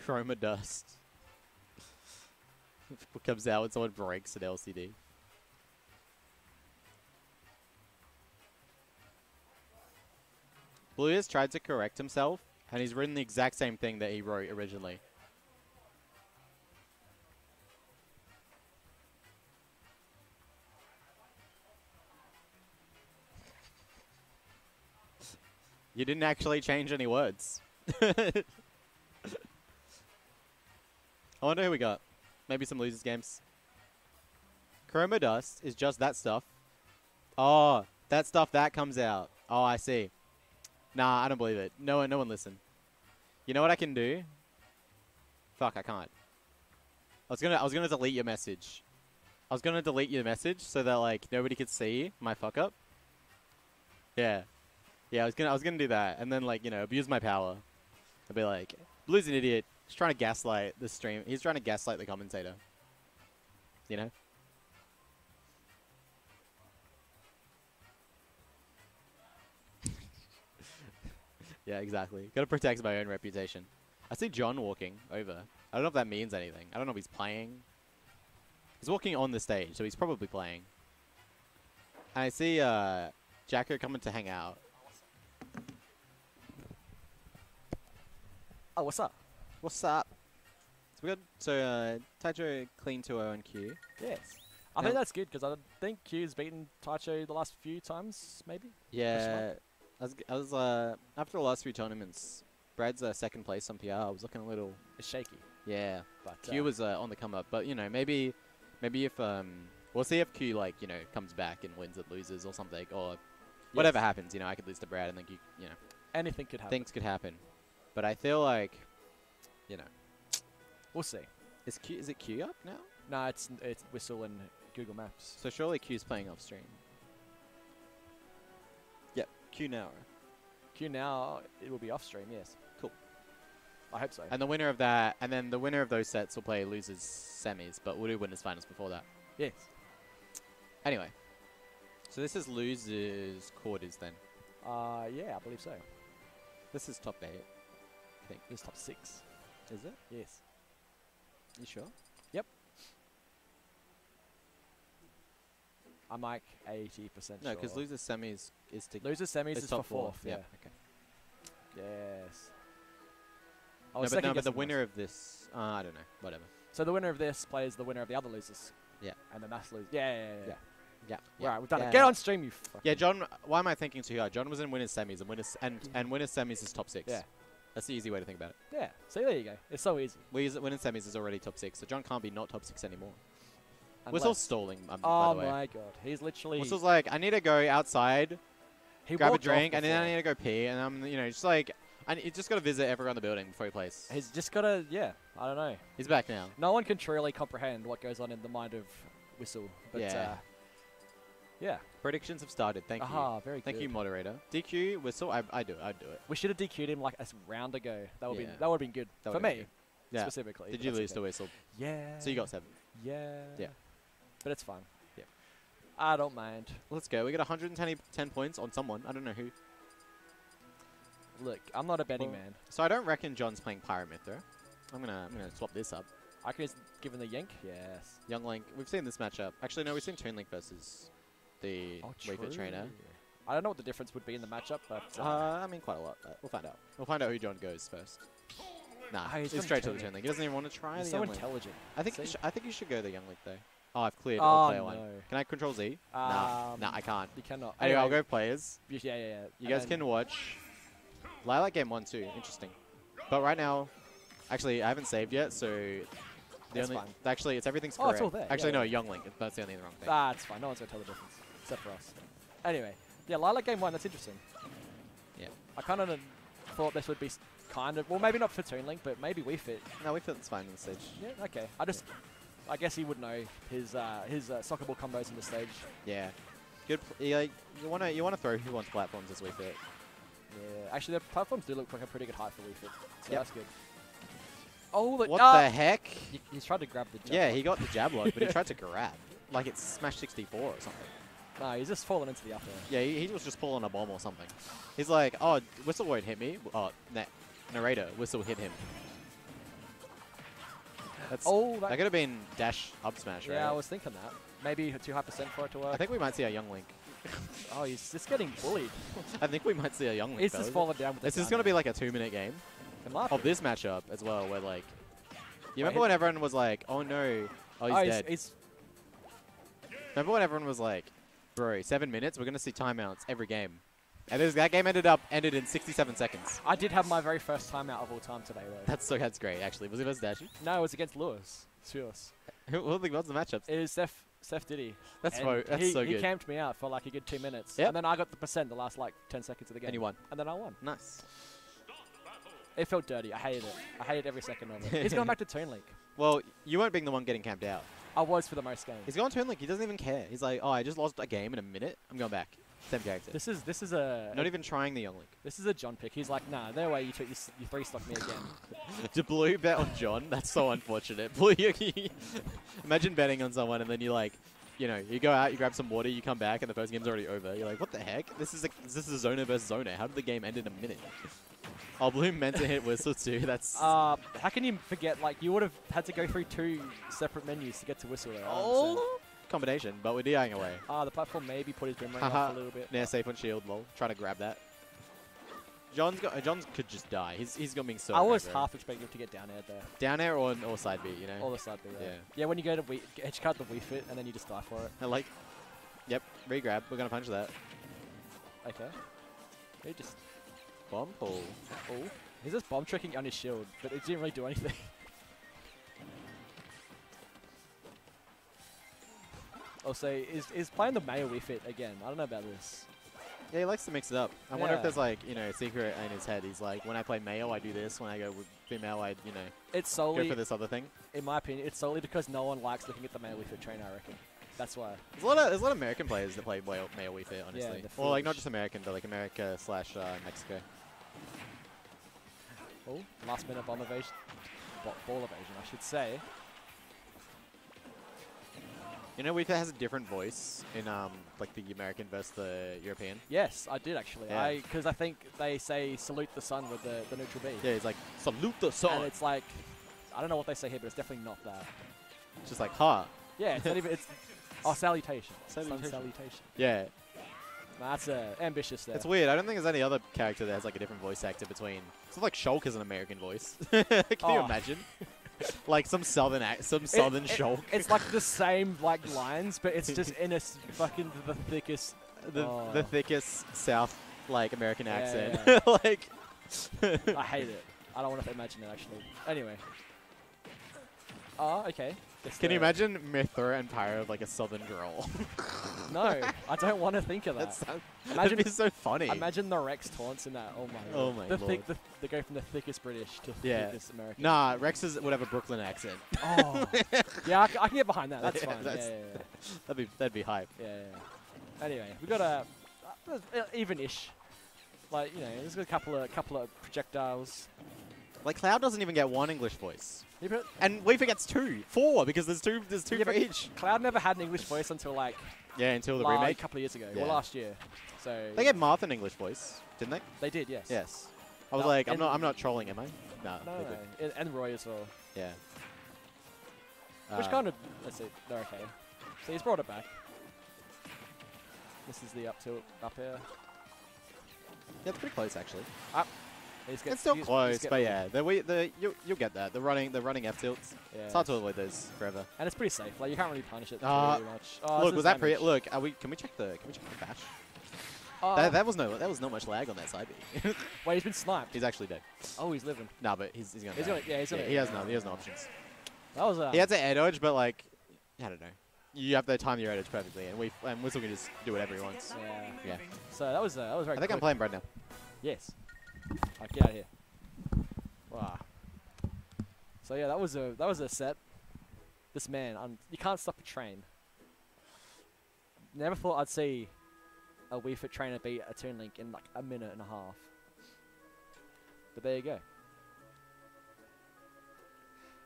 *laughs* Chroma dust. *laughs* comes out when someone breaks an LCD. Blue has tried to correct himself, and he's written the exact same thing that he wrote originally. You didn't actually change any words. *laughs* I wonder who we got. Maybe some losers games. Chroma Dust is just that stuff. Oh, that stuff that comes out. Oh, I see. Nah, I don't believe it. No one, no one listen. You know what I can do? Fuck, I can't. I was gonna, I was gonna delete your message. I was gonna delete your message so that like nobody could see my fuck up. Yeah, yeah. I was gonna, I was gonna do that, and then like you know abuse my power. I'd be like, Blue's an idiot. He's trying to gaslight the stream. He's trying to gaslight the commentator. You know. *laughs* Yeah, exactly. Got to protect my own reputation. I see John walking over. I don't know if that means anything. I don't know if he's playing. He's walking on the stage, so he's probably playing. And I see uh, Jacko coming to hang out.
Oh, what's up?
What's up? So we got so uh, Taicho clean 2-0 and Q.
Yes. I
Now-
think that's good because I think Q's beaten Taicho the last few times, maybe.
Yeah, I was, g- I was uh, after the last few tournaments, Brad's uh, second place on PR. I was looking a little
It's shaky,
yeah.
but
Q
uh,
was uh, on the come up, but you know maybe maybe if um we'll see if Q like you know comes back and wins and loses or something or whatever
yes,
happens. You know I could lose to Brad and then Q, you know
Anything could happen.
things could happen, but I feel like you know
We'll see.
is Q is it Q up now?
No, it's it's Whistle and Google Maps.
So surely Q's playing off stream. Yep, Q now.
Q now it will be off stream. Yes.
Cool.
I hope so.
And the winner of that, and then the winner of those sets will play losers semis, but we'll do winners finals before that.
yes.
Anyway, so this is losers quarters then.
Uh, yeah, I believe so.
This is top eight.
It's top six.
Is it?
Yes.
You sure? Yep.
I'm like 80%
No,
sure.
because losers semis is to
Losers semis
is
for fourth.
Yeah.
Yeah.
Okay.
Yes. I
No, but, no, but the winner of this, uh, I don't know. Whatever.
So the winner of this plays the winner of the other losers.
Yeah.
And then that's lose. Yeah, yeah, yeah.
Yeah.
yeah.
Yeah.
Right, we've done it. Get on stream, you.
Yeah, John. Why am I thinking too hard? John was in winners semis and winners and and winners semis is top six.
Yeah.
That's the easy way to think about it.
Yeah. See, there you go. It's so easy.
Winners winners semis is already top six, so John can't be not top six anymore.
Unless-
Whistle's stalling. Um, by
Oh
the way.
my god, he's literally.
Whistle's like, I need to go outside,
he
grab a drink, and then I need to go pee, and I'm, you know, just like, I you just got to visit everyone in the building before he plays.
He's just gotta. Yeah. I don't know.
He's back now.
No one can truly comprehend what goes on in the mind of Whistle. But
Yeah.
uh, yeah.
Predictions have started. Thank you.
Very good.
Thank
good.
you, moderator. DQ whistle. I I do. I do it.
We should have DQ'd him like a round ago. That would be that would have been good
That
for me
good. Yeah.
specifically.
Did you lose
okay.
to whistle?
Yeah.
So you got seven.
Yeah.
Yeah.
But it's fine.
Yeah.
I don't mind.
Let's go. We got 110 10 points on someone. I don't know who.
Look, I'm not a betting
Well-
man.
So I don't reckon John's playing Pyra Mythra. I'm gonna I'm gonna swap this up.
I can just give him the yank. Yes.
Young Link. We've seen this matchup. Actually, no, we've seen Toon Link versus the
Oh,
trainer.
I don't know what the difference would be in the matchup, but
Uh,
uh,
I mean, quite a lot. But we'll find out. We'll find out who John goes first. Nah,
Ah, he's from
straight to the Toon
Link.
He doesn't even want to try
he's
the
so intelligent.
I think you I think you should go the Young Link though. Oh, I've cleared
Oh,
all player one. Can I control Z? nah,
Um,
nah, I can't.
You cannot.
Anyway, I'll go players.
Yeah, yeah, yeah.
You
And
guys can watch. Lylat game one too. Interesting. But right now, actually, I haven't saved yet, so the
That's
only
fine.
actually it's everything's correct.
Oh, it's all there,
Actually,
yeah,
no,
yeah.
Young Link. That's the only wrong thing.
Ah, it's fine. No one's gonna tell the difference except for us. Anyway, yeah, Lylat game one. That's interesting.
Yeah.
I kind of thought this would be kind of well, maybe not for Toon Link, but maybe Wii Fit.
No, we feel it's fine in the stage.
Yeah, okay. I just, I guess he would know his uh, his uh, soccer ball combos in the stage.
Yeah. Good. Yeah, you wanna you wanna throw who wants platforms as Wii Fit.
Yeah, actually, the platforms do look like a pretty good height for Wii Fit, so
Yep.
that's good. Oh, look!
What
ah!
the heck?
He- he's tried to grab the. jump
Yeah,
block.
he got the jab lock, but he *laughs* tried to grab. Like it's Smash 64 or something.
No, he's just falling into the upper.
Yeah, he, he was just pulling a bomb or something. He's like, oh, Whistle won't hit me. Oh, na- narrator, Whistle hit him. That's,
Oh,
that
that,
could have been dash up smash, right?
yeah, I was thinking that. Maybe too high percent for it to work.
I think we might see a Young Link. *laughs*
oh, he's just getting bullied.
I think we might see a Young Link.
He's just falling down with
This is going to be like a two-minute game of this matchup as well, where like, you
Wait,
remember when everyone was like, oh no, oh he's
oh,
dead.
He's,
Remember when everyone was like, seven minutes, we're going to see timeouts every game. And this, that game ended up ended in 67 seconds.
I did have my very first timeout of all time today, though.
That's so that's great actually. Was it versus Dashi?
no, it was against Lewis. Lewis.
Who, who, what's the matchups?
It was Seth, Seth Diddy.
That's so that's
he,
so
he camped me out for like a good two minutes.
Yep.
And then I got the percent the last like 10 seconds of the game.
And you won.
And then I won.
Nice.
It felt dirty. I hated it. I hated every second of it. *laughs* He's going back to Toon Link.
Well, you weren't being the one getting camped out.
I was for the most games.
He's going to Link. He doesn't even care. He's like, oh, I just lost a game in a minute. I'm going back. Same character.
This is this is a
Not even trying the Young Link.
this is a John pick. He's like, nah, no way. You took you, you three stock me again. *laughs*
to blue bet on John, that's so unfortunate. *laughs* Blue, imagine betting on someone and then you like, you know, you go out, you grab some water, you come back, and the first game's already over. You're like, what the heck? This is a, this is a zoner versus zoner. How did the game end in a minute? *laughs* Oh, Blue meant to hit Whistle too. That's *laughs*
Uh, how can you forget? Like you would have had to go through two separate menus to get to whistle. There. I don't understand.
oh combination, but we're DIing away.
Ah, the platform maybe put his boomerang off a little bit.
Yeah, safe on shield, lol. Trying to grab that. John's got, uh, John's could just die. He's he's got being so.
I was half expecting him to get down air there.
down air or or side B. You know.
All the side B. Yeah.
Yeah.
yeah. when you go to Wii, edge cut the Wii fit and then you just die for it.
I like. Yep, regrab. We're gonna punch that.
Okay. He just
Bomb pull.
oh, he's just bomb tricking on his shield, but it didn't really do anything. *laughs* also, is is playing the Mayo Wii fit again? I don't know about this.
Yeah, he likes to mix it up. I wonder if there's like, you know, a secret in his head. He's like, when I play Mayo, I do this. When I go with female, I, you know,
It's
go
solely,
for this other thing.
in my opinion, it's solely because no one likes looking at the Mayo Wii fit trainer. I reckon. That's why.
There's a lot of there's a lot of American players that play Mayo, Wii Fit, honestly.
the
well, like not just American, but like America slash uh, Mexico.
Oh, last minute bomb evasion. Ball evasion, I should say.
You know, Fit has a different voice in um like the American versus the European.
Yes, I did actually.
Yeah.
I because I think they say salute the sun with the, the neutral B.
Yeah, he's like salute the sun.
And it's like, I don't know what they say here, but it's definitely not that.
It's just like ha.
Yeah, it's not even. It's *laughs* oh salutation. Sun
Salutation.
salutation.
Yeah,
that's uh, ambitious there.
it's weird. I don't think there's any other character that has like a different voice actor between. It's not like Shulk is an American voice. *laughs* Can you
Oh.
imagine? *laughs* like some southern act, some southern
it-
Shulk.
It's like the same like lines, but it's just in a fucking the thickest.
the,
Oh.
the thickest South like American
Yeah,
accent.
yeah, *laughs*
like
I hate it. I don't want to imagine it actually. Anyway. Oh, okay. It's
Can you imagine Mythra and Pyra like a southern drawl?
No, I don't want to think of *laughs* that.
That
Imagine-
that'd be so funny.
Imagine the Rex taunts in that. Oh my.
God.
Oh
my
the Thick,
lord.
the, they go from the thickest British to
Yeah.
thickest American.
Nah, Rex is, would have a Brooklyn accent. *laughs*
Oh. yeah, I can get behind that. That's *laughs*
Yeah,
fine.
that's-
yeah, yeah,
That'd be that'd be hype.
yeah. Anyway, we got a uh, uh, even-ish. Like you know, there's got a couple of couple of projectiles.
Like Cloud doesn't even get one English voice,
Yeah,
and Weaver gets two, four because there's two there's two
Yeah,
for each.
Cloud never had an English voice until like
Yeah, until the
remake a couple of years ago.
Yeah.
Well, last year. So
They gave Marth an English voice, didn't they?
they did, yes.
Yes. I was
No,
like, I'm not, I'm not trolling, am I? No,
No, no, and, Roy as well.
Yeah.
Which
Uh,
kind of, let's see, they're okay. So he's brought it back. This is the up tilt up here.
Yeah, it's pretty close actually.
He's get-
it's still close, but yeah, the we the you you'll get that. The running the running F tilts.
yeah.
It's hard to avoid those forever.
And it's pretty safe. Like you can't really punish it
Uh,
too much. Oh,
look, was that pre?
damage.
Look, are we? Can we check the? Can we check the bash?
Oh,
That, that was no. That was not much lag on that side B. *laughs*
wait, he's been sniped.
he's actually dead.
Oh, he's living.
No, but he's he's gonna.
He's gonna, yeah, he's gonna.
Yeah, he has no. He has no options.
That was a.
He had to air dodge, but like, I don't know. You have to time your edge perfectly, and we and Whistle can just do whatever he wants.
Yeah.
Yeah.
So that was uh, that was very.
I think I'm
quick.
playing Brad now.
Yes. Alright, get out of here. Wow. So yeah, that was a that was a set. This man, um, you can't stop a train. Never thought I'd see a Wii Fit trainer beat a Toon Link in like a minute and a half. But there you go.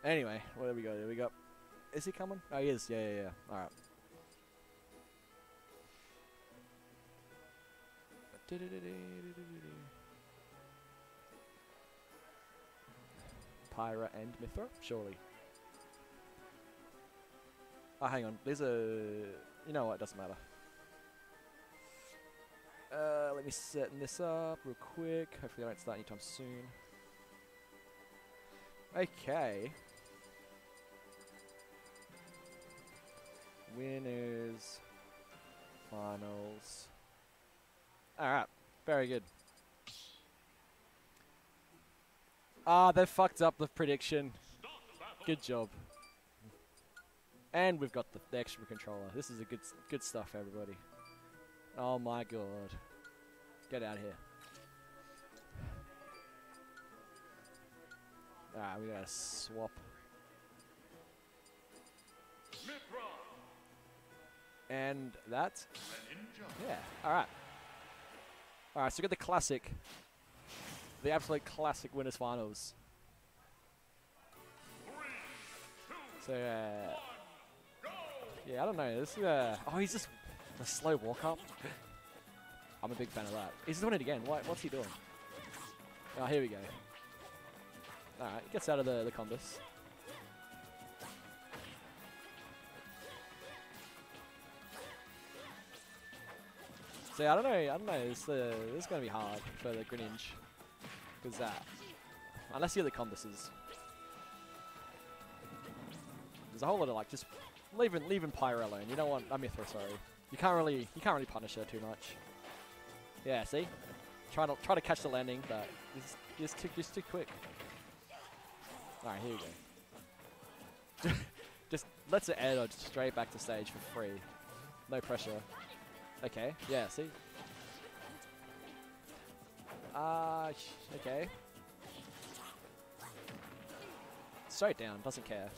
Anyway, where do we go? There we go. Is he coming? Oh, he is. Yeah, yeah, yeah. All right. Pyra and Mythra, surely. Oh, hang on. There's a. You know what? It Doesn't matter. Uh, let me set this up real quick. Hopefully, I don't start anytime soon. Okay. Winners. Finals. Alright. Very good. Ah, they fucked up the prediction. Good job. And we've got the, the extra controller. This is a good good stuff, everybody. Oh my god. Get out of here. Alright, we gotta swap. And that. Yeah, alright. Alright, so we got the classic. The absolute classic winners finals. So, uh, yeah, I don't know. This is, uh, oh, he's just a slow walk up. I'm a big fan of that. He's doing it again. What, what's he doing? Oh, here we go. Alright, gets out of the, the compass. See, I don't know. I don't know. It's uh, this is gonna be hard for the Greninja because that? unless you're the compasses, there's a whole lot of like just leaving leaving Pyra alone. You don't want I Mythra, sorry. You can't really you can't really punish her too much. Yeah, see, try to try to catch the landing, but it's just too just too quick. All right, here we go. *laughs* just lets it air dodge straight back to stage for free, no pressure. Okay, yeah, see? Uh, okay. Straight down, doesn't care.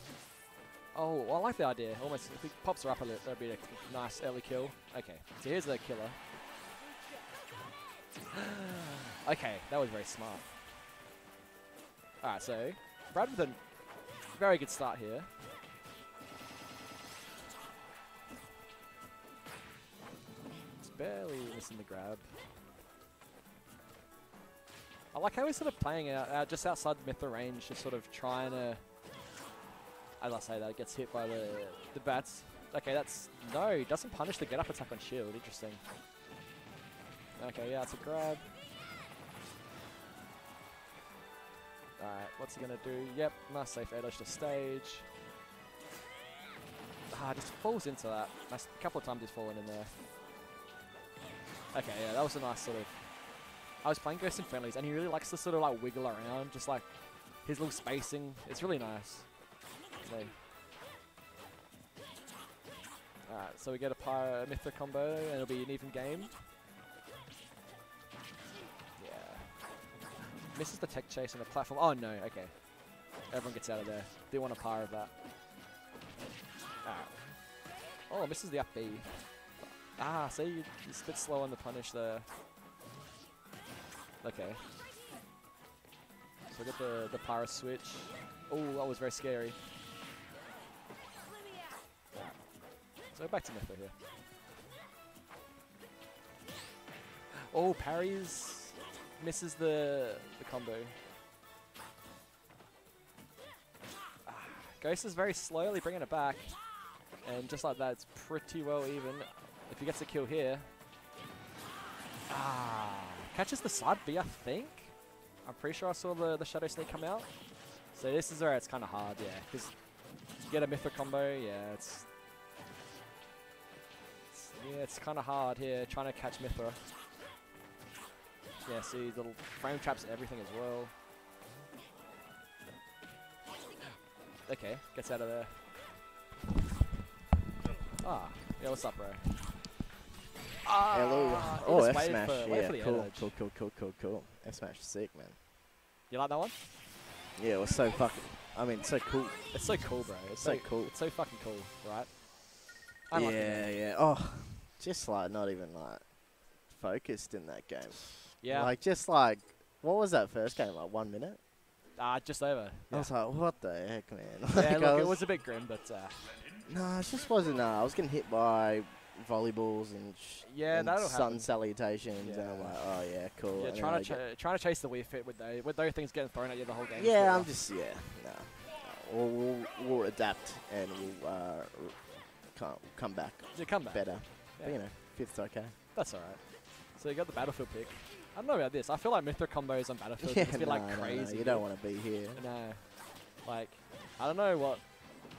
Oh, well, I like the idea. Almost, if he pops her up a little, that'd be a nice early kill. Okay, so here's the killer. *gasps* okay, that was very smart. Alright, so, Brad with a very good start here. Barely missing the grab. I like how he's sort of playing out, out just outside the Mythra range, just sort of trying to. As I say that, gets hit by the the bats. Okay, that's no, doesn't punish the get up attack on shield. Interesting. Okay, yeah, it's a grab. Alright, what's he gonna do? Yep, nice safe air dodge to stage. Ah, just falls into that. Nice, a couple of times he's fallen in there. Okay, yeah, that was a nice sort of. I was playing Ghost and Friendlies, and he really likes to sort of like wiggle around, just like his little spacing. It's really nice. So. Alright, so we get a Pyra Mythra combo, and it'll be an even game. Yeah. Misses the tech chase on the platform. Oh no, okay. Everyone gets out of there. Didn't want a Pyra of that. Alright. Oh, misses the up B. Ah, see, he's a bit slow on the punish there. Okay. So I got the, the Pyra switch. Oh, that was very scary. So back to Mythra here. Oh, parries. misses the the combo. Ah, Ghost is very slowly bringing it back, and just like that, it's pretty well even. If he gets a kill here, ah, catches the side B, I think. I'm pretty sure I saw the the Shadow Sneak come out. So this is where it's kind of hard, yeah, because you get a Mythic combo, yeah, it's it's- yeah, it's kind of hard here trying to catch Mythra. Yeah, see, little frame traps everything as well. Okay, gets out of there. Ah, yeah, what's up, bro? Ah, *laughs*
Hello. Oh, F smash. Yeah, cool, cool, cool, cool, cool, cool. F smash sick, man.
You like that one?
Yeah, it was so fucking. I mean, so cool.
It's so cool, bro. It's
So
so,
cool.
It's so fucking cool, right? I like it,
yeah,
man.
yeah. Oh, just like not even like focused in that game.
Yeah.
Like just like what was that first game? Like one minute.
Ah, just over.
I was like, what the heck, man? *laughs*
yeah look,
I
it was a bit grim, but uh,
No, it just wasn't. Uh, I was getting hit by volleyballs and sh-
yeah,
and
that'll
sun
happen.
salutations, and I'm like, oh yeah, cool.
Yeah,
and
trying to ch- trying to chase the Wii Fit with those with those things getting thrown at you the whole game.
Yeah, I'm just yeah. No, no. We'll, we'll, we'll adapt and we'll uh, come come back
You come back.
better. But you know, fifth's okay.
That's alright. So you got the Battlefield pick. I don't know about this. I feel like Mythra combos on Battlefield
yeah,
just be
no,
like
no, no,
crazy.
you don't want to be here.
No. Like, I don't know what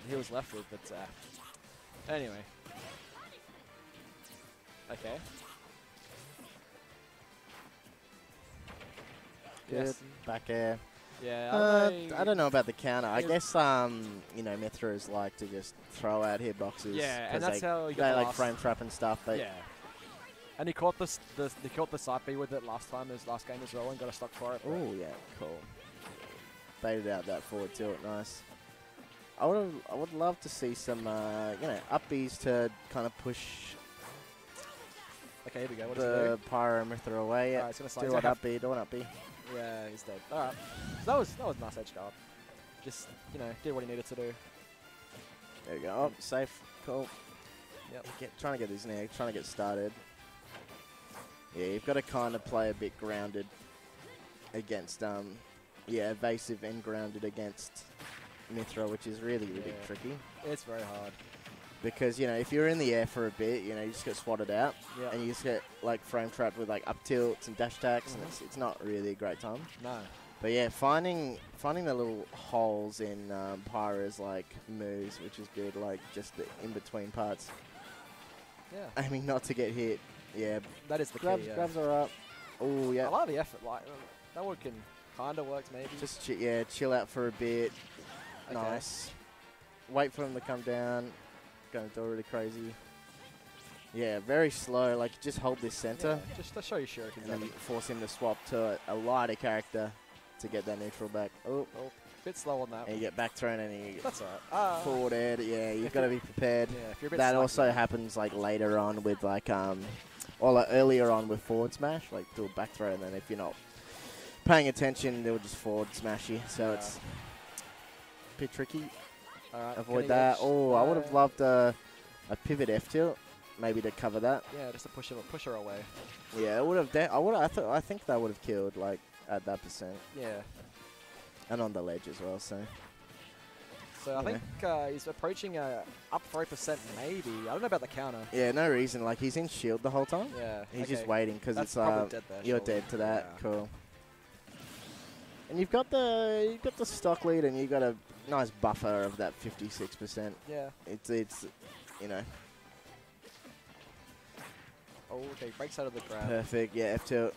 he was left with, but uh, anyway. Okay.
Good.
Yes.
Back air.
Yeah. I
Uh,
don't know.
I don't know about the counter. I guess um, you know, Mythras like to just throw out hitboxes.
Yeah, and that's
they,
how you
they like frame trap and stuff. But
yeah. And he caught this, the he caught the side B with it last time, his last game as well, and got a stock for it.
Oh yeah, cool. Baited out that forward tilt, nice. I would I would love to see some uh, you know up Bs to kind of push
Okay, here we go. What
the
do?
Pyra Mythra away. Yeah,
Alright, he's gonna slide.
do
gonna
up B, do what up B.
Yeah, he's dead. All right. So that was that was nice edge guard. Just you know, did what he needed to do.
There we go. Oh, safe, cool.
Yep.
Get, trying to get his neck, trying to get started. Yeah, you've got to kind of play a bit grounded against um, yeah, evasive and grounded against Mythra, which is really really
Yeah.
tricky.
It's very hard.
Because you know if you're in the air for a bit, you know you just get swatted out,
Yeah.
and you just get like frame trapped with like up tilts and dash attacks, and
Mhm.
it's, it's not really a great time.
No.
But yeah, finding finding the little holes in um, Pyra's like moves, which is good, like just the in between parts,
Yeah.
aiming not to get hit. Yeah,
That is the
grabs
key. Yeah.
grabs are up. Oh yeah.
I like the effort. Like uh, that one can kind of work maybe.
just yeah, chill out for a bit.
Okay.
Nice. Wait for him to come down. Going really crazy. Yeah, very slow. Like just hold this center.
Yeah, just to show you shurikens.
and then
maybe.
force him to swap to a, a lighter character to get that neutral back. Oh,
Oh, bit slow on that.
and you get back thrown and you get
That's alright. Ah.
forward air. Yeah, you've got to be prepared.
Yeah, if you're a bit
That also happens like later on with like um, or like earlier on with forward smash, like do a back throw, and then if you're not paying attention, they'll just forward smash you. So
Yeah.
it's a bit tricky.
Alright,
Avoid that. Oh, I would have loved a, a pivot F tilt, maybe to cover that.
Yeah, just to push her, push her away.
Yeah, it would have. I would. I thought. I think that would have killed like at that percent.
Yeah.
and on the ledge as well. So
So I
You
think uh, he's approaching uh, up three percent maybe. I don't know about the counter.
yeah, no reason. Like he's in shield the whole time.
Yeah.
He's just waiting because it's uh,
dead there.
you're
surely.
dead to that.
Yeah.
Cool. And you've got the you've got the stock lead, and you've got a nice buffer of that 56%.
Yeah.
It's it's you know
Oh, okay. Breaks out of the grab.
perfect. Yeah, F tilt.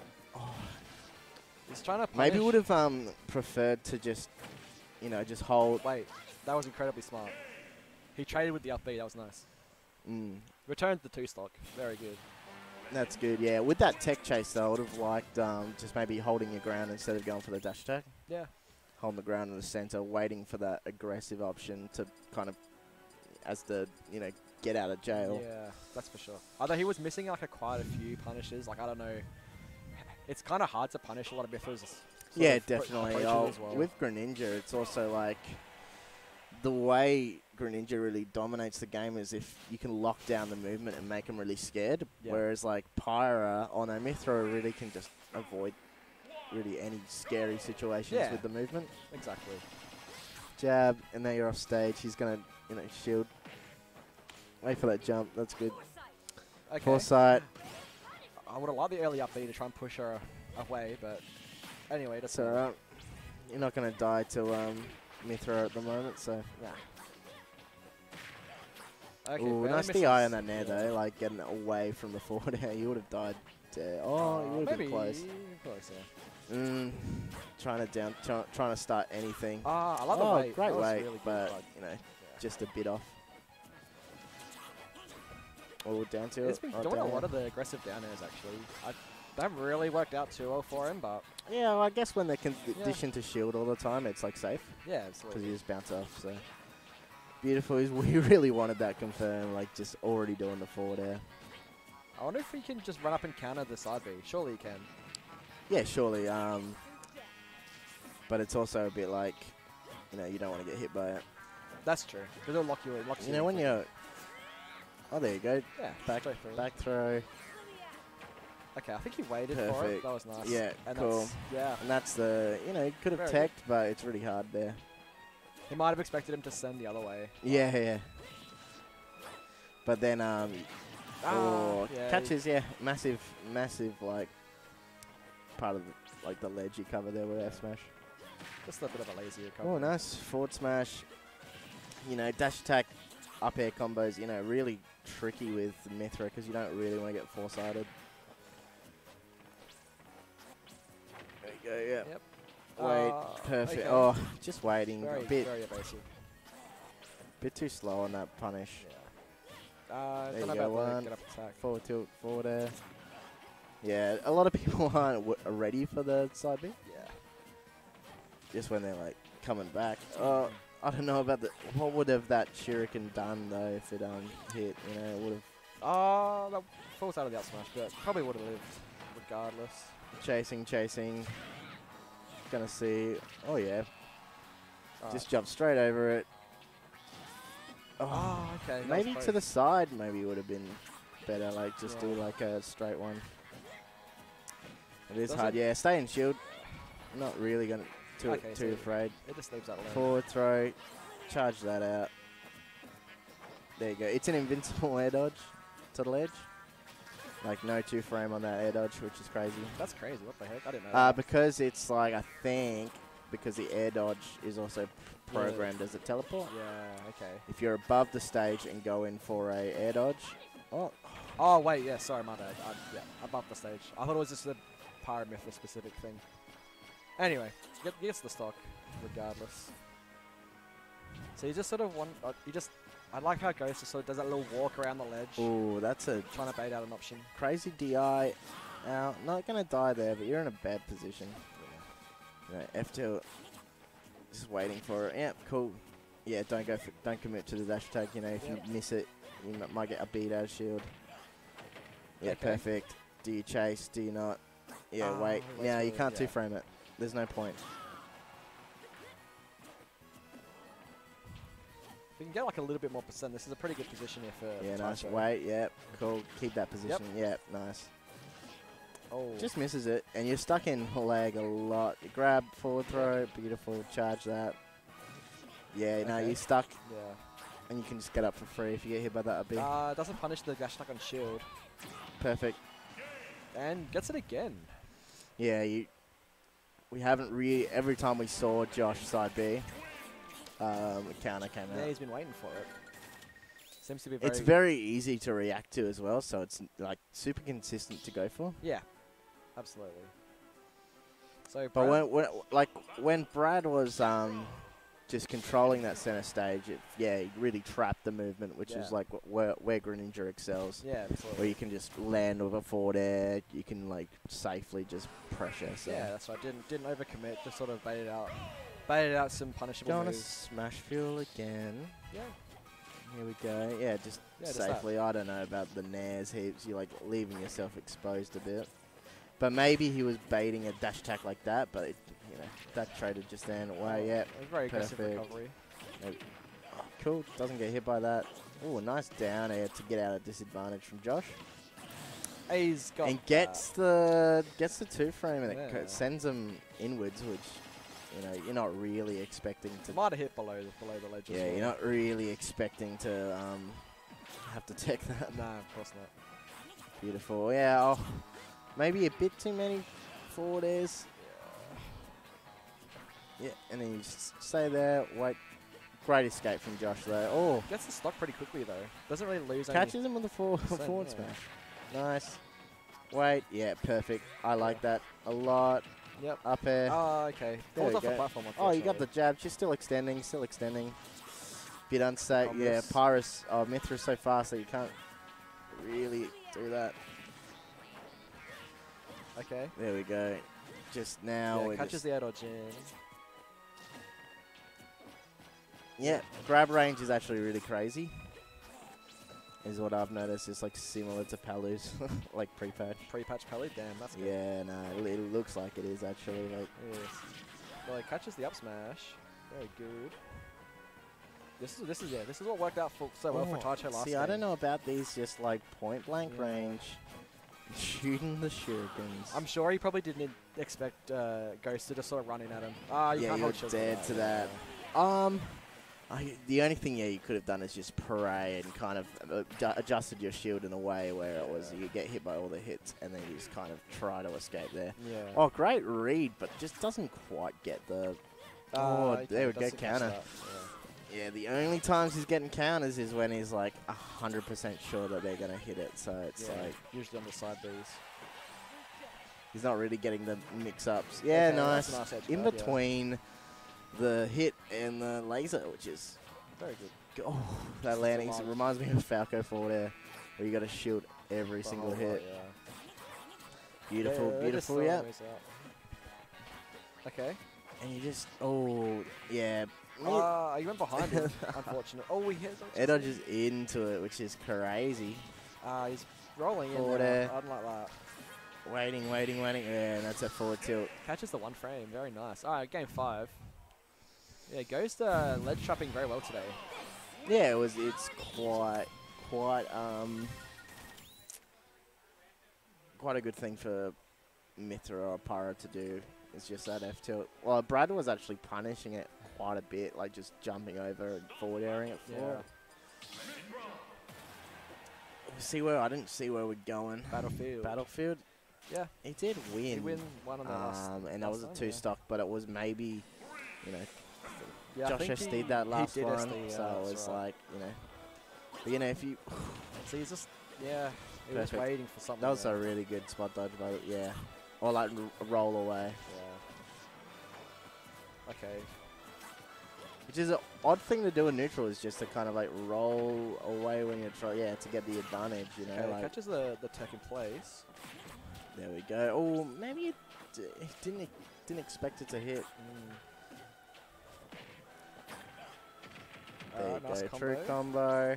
He's trying to
Maybe would have um preferred to just you know just hold.
Wait, that was incredibly smart. He traded with the up B. That was nice.
Mm,
Returned the two stock. Very good.
that's good. Yeah, with that tech chase though, I would have liked um just maybe holding your ground instead of going for the dash attack.
Yeah.
Holding the ground in the center, waiting for that aggressive option to kind of, as the you know, get out of jail.
Yeah, that's for sure. Although he was missing like a quite a few punishes. Like I don't know. It's kind of hard to punish a lot of Biffers.
Yeah,
of
definitely. Oh,
well.
With Greninja, it's also like the way Greninja really dominates the game is if you can lock down the movement and make them really scared.
Yeah.
Whereas like Pyra on Mythra really can just avoid really any scary situations
Yeah.
with the movement.
Exactly.
Jab, and now you're off stage. He's gonna, you know, shield. Wait for that jump. That's good.
Okay.
Foresight.
I would have loved the early up B to try and push her away, but anyway, that's
That's alright. You're not gonna die till um, Mythra at the moment, so yeah.
Okay,
Ooh, nice. DI on that nair though, like getting away from the *laughs* forward air. *laughs* You would have died. there. oh, you would have been close.
close, yeah.
Mm, trying to down, try, trying to start anything.
Ah, I love the
oh,
weight.
great
That
weight,
really
but you know,
yeah.
just a bit off. Oh, down to
He's
it.
been
oh,
doing a lot of the aggressive down airs actually. I, haven't really worked out too well for him, but
Yeah, well, I guess when they're conditioned to shield all the time, it's like safe
yeah,
because
absolutely.
you just bounce off. So beautiful. *laughs* We really wanted that confirmed, like just already doing the forward air.
I wonder if he can just run up and counter the side B. Surely he can.
Yeah, surely. Um, but it's also a bit like, you know, you don't want to get hit by it.
That's true. Because it'll lock you in. Locks
You know,
in
when
for-
you're. Oh, there you go.
yeah
back-. Back throw.
Okay, I think he waited for it.
Perfect.
That was nice.
Yeah,
and
cool.
That's, yeah,
And that's the, you know, he could have teched, but it's really hard there.
he might have expected him to send the other way.
Yeah, yeah. But then, um,
Ah,
oh,
yeah,
catches, yeah, massive, massive, like, part of, the, like, the ledge you cover there with F smash.
Just a bit of a lazy recovery.
Oh, nice. Forward smash. You know, dash attack, up air combos, you know, really tricky with Mythra because you don't really want to get foresighted. There you go, yeah.
Yep.
Wait,
Ah,
perfect.
okay.
Oh, just waiting.
Very,
a bit,
very evasive.
bit too slow on that punish.
Yeah. Uh,
There you go, one.
get up attack.
Forward tilt, forward air. Yeah, a lot of *laughs* people aren't w- ready for the side B.
Yeah.
Just when they're like coming back. Oh, I don't know about the. What would have that shuriken done though if it um hit? You know, it would have
Oh, that falls out of the up smash, but probably would have lived regardless.
chasing, chasing. Gonna see. Oh yeah,
Alright.
just jump straight over it. Oh,
Oh, okay.
maybe to the side. Maybe would have been better. Like just do like a straight one. It is
Does
hard.
it?
Yeah, stay in shield. Not really gonna too
Okay,
too
so-
afraid.
It just leaves that alone.
Forward throw, charge that out. There you go. It's an invincible *laughs* air dodge to the ledge. Like no two frame on that air dodge, which is crazy.
That's crazy. What the heck? I didn't know.
Uh, because it's like I think because the air dodge is also p-
Yeah.
programmed as a teleport.
yeah. Okay.
If you're above the stage and go in for a air dodge, oh
Oh wait, yeah. Sorry, my bad. I, yeah, above the stage. I thought it was just a Pyra Mythra specific thing. Anyway, get gets the stock, regardless. So you just sort of want. Uh, you just. I like how Ghost just sort of does that little walk around the ledge,
ooh, that's a
trying to bait out an option.
crazy DI. Now, not gonna die there, but you're in a bad position. You know, F2 just waiting for it. Yeah, cool. Yeah, don't go for, don't commit to the dash attack. You know, if
Yep.
you miss it, you might get a beat out of shield. Yeah,
Okay.
perfect. Do you chase? Do you not? Yeah,
Ah,
wait. Yeah, you can't
yeah.
two frame it. There's no point.
If we can get like a little bit more percent, this is a pretty good position here for.
Yeah, nice. Wait, yep, cool. Keep that position. Yep, nice.
Oh.
Just misses it, and you're stuck in lag a lot. You grab, forward throw, beautiful, charge that. Yeah, no,
Okay.
you're stuck,
Yeah.
and you can just get up for free if you get hit by that up B.
Uh, doesn't punish the dash attack on shield,
Perfect.
and gets it again.
Yeah, you. We haven't really. Every time we saw Josh side B, um, a counter came
Yeah,
out.
he's been waiting for it. Seems to be very.
It's very easy to react to as well, so it's like super consistent to go for.
Yeah, absolutely. So,
But when, when like when Brad was um just controlling that center stage, it, yeah, he really trapped the movement, which is like where where Greninja excels.
yeah,
Where you can just land with a forward air, you can like safely just pressure. So
Yeah, that's right. Didn't didn't overcommit. Just sort of baited out, baited out some punishable
to
moves.
smash fuel again.
Yeah.
Here we go. Yeah, just
Yeah, just
safely. I don't know about the nairs heaps. You're like leaving yourself exposed a bit. But maybe he was baiting a dash attack like that, but it, you know that traded just then away. Yeah,
A very aggressive
perfect.
recovery.
Oh, cool. Doesn't get hit by that. Oh, nice down air to get out of disadvantage from Josh.
A's got
and gets the gets the two frame and it
Yeah.
co- sends him inwards, which you know you're not really expecting to.
Might have hit below the, below the ledge.
Yeah,
well.
you're not really expecting to um, have to *laughs* take that.
Nah, of course not.
Beautiful. Yeah, oh, maybe a bit too many forward airs. Yeah, and then you just stay there. Wait. Great escape from Josh there. Oh,
Gets the stock pretty quickly though. Doesn't really lose any.
catches him with the four, forward
yeah.
smash. Nice. Wait, yeah, perfect. I like that a lot.
Yep.
Up air.
Oh, okay.
There
Falls
we
off the
go.
platform.
Oh, you got the jab. She's still extending, still extending. Bit unsafe. Oh, yeah,
Combos.
Pyrus. Oh, Mythra's so fast that you can't really do that.
Okay.
There we go. Just now.
yeah, catches
just-
the dodge in.
Yeah, grab range is actually really crazy. Is what I've noticed. It's like similar to Palu's, *laughs* like pre-patch.
Pre-patch pelly. Damn, that's good.
Yeah, no, it, it looks like it is actually. Like,
Yes. Well, it catches the up smash. Very good. This is this is yeah. This is what worked out for, so well for
Oh,
Taicho last
See,
game.
I don't know about these just like point blank
Yeah.
range. *laughs* Shooting the shurikens.
I'm sure he probably didn't expect uh, Ghost to just sort of run in at him. Ah, you
Yeah,
can't
you're
hold
dead to
yeah.
that. Um, I, the only thing yeah you could have done is just pray and kind of uh, adjusted your shield in a way where it was you get hit by all the hits and then you just kind of try to escape there.
Yeah.
Oh, great read, but just doesn't quite get the.
Ah,
oh,
okay,
there we go, counter.
yeah.
Yeah, the only times he's getting counters is when he's like hundred percent sure that they're gonna hit it. So it's
Yeah,
like
usually on the side Bs.
he's not really getting the mix-ups. Yeah,
Okay,
nice.
nice
In
guard, yeah.
The hit and the laser, which is
Very good.
Oh, *laughs* that
Just
landing reminds me of Falco forward air, where you got to shield every single hit.
lot, yeah.
Beautiful,
Yeah,
beautiful, yeah.
Okay.
And you just, oh, yeah.
Ah, he went behind him. *laughs* Unfortunate. Oh, he hit.
Air dodges into it, which is crazy.
Ah, he's rolling in
Forward
now.
air.
I don't like that.
Waiting, waiting, waiting. Yeah, that's a forward tilt.
Catches the one frame. Very nice. All right, game five. Yeah, Ghost uh, ledge trapping very well today.
Yeah, it was. It's quite, quite, um, quite a good thing for Mythra or Pyra to do. It's just that F tilt. Well, Brad was actually punishing it quite a bit, like just jumping over and forward airing it forward. See where I didn't see where we're going.
Battlefield.
Battlefield.
Yeah.
He did win.
He win one on the last.
Um, and that
last
was a two
yeah.
stock, but it was maybe, you know,
Yeah,
Josh SD'd
he-
that last
did
one,
SD, yeah,
so it was
right.
like, you know, but you know, if you,
So he's just yeah. He was waiting for something.
that was
there.
a really good spot dodge, but yeah, or like r- roll away,
Yeah. Okay.
which is an odd thing to do in neutral, is just to kind of like roll away when you're trying, yeah, to get the advantage, you know,
Okay,
like
catches the the tech in place.
there we go. Oh, maybe it it didn't didn't expect it to hit.
Mm.
There
nice
go, true
combo.
combo.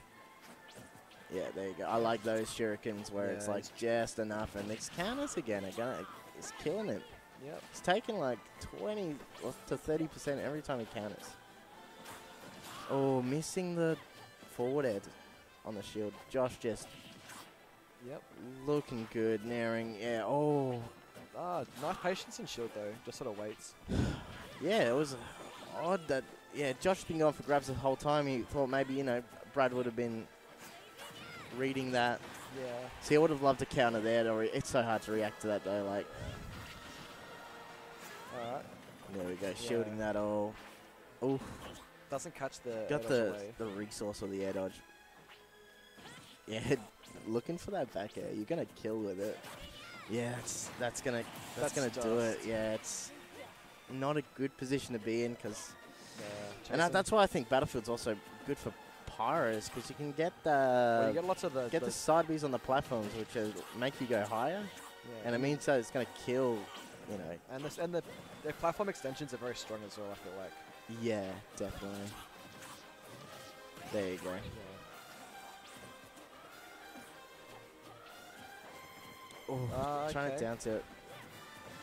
Yeah, there you go. I like those shurikens where it's like just enough, and it's counters again. Again, it's killing it.
Yep.
It's taking like 20 to 30 percent every time he counters. Oh, missing the forward air on the shield. Josh just
Yep.
looking good, nearing. Yeah. Oh,
Ah, nice patience in shield though. Just sort of waits. *sighs*
yeah. It was odd that yeah. Josh's been going for grabs the whole time. He thought maybe you know Brad would have been reading that.
Yeah.
See, I would have loved to counter there. Or it's so hard to react to that though. Like
All right.
there we go, shielding that all. Oh,
Doesn't catch the.
got the
away.
the resource of the air dodge. Yeah, *laughs* looking for that back air. You're gonna kill with it. Yeah, that's that's gonna that's,
That's
gonna do it. Yeah, it's not a good position to be in because,
Yeah.
And that, that's why I think Battlefield's also good for Pyras because you can get the
Well, you get lots of the.
get the side Bs on the platforms, which are, make you go higher,
yeah.
and it means that it's gonna kill. You know,
And this and the the platform extensions are very strong as well. I feel like.
yeah, definitely. There you go.
Yeah.
Oh,
Ah,
trying
okay.
it down to it.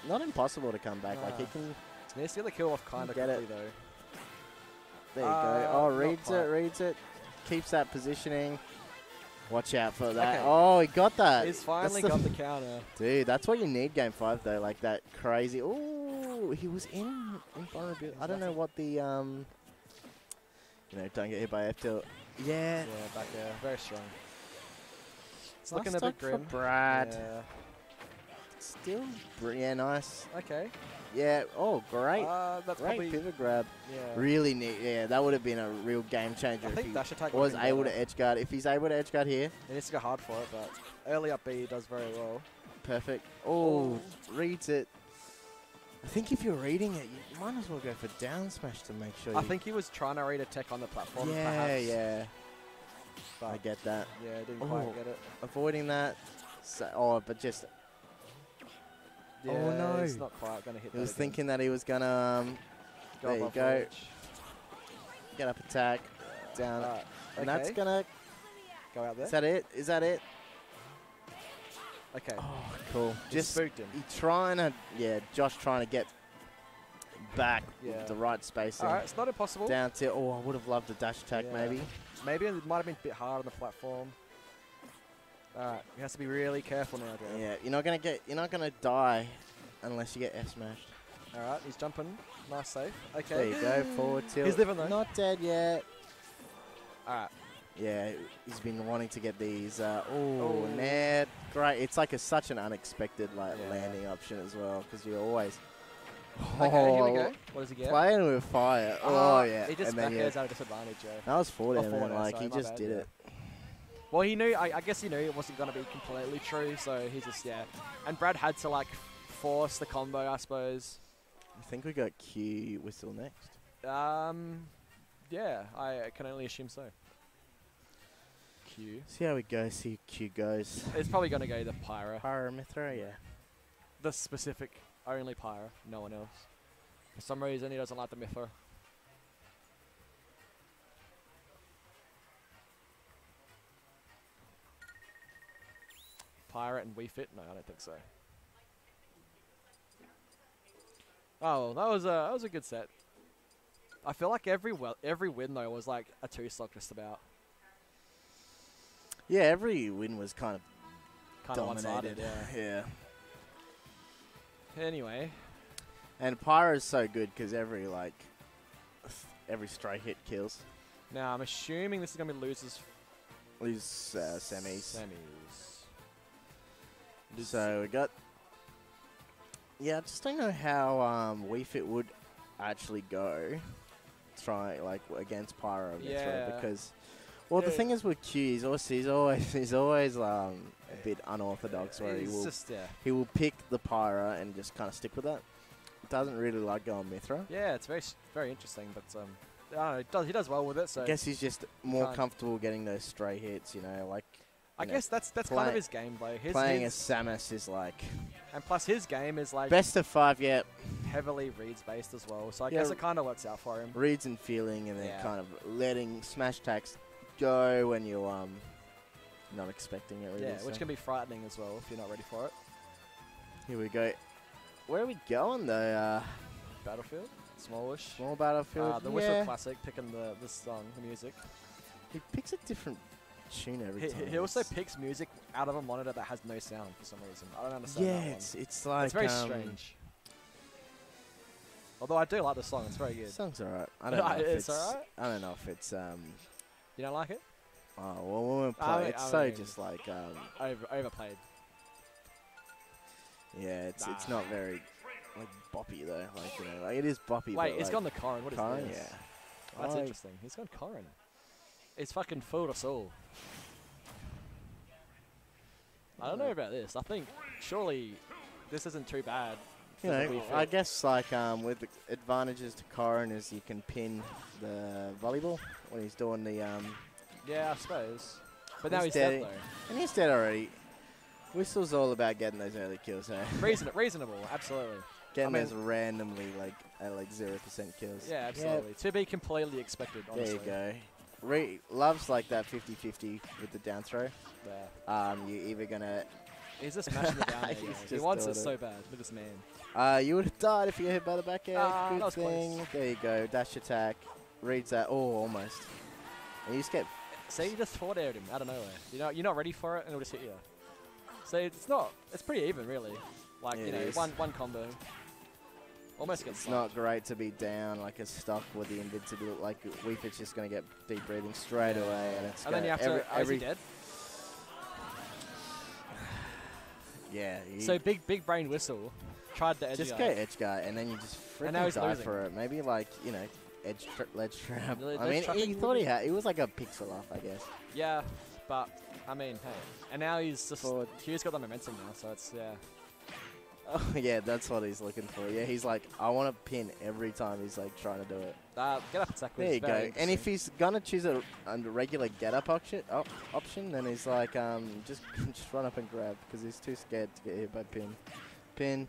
not impossible to come back. Like he can.
To get the kill off kind of
Get it.
though.
There you
Uh,
go. Oh, reads it, reads it, keeps that positioning. Watch out for that.
Okay.
Oh, he got that.
He's finally
the-
got the counter.
Dude, that's what you need game five though. Like that crazy. Oh, he was in invulnerability. I don't know what the um. You know, don't get hit by F tilt. Yeah.
Yeah, back there. Very strong. It's looking a bit grim.
Brad.
Yeah.
Still, yeah, nice.
Okay.
Yeah. Oh, great.
Uh, that's
great
probably.
pivot grab.
Yeah.
Really neat. Yeah, that would have been a real game changer
I
if
think dash attack
was able to edge guard. If he's able to edge guard here,
He needs to go hard for it, but early up B he does very well.
perfect. Oh, reads it. I think if you're reading it, you might as well go for down smash to make sure.
I think he was trying to read a tech on the platform.
Yeah,
perhaps,
yeah.
But
I get that.
yeah, I didn't
Oh.
quite get it.
Avoiding that. So, oh, but just
Yeah,
Oh, no.
He's not quite gonna hit.
he was
again.
thinking that he was gonna um,
Go
there you go.
ledge.
get up attack down,
Alright,
and
okay.
that's gonna.
go out there.
Is that it? Is that it?
okay.
Oh, cool. Just
spooked him.
he trying to, yeah, Josh trying to get back
Yeah.
with the right spacing.
All right, it's not impossible.
Down to, oh, I would have loved a dash attack
Yeah.
maybe.
Maybe it might have been a bit hard on the platform. All right, he has to be really careful now, Joe.
Yeah, you're not gonna get, you're not gonna die unless you get F smashed.
All right, he's jumping. Nice save. Okay.
There you go, forward tilt.
He's living though.
Not dead yet.
All right.
Yeah, he's been wanting to get these. Uh, oh,
Oh.
Ned, great! It's like a, such an unexpected like
Yeah.
landing option as well because you're always.
Okay, here we
Oh,
go. What does he get?
Playing with fire. Oh,
Ah,
yeah,
He just
and then
back
yeah,
out of disadvantage, Joe.
that was four
Oh,
there,
forward
man. Like
sorry,
he just
bad,
did
yeah.
it.
Well, he knew. I, I guess he knew it wasn't going to be completely true, so he's just yeah. And Brad had to like force the combo, I suppose.
I think we got Q whistle next.
Um, yeah, I can only assume so. Q.
See how we go. See how Q goes.
It's probably going to go the Pyra.
Pyramithra, yeah.
The specific, only Pyra, no one else. For some reason, he doesn't like the Mythra. Pirate and Wii Fit? No, I don't think so. Oh, well, that was a that was a good set. I feel like every well, every win though was like a two stock just about.
Yeah, every win was kind of
Kind of one-sided,
dominated.
yeah. *laughs*
yeah.
Anyway,
And Pyra's so good because every like every straight hit kills.
now I'm assuming this is gonna be losers
Lose uh, semis.
Semis.
So we got. Yeah, I just don't know how um, Wii Fit would actually go. Try like against Pyra against
Yeah.
Red because. Well, the thing is with Q, he's always he's always *laughs* he's always um, a bit unorthodox where he will
just yeah,
he will pick the Pyra and just kind of stick with that. Doesn't really like going Mythra.
yeah, it's very very interesting, but um, I don't know, he does he does well with it. So
I guess he's just more comfortable getting those stray hits. You know, like
I
know,
guess that's that's kind of his gameplay. His,
playing
his,
as Samus is like
and plus his game is like
best of five. Yeah,
heavily reads based as well. So I
Yeah,
guess it kind of works out for him.
reads and feeling, and then
Yeah.
kind of letting smash attacks go when you um not expecting it. Really,
Yeah, which can be frightening as well if you're not ready for it.
Here we go. Where are we going though? Uh,
Battlefield, smallish.
small battlefield.
Uh, the
yeah.
Whistle Classic, picking the the song, the music.
He picks a different tune every
He,
time.
he also picks music out of a monitor that has no sound for some reason. I don't understand
Yeah, it's it's like
it's very
um,
strange. Although I do like the song, it's very good.
Song's alright. I don't *laughs* know if
It's
it's.
alright?
I don't know if it's um.
You don't like it?
Oh well, when we
I
play,
mean-
it's
I
so
mean-
just like um.
Over, overplayed.
Yeah, it's it's not very like boppy though. Like you know, like it is boppy.
Wait,
but,
it's
like,
gone the Corrin. What is
Corrin,
this?
yeah.
That's
I-
interesting. He's gone Corrin. It's fucking fooled us all. I don't know about this. I think surely this isn't too bad.
You know, I guess like um, with the advantages to Corrin is you can pin the volleyball when he's doing the um,
Yeah, I suppose. But now
He's
dead
dead.
though.
and he's dead already. Whistle's all about getting those early kills, eh? *laughs*
Reason- reasonable, absolutely.
getting
mean-
those randomly like at like zero percent kills.
Yeah, absolutely. To be completely expected,
There you go. Re- loves like that 50-50 with the down throw.
Yeah.
Um, you're either gonna
He's just smashing it *laughs* down there. He wants it
it.
so bad. Look at this man.
Uh, you would have died if you hit by the back air.
Ah,
Good
that was close.
There you go. Dash attack. Reads that. Oh, almost. And you just get
See, you just forward aired him out of nowhere. You know, you're not ready for it, and it'll just hit you. So it's not. It's pretty even, really. Like
It
you know,
is.
one one combo. Almost gets
It's not great to be down like a stock with the invincibility. Like Fit's just gonna get deep breathing straight
Yeah.
away, and it's
And then you have
every,
to. Oh,
every
dead? *sighs*
yeah.
So big big brain whistle. Tried the edge
just go edge guard, and then you just
And now
freaking
he's
die
losing.
for it. Maybe like you know edge tra- ledge trap.
Le-
I mean, he thought he had. It was like a pixel off, I guess.
Yeah, but I mean, hey. And now he's just.
Forward.
Hugh's got the momentum now, so it's yeah.
Oh *laughs* yeah, that's what he's looking for. Yeah, he's like, I want to pin every time he's like trying to do it.
Uh, get up attack
There you go. And if he's gonna choose a, a regular get up option, op- option, then he's like, um, just *laughs* just run up and grab because he's too scared to get hit by pin. Pin.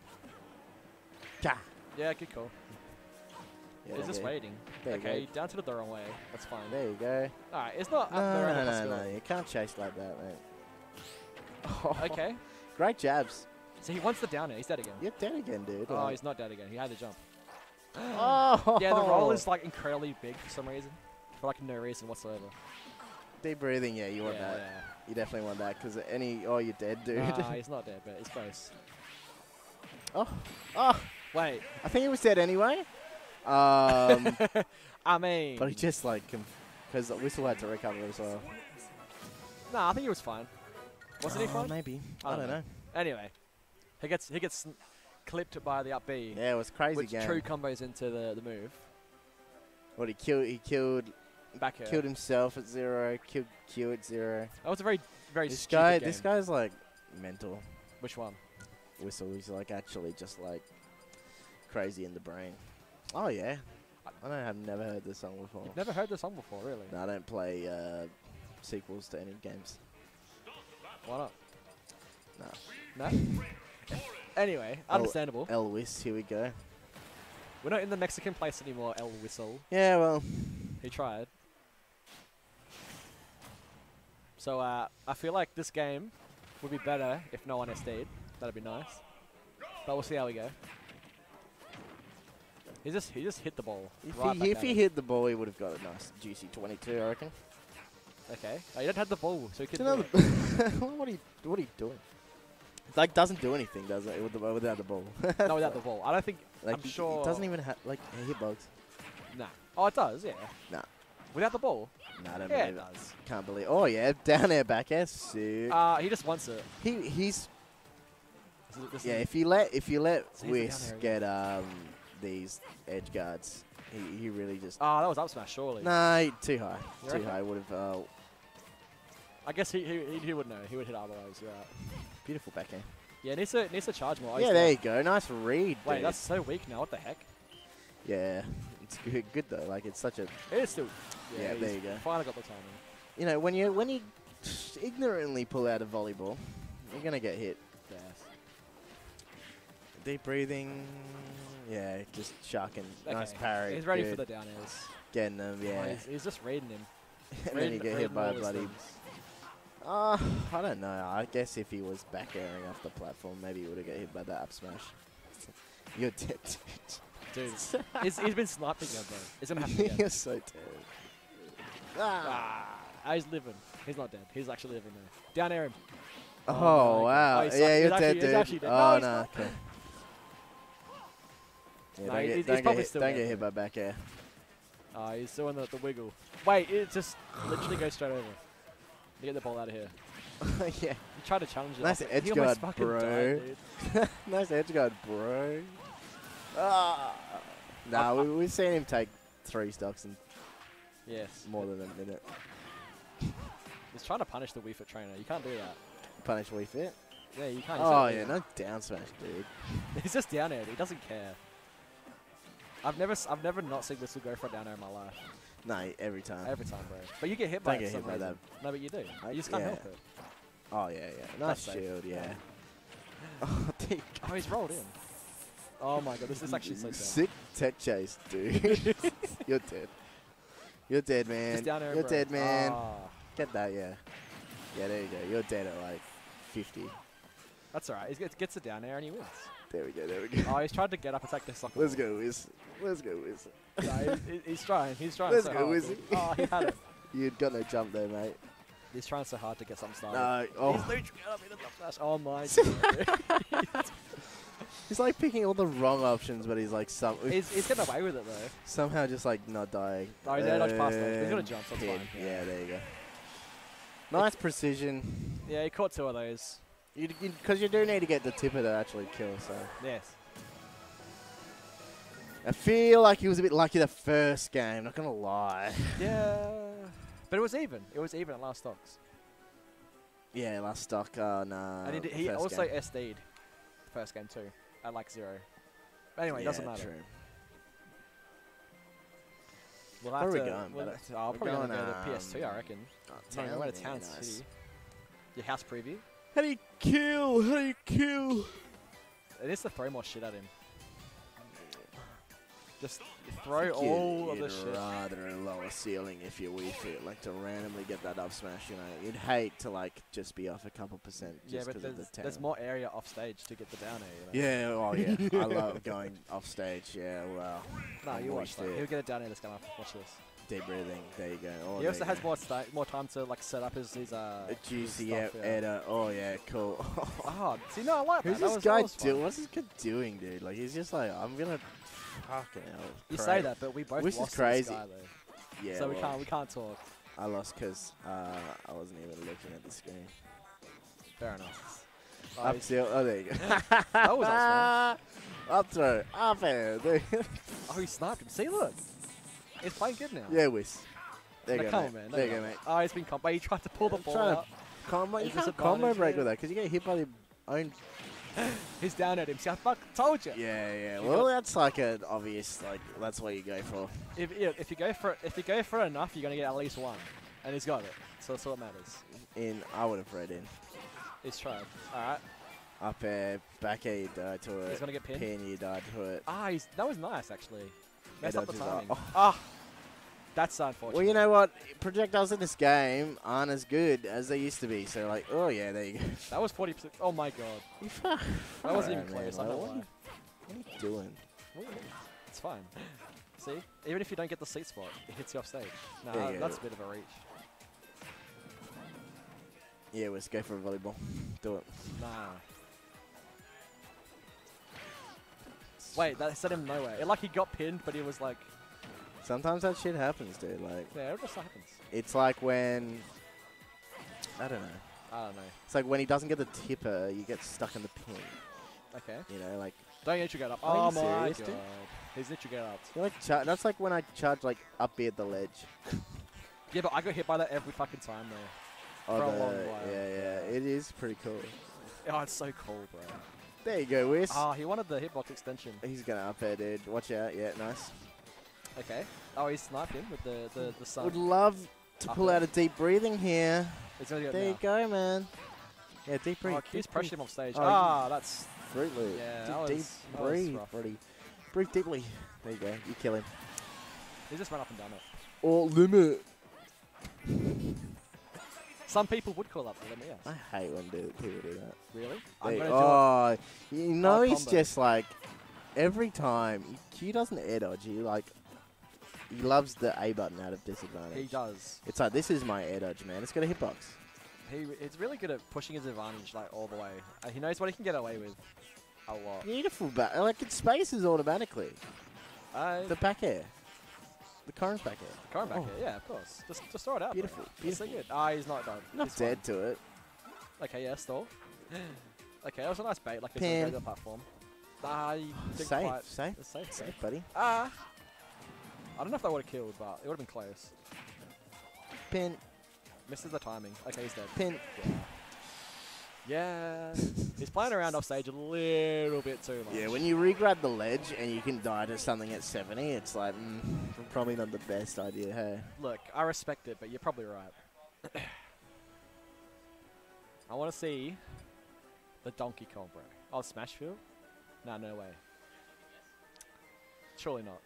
Ka.
Yeah, good call.
Yeah,
he's just
there-
waiting.
There
okay,
go.
down to the wrong way. That's fine.
There you go.
Alright, it's not
No,
up there.
no,
on
no, no. You can't chase like that, mate.
Okay. *laughs*
Great jabs.
So he wants the down air. He's dead again.
You're dead again, dude.
Oh, he's not dead again. He had to jump. *gasps*
Oh.
Yeah, the roll is like incredibly big for some reason. For like no reason whatsoever.
deep breathing. Yeah, you want
yeah,
that. You definitely want that because any. Oh, you're dead, dude.
yeah. Nah, *laughs* he's not dead, but it's close.
oh, oh.
Wait,
I think he was dead anyway. Um, *laughs*
I mean,
but he just like because Whistle had to recover as well.
Nah, I think he was fine. Wasn't he
Oh,
fine?
Maybe.
I
I
don't
don't
know.
know.
Anyway, he gets he gets clipped by the up B,
Yeah, it was crazy
which
game.
true combos into the the move.
What he killed? He killed
Back air.
killed himself at zero. Killed Q at zero.
That was a very very
This guy,
game.
this guy's like mental.
Which one?
Whistle. He's like actually just like crazy in the brain. Oh yeah. I don't have never heard this song before.
You've never heard the song before, really?
No, I don't play uh, sequels to any games.
Why not?
No.
No. Anyway,
Oh,
understandable.
Elvis, here we go.
We're not in the Mexican place anymore. El Whistle.
Yeah, well,
He tried. So uh, I feel like this game would be better if no one SD'd. That'd be nice. But we'll see how we go. He just he just hit the ball.
if
right
he if he hit the ball, he would have got a nice juicy 22, I reckon.
Okay. Oh, he didn't have the ball, so he could.
another. *laughs* what are you what are you doing? Like doesn't do anything, does it? With the, without the ball.
no, without *laughs* the ball. I don't think.
like
I'm sure.
It doesn't even have like hitbox.
Nah. Oh, it does. Yeah.
Nah.
Without the ball.
Nah, I don't
Yeah,
believe
it does.
Can't believe. Oh yeah, down there, back air, sick.
Uh, he just wants it.
he he's
This is- this
yeah. If you let if you let
So
get um these edge guards, he he really just.
Oh, that was up smash, surely.
Nah, too high.
You
too
reckon?
high would have. Uh,
I guess he, he he would know. He would hit otherwise. Right.
Beautiful backhand.
Yeah, needs to needs to charge more.
Yeah, there you go. Nice read.
Wait,
dude.
that's so weak now. What the heck?
Yeah, it's good. Good though. Like it's such a.
It is still.
Yeah,
he's
there you go.
Finally got the timing.
You know, when you when you ignorantly pull out a volleyball, you're gonna get hit.
Yes.
Deep breathing. Yeah, just sharking. Nice parry.
He's ready
good.
for the down airs.
Getting them.
Oh,
Yeah.
he's, he's just reading him. *laughs*
and then you get hit by a bloody.
things.
Uh, I don't know. I guess if he was back airing off the platform, maybe he would have got hit by that up smash. *laughs* You're dead.
Dude, he's, he's been sniping him, bro. It's gonna happen again. *laughs*
You're so dead. Ah.
ah, he's living. He's not dead. He's actually living there. Down air him.
Oh,
Oh
wow.
Oh,
yeah, you're
he's
dead, dude.
actually dead.
Oh, no. Okay. *laughs* Yeah,
No,
don't
he's-
get, don't get hit, don't get hit by back air.
Oh, he's doing the, the wiggle. Wait, it just literally goes straight over. You get the ball out of here. *laughs*
yeah.
You try to challenge it.
Nice edge guard, bro.
died, *laughs*
nice edge guard, bro. Ah. Nah, we, we've seen him take three stocks in
Yes.
more than a minute. *laughs*
He's trying to punish the Wii Fit trainer. You can't do that.
Punish Wii Fit.
Yeah, you can't.
Oh, yeah, no down smash, dude.
He's just down air. He doesn't care. I've never, I've never not seen Whistle go for a down air in my life.
No, every time.
Every time, bro. But you get hit by
Don't get hit by
reason. No, but you do.
I-
You just can't
yeah.
help it.
Oh, yeah, yeah. Nice
That's
shield, yeah. *laughs* Oh, dude.
Oh, he's rolled in. Oh my god, this is actually so. *laughs*
Sick tech chase, dude. *laughs* You're dead. You're dead, man.
Air,
You're
bro.
dead, man.
Ah,
Get that, yeah. Yeah, there you go. You're dead at like 50.
that's alright. He gets, gets it down air and he wins.
There we go, there we go.
oh, he's tried to get up attack the soccer.
Let's go, Wiz. Let's go, Wiz. *laughs*
No, he- he- he's trying. He's trying.
Let's
so
go, Wizzy.
dude. Oh, he had it. *laughs*
You'd got no jump there, mate.
He's trying so hard to get something started.
No.
He's
Oh.
literally up into the flash. Oh my *laughs* god.
He's like picking all the wrong options, but he's like some
he's, he's getting away with it though.
somehow just like not dying.
Oh, he did dodge past that. He's gonna
And um,
jump, so fine.
Yeah, there you go. Nice precision.
Yeah, he caught two of those.
Because you, because you do need to get the tipper to actually kill, so.
Yes.
I feel like he was a bit lucky the first game, not gonna lie. *laughs*
Yeah. But it was even. It was even at last stocks.
Yeah, last stock, uh, nah.
and he, he also
game.
SD'd the first game too, at like zero. Anyway, it doesn't matter.
True.
We'll
Where are we going,
we'll- oh,
We're
probably
going,
go to PS2, I
um,
reckon.
Oh,
No, no, we're to
yeah,
Town
nice.
Your house preview.
How do you kill? How do you kill?
It is to throw more shit at him. Just throw
you'd-
all of
you'd
the shit.
rather a lower ceiling if you Wii Fit, like to randomly get that up smash. You know, you'd hate to like just be off a couple percent
Yeah,
just
but
because of
there's,
the
there's more area off stage to get the down air. You know?
Yeah, oh yeah, *laughs* I love going off stage. Yeah, well,
No,
I'm
you watch that.
it.
He'll get it down air this game. Watch this.
deep breathing. There you go. Oh,
he also has
go.
more sta- more time to like set up his his uh.
a
his
juicy yeah,
stuff,
Eda. Oh yeah, cool.
Ah, see, no, I like
Who's
that. that
this guy
that fun.
doing? What's this kid doing, dude? Like he's just like, I'm gonna. Fucking hell.
You
cra-
say that, but we both
Which is
lost to
crazy.
this guy though.
Yeah.
so we
well,
can't we can't talk.
I lost because uh, I wasn't even looking at the screen.
Fair enough. Oh,
Up tilt. Oh, there you go. *laughs*
that was us, *laughs*
Up throw. Up air. There you go.
oh, he sniped him. See, look, he's playing good now.
yeah, whiz. There you
No,
go, mate.
on, man. No,
There you go, mate.
Oh, he's been combo. He tried to pull the ball out.
Combo. You can't combo break with that because you get hit by your own. *laughs*
He's down at him. See, I fuck told you.
Yeah, yeah.
You
Well, that's like an obvious. Like that's what you go for.
If if you go for if you go for enough, you're gonna get at least one, and he's got it. So that's all that matters.
In I would have read in.
He's tried. All right.
Up air, back air, you die to it.
He's gonna get pinned.
Pin, you die to it.
Ah, he's, that was nice actually. Messed up the timing.
up.
Ah, that's unfortunate.
Well, you know what? Projectiles in this game aren't as good as they used to be. So like, oh yeah, there you go.
that was 40. percent Oh my god. *laughs* That wasn't even close. not
like, what, are you, what are you doing?
It's fine. See, even if you don't get the seat spot, it hits you off stage. Nah, that's a bit of a reach.
Yeah, let's go for a volleyball. Do it.
Nah. Wait, that set him nowhere. It, like he got pinned, but he was like,
Sometimes that shit happens, dude. Like,
yeah, it just happens.
it's like when I don't know.
I don't know.
It's like when he doesn't get the tipper, you get stuck in the pin.
Okay.
You know, like
Don't get you get up. Oh my
serious,
god.
dude?
He's literally get up.
you like that's like when I charge like up at the ledge. *laughs*
Yeah, but I got hit by that every fucking time though.
Oh,
For a long while.
Yeah, yeah. It is pretty cool.
Oh, it's so cool, bro.
There you go, Wiz.
Ah, he wanted the hitbox extension.
He's gonna up air, dude. Watch out. Yeah, nice.
Okay. Oh, he sniped him with the the the sun.
Would love to
Up
pull
air.
out a deep breathing here.
He's gonna
There
now.
you go, man. Yeah, deep breathe.
Oh, Q's
deep
pressured him off stage.
Oh,
ah, that's
Fruit Loop.
Yeah,
deep,
that was-
deep
that was
breathe,
rough.
buddy. Breathe deeply. There you go. You kill him.
he just ran up and done it.
Or limit.
Some people would call that the limit, yes.
I hate when do, people do that.
Really? I'm
They-
do
oh, you know he's
combo.
just like every time Q doesn't air dodge. He like he loves the A button out of disadvantage.
He does.
It's like this is my air dodge, man. It's got a hitbox.
He he's really good at pushing his advantage like all the way. Uh, he knows what he can get away with. A lot.
Beautiful back. Like it spaces automatically.
Uh,
The back air. The current back air.
current back
oh.
here, yeah, of course. Just just throw it out.
Beautiful,
Bro. That's so
beautiful.
good. Ah, he's not done.
Not
He's fine.
dead to it.
Okay, yeah, stall. *gasps* okay, that was a nice bait. Like it's the regular platform. Ah, you didn't
Safe,
quite.
safe,
safe.
safe, buddy.
Ah. I don't know if that would have killed, but it would have been close.
Pin,
Misses the timing. Okay, he's dead.
pin.
Yeah. he's playing around off stage a little bit too much.
Yeah, when you regrab the ledge and you can die to something at 70, it's like mm, probably not the best idea. Hey.
Look, I respect it, but you're probably right. *coughs* I want to see the Donkey Kong, bro. Oh, Smashville? Nah, no way. Surely not.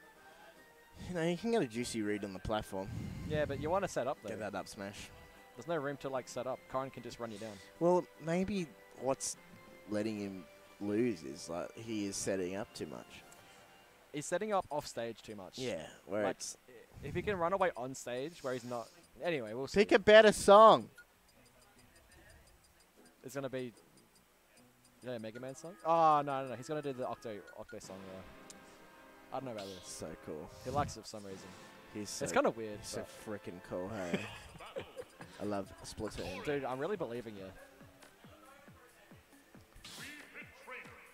You know, you can get a juicy read on the platform.
Yeah, but you want to set up though.
Get that up smash.
There's no room to like set up. Corrin can just run you down.
Well, maybe what's letting him lose is like he is setting up too much.
He's setting up off stage too much.
Yeah, where
Like,
it's
If he can run away on stage where he's not Anyway, we'll see.
Pick a better song.
It's gonna be. Yeah, Mega Man song. Oh no no no! He's gonna do the Octo Octo song. Yeah. I don't know about this.
So cool.
He likes it for some reason.
He's so,
it's kind of weird.
so freaking cool. Hey. *laughs* I love Splatoon.
Dude, I'm really believing you.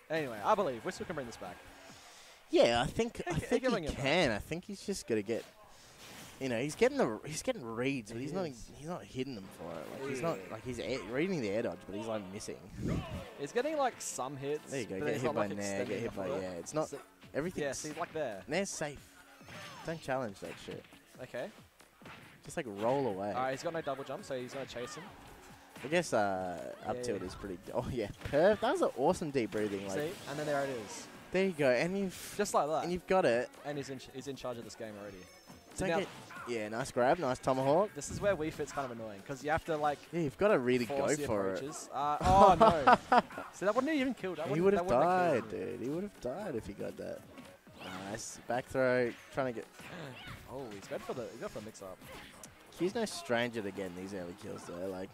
Anyway, I believe Whistle can bring this back.
Yeah, I think I think he
giving it back.
can. I think he's just gonna get. You know, he's getting the he's getting reads, but
He
he's not he's not hitting them for it. Like he's not like he's reading the air dodge, but he's like missing.
He's getting like some hits.
There you go. Get hit by Nair. Get hit by yeah. It's not
So-
everything.
Yeah, see, like there.
They're safe. Don't challenge that shit.
Okay.
Just like roll away.
Alright, he's got no double jump, so he's gonna chase him.
I guess uh, up
Yeah,
tilt
yeah.
is pretty. Oh yeah, perf. That was an awesome deep breathing. Like
see, and then there it is,
there you go, and you've
just like that.
and you've got it.
And he's in ch- he's in charge of this game already. So now,
yeah, nice grab, nice tomahawk.
this is where Wii Fit's kind of annoying because you have to like
Yeah, you've got to really go
the
for it.
Uh, oh no! *laughs* so that wouldn't have even killed. That
He would have died, dude. He would have died if he got that. Nice back throw, trying to get. *gasps*
Oh, he's good for the he's good for the mix up.
He's no stranger to getting these early kills though. Like,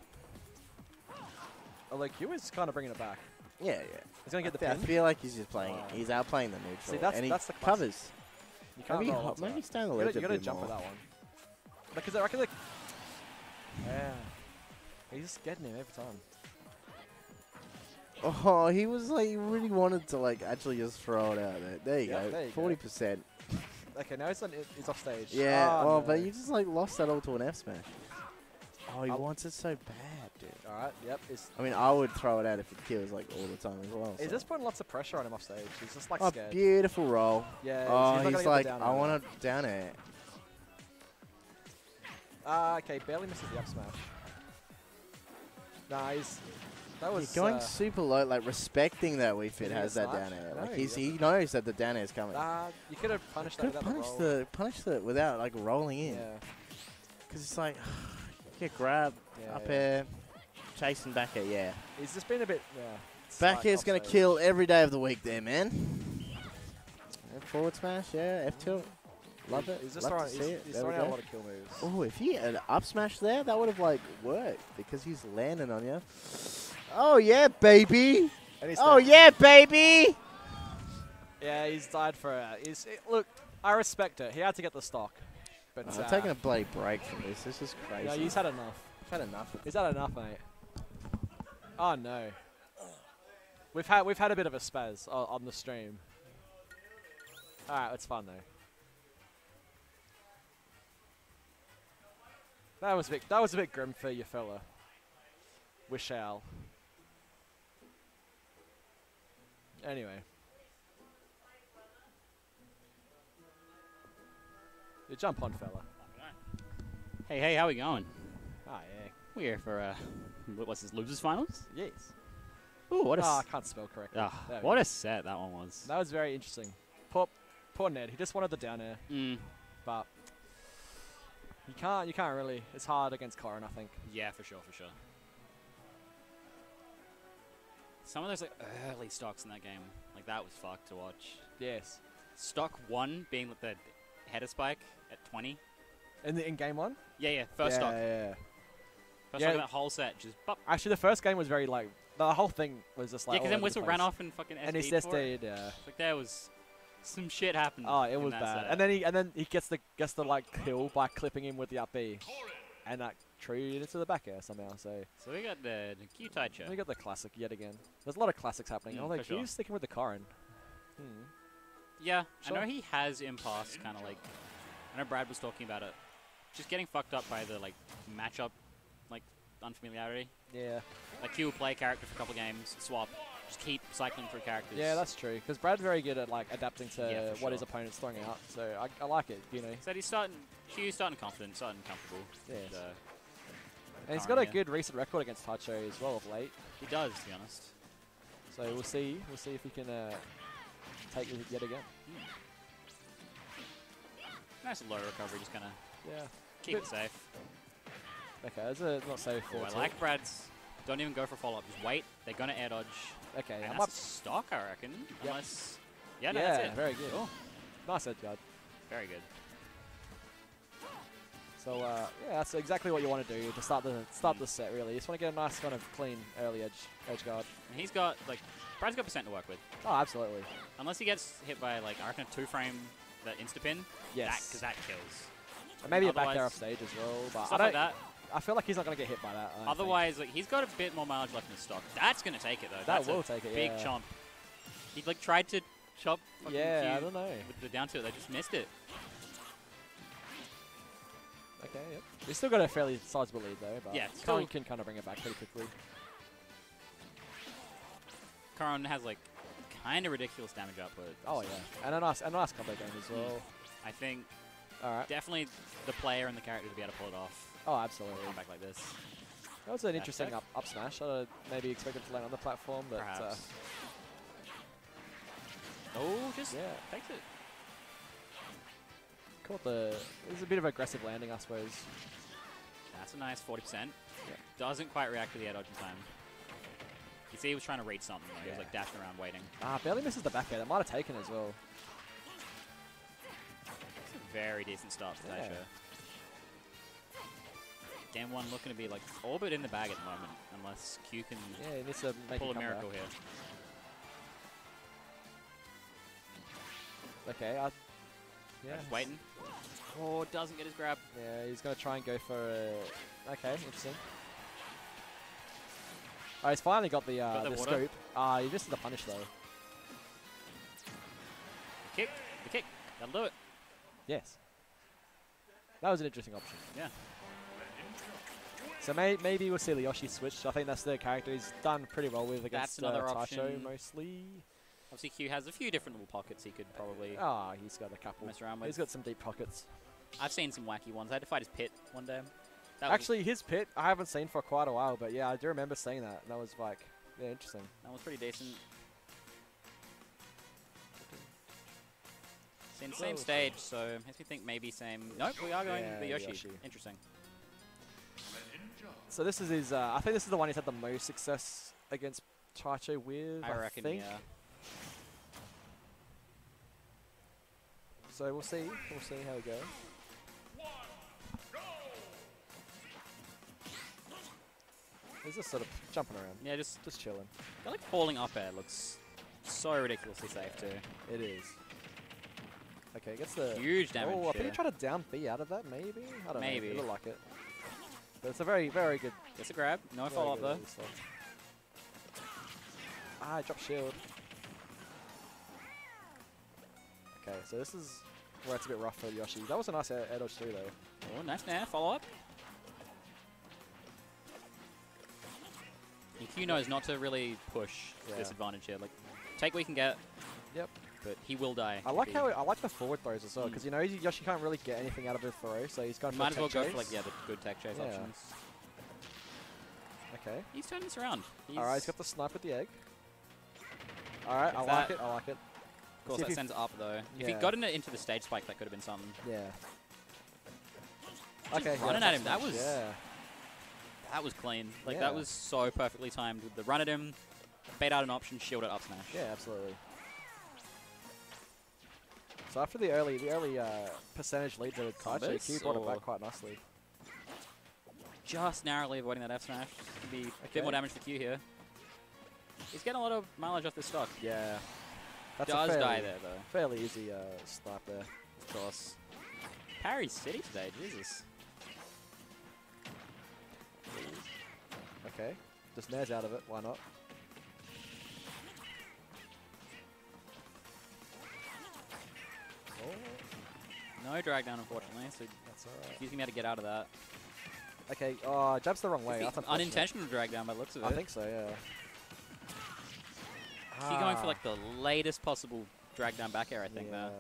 like Q is kind of bringing it back.
yeah, yeah.
He's gonna get the
I
pin.
feel like he's just playing.
Wow.
He's outplaying the neutral.
See, that's-
and he
that's the classic.
covers.
You can't
Maybe,
roll
maybe stay on the
You
ledge
gotta,
a
you gotta jump
more.
for that one. Because I reckon like, yeah, he's just getting him every time.
Oh, he was like, he really wanted to like actually just throw it out there. There you
Yeah,
go, forty percent.
Okay, now he's on. He's off stage.
Yeah.
Oh,
Oh,
no.
but you just like lost that all to an F smash. Oh, he
I'll-
wants it so bad, dude.
All right. Yep.
I mean, I would throw it out if it kills like all the time as well.
is
so.
this putting lots of pressure on him off stage? He's just like
Oh,
scared.
beautiful roll.
Yeah.
oh, he's,
the
like, I want to down air.
Ah, okay. Barely misses the up smash. Nah, he's. That was
You're going
uh,
super low, like respecting that Wii Fit has that down air.
No,
Like
he
he's, he knows that the down air is coming.
Nah, you could have punished that
Could
without
have
the
punished the punished it without like rolling in.
Yeah.
Because it's like *sighs* get grab
Yeah,
up
yeah.
air, chasing back air. Yeah,
He's just been a bit. Yeah.
back air's gonna kill every day of the week, there, man. And forward smash, yeah, F tilt. Love it.
He's just
Love
throwing.
to
He's,
see it.
he's
There we
throwing out a
go.
lot of kill moves.
Oh, if he had an up smash there, that would have like worked because he's landing on you. Oh yeah, baby. Oh
dead.
yeah, baby.
Yeah, he's died for a. He's it, look. I respect it. He had to get the stock, but
I'm
uh,
taking a bloody break from this. This is crazy.
Yeah, he's had enough.
I've had enough. Of
He's had enough, mate. Oh no. We've had we've had a bit of a spaz on the stream. All right, it's fun though. That was a bit that was a bit grim for you fella. Wishal. Anyway. You jump on fella.
Hey, hey, how are we going?
Ah yeah.
We're here for uh, what- what's this? Losers finals?
Yes.
Ooh, what a
Ah, I can't spell correctly.
ah, what a set that one was.
That was very interesting. Poor, poor Ned. He just wanted the down air,
Mm,
but you can't. You can't really. It's hard against Corrin, I think.
yeah, for sure, for sure. Some of those like early stocks in that game, like that was fucked to watch.
Yes.
Stock one being like the header spike at 20.
In the in game one.
Yeah, yeah, first
yeah,
stock.
Yeah.
First
Yeah.
stock of that whole set, just bop.
Actually, the first game was very like the whole thing was just like.
yeah, because then
over the
Whistle ran off and fucking
and his
SD'd for it.
SD, yeah.
Like there was some shit happened.
Oh, it was bad.
set.
And then he and then he gets the gets the like kill by clipping him with the up B, and that true into the back air somehow. So
so we got the, the Q Taicho.
we got the classic yet again. There's a lot of classics happening.
Mm,
oh, like
sure.
sticking with the Corrin. Hmm.
Yeah,
Sure.
I know he has impasse, kind of like. I know Brad was talking about it. Just getting fucked up by the like matchup, like unfamiliarity.
Yeah.
Like he will play a character for a couple games, swap, just keep cycling through characters.
Yeah, that's true. Because Brad's very good at like adapting to
Yeah,
what his opponent's throwing out. So I, I like it. You know.
So he's starting. Q's starting confident, starting comfortable.
Yes.
with, uh,
And he's got a
yeah.
good recent record against Taicho as well of late.
He does, to be honest.
So we'll see. We'll see if he can uh, take it yet again.
Nice low recovery, just kind of
Yeah.
keep
Good.
it safe.
Okay, that's a not safe
Oh,
for
I like Brad's. Don't even go for follow up. Just wait. They're gonna air dodge.
Okay,
And
I'm up.
stock, I reckon.
Yep.
Unless. Yeah, no,
yeah,
that's it.
very good.
Cool.
Nice edge guard.
Very good.
So uh, yeah, that's exactly what you want to do to start the start the set. Really, you just want to get a nice kind of clean early edge edge guard.
And he's got like Brad's got percent to work with.
Oh, absolutely.
Unless he gets hit by like I reckon a two frame that insta pin.
Yes.
Because that, kills.
And maybe a back air
Otherwise-
off stage as well. But I
Stuff
don't.
like that.
I feel like he's not going to get hit by that. Don't think.
Otherwise, like he's got a bit more mileage left in his stock. That's gonna take it though.
that
That's a
will take it.
big
yeah.
chomp. He like tried to chop.
Yeah, I don't know.
With the down tilt, they just missed it.
Okay, yep. He's still got a fairly sizable lead though, but
Yeah,
Colin can kind of bring it back pretty quickly.
Corrin has like kind of ridiculous damage output.
Oh yeah, and a nice, a nice combo game as well.
I think
All right.
definitely the player and the character to be able to pull it off.
Oh, absolutely.
Come back like this.
That was an
Dash
interesting up, up smash. I maybe expected to land on the platform, but uh,
oh, just
yeah,
takes it.
caught the. It was a bit of aggressive landing, I suppose.
That's a nice 40%.
Yeah.
Doesn't quite react to the air dodge in time. You see he was trying to read something. Though. He was like dashing around waiting.
Ah, barely misses the back air. That might have taken as well.
It's a very decent start for
Yeah.
Taicho. Game one looking to be like all but in the bag at the moment, unless Q can
Yeah, he needs make
pull
a
a miracle here.
Okay, I. Yeah.
Just waiting. Oh, doesn't get his grab.
Yeah, he's gonna try and go for a. Okay, interesting. Oh, he's finally got the uh,
Got the
the scoop. Ah, he missed the punish though.
The kick, the kick. That'll do it.
Yes. That was an interesting option.
Yeah.
So may, maybe we'll see the Yoshi switch. I think that's the character he's done pretty well with
That's
against
another
uh, Taicho
option.
mostly.
Obviously, Q has a few different little pockets he could probably
Ah, he's got a couple.
mess around with.
He's got some deep pockets.
I've seen some wacky ones. I had to fight his pit one day. That
Actually, his pit I haven't seen for quite a while, but yeah, I do remember seeing that. And that was like, yeah, interesting.
that was pretty decent. Same, same stage, so makes me think maybe same. Nope, we are going
Yeah,
the Yoshi.
Yoshi.
Interesting.
So this is his. Uh, I think this is the one he's had the most success against Taicho with. I,
I reckon,
think.
yeah.
So we'll see. We'll see how it goes. He's just sort of jumping around,
Yeah, just
just chilling.
I feel like falling up air looks so ridiculously safe too.
It is. Okay, gets the.
Huge damage.
oh, I think
yeah.
he tried to down B out of that, maybe? I don't
Maybe.
know. It looked like it. But it's a very, very good.
Gets a grab. No follow up though.
Ah, I dropped shield. Okay, so this is where it's a bit rough for Yoshi. That was a nice air, air dodge too, though.
Oh, nice nair. Follow up. EQ knows not to really push
Yeah.
this advantage here. Like, take what you can get.
Yep.
But he will die.
I like how I like the forward throws as well
Mm.
because you know Yoshi can't really get anything out of his throw, so he's going
might as well go for like yeah the good tech chase
Yeah.
options.
Okay.
He's turning this around. He's,
All right, he's got the snipe with the egg. All right, I like it. I like it.
Of course, that sends up though. If he got it into the stage spike, that could have been something.
Yeah.
Just
Okay.
running at him, that was-
Yeah. that
That was clean. Like
Yeah.
that was so perfectly timed with the run at him, bait out an option, shield it up smash.
Yeah, absolutely. So after the early, the early uh, percentage lead to Taicho,
Combos,
Q brought it back quite nicely.
Just narrowly avoiding that F smash. Could be a bit more damage for Q here. He's getting a lot of mileage off this stock.
Yeah. That's
Does
a fairly,
die there though.
Fairly easy uh, snipe there.
Of course. Parry City today, Jesus.
Okay. Just Nair's out of it. Why not? Oh,
No drag down unfortunately, so
that's alright.
he's gonna be able to get out of that.
Okay. Oh, jabs the wrong way. That's
unintentional drag down by the looks of it.
I think so. Yeah.
He's going for
Ah,
like the latest possible drag down back air, I think
yeah.
there.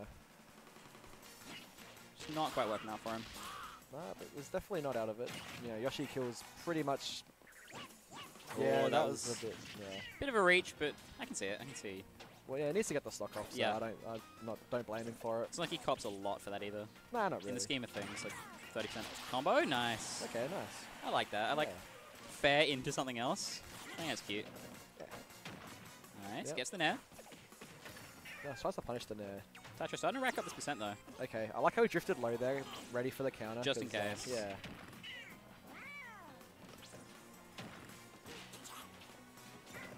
It's not quite working out for him.
Nah, but it's definitely not out of it. You know, Yoshi kills pretty much.
Oh,
Yeah,
that
that, was,
was-
a bit. Yeah.
Bit of a reach, but I can see it. I can see.
Well, yeah, he needs to get the stock off. So
Yeah.
I don't. I not don't blame him for it.
It's not like he cops a lot for that either.
Nah, not really.
In the scheme of things, like 30% combo, nice.
Okay, nice.
I like that. I like
Yeah.
fair into something else. I think that's cute.
Yeah.
Nice,
Yep.
gets the nair.
Yeah, tries to punish the nair.
Taicho starting to rack up this percent though.
Okay, I like how he drifted low there, ready for the counter.
Just in
uh,
case.
yeah.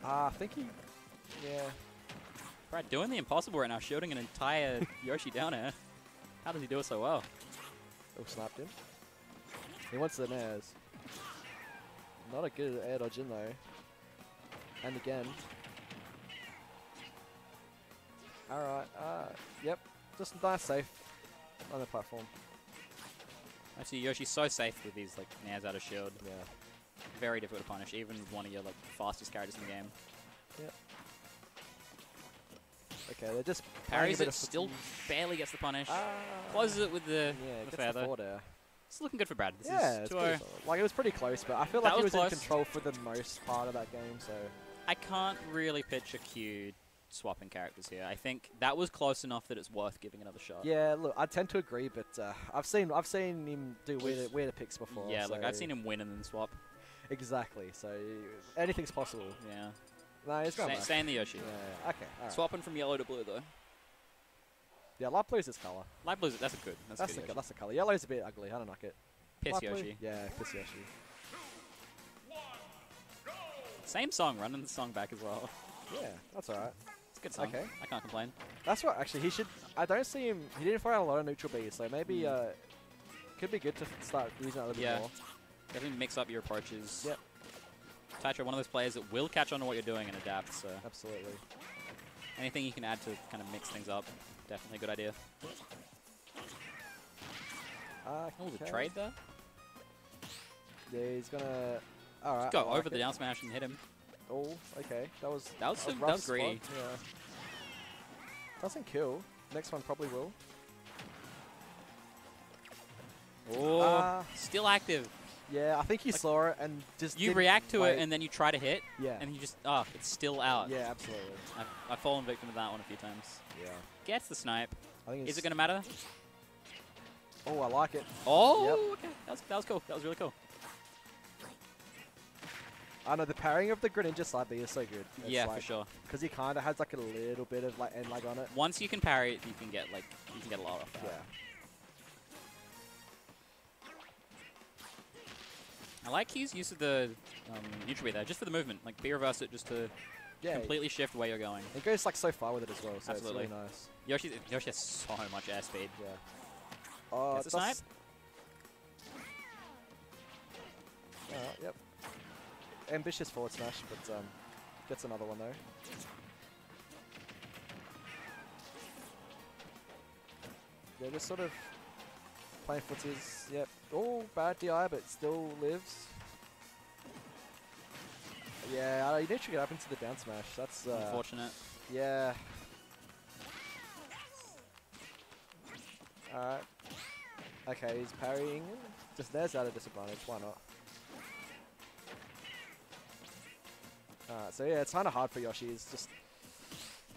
Ah, I think he. Yeah.
Brad doing the impossible right now, shielding an entire Yoshi down air. How does he do it so well?
Oh, snapped him. He wants the nairs. Not a good air dodge in though. And again. Alright, uh, yep. Just nice safe on the platform.
I see Yoshi's so safe with these like nairs out of shield.
Yeah.
Very difficult to punish, even with one of your like fastest characters in the game.
Okay, they're just
Parries it, still barely gets the punish.
Ah.
Closes it with the,
Yeah,
the fair
the
though.
forward air.
It's looking good for Brad. This
Yeah,
is
it's pretty. Like it was pretty close, but I feel
That
like he
was
in control for the most part of that game. So
I can't really picture Q swapping characters here. I think that was close enough that it's worth giving another shot.
yeah, look, I tend to agree, but uh, I've seen I've seen him do weirder, weirder picks before.
Yeah, look, I've seen him win and then swap.
exactly. So anything's possible.
Yeah.
No, it's
Stay,
going
stay in the Yoshi.
Yeah, yeah, okay, alright.
Swapping from yellow to blue though.
Yeah, light blue's this color.
Light blue's that's a good. That's,
That's,
a good Yoshi.
that's the color. Yellow's a bit ugly. I don't like it.
Piss
Light blue?
Yoshi.
Yeah, piss Yoshi.
Same song, running the song back as well.
Yeah, that's alright.
It's a good song.
Okay.
I can't complain.
That's what actually he should. I don't see him. He didn't fire a lot of neutral bees, so maybe uh, could be good to start using it a little
Yeah.
bit more.
Definitely mix up your approaches.
Yep.
Taicho, one of those players that will catch on to what you're doing and adapt. So
Absolutely.
anything you can add to kind of mix things up, definitely a good idea.
Uh,
Oh, the trade there.
Yeah, he's gonna. All right.
Go
I like
over the down smash and hit him.
Oh, okay. That was.
That was
a
some- that
rough
was greedy.
spot, Yeah. Doesn't kill. Next one probably will.
Oh,
Uh,
still active.
Yeah, I think he
Like-
saw it and just.
You react to it and then you try to hit,
Yeah.
and you just oh, it's still out.
yeah, absolutely.
I've, I've fallen victim to that one a few times.
Yeah.
Gets the snipe.
I think
Is it going to matter?
Oh, I like it.
Oh, okay. That was, that was cool. That was really cool.
I know the parrying of the Greninja B is so good.
yeah, for sure.
Because he kind of has like a little bit of like end lag on it.
Once you can parry it, you can get like you can get a lot off that.
Yeah.
I like his use of the um, neutral there, just for the movement. Like B reverse it just to
Yeah.
completely shift where you're going.
It goes like so far with it as well, so
Absolutely.
it's really nice.
Yoshi, Yoshi has so much air speed.
Yeah. Oh, that's-
snipe?
Alright, yep. Ambitious forward smash, but um, gets another one though. They're just sort of playing footsies. Yep. Oh, bad DI, but still lives. Yeah, you need to get up into the down smash. That's uh,
Unfortunate.
yeah. Alright. Okay, he's parrying. Just there's at a disadvantage. Why not? Alright, so yeah, it's kind of hard for Yoshi. He's just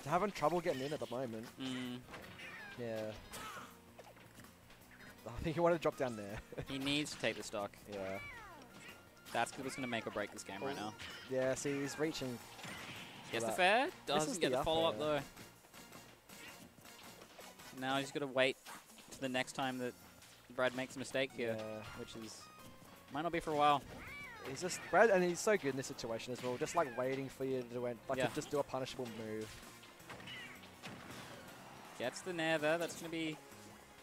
having trouble getting in at the moment.
Mm,
Yeah. *laughs* I think he wanted to drop down there. *laughs*
he needs to take the stock.
yeah.
That's what's going to make or break this game right oh, now.
Yeah, see, he's reaching.
Gets the fair, doesn't get
the
the follow up though. Now he's got to wait to the next time that Brad makes a mistake here,
Yeah.
which is might not be for a while.
He's just Brad, and he's so good in this situation as well. Just like waiting for you to like
Yeah.
to just do a punishable move.
Gets the nair there. That's going to be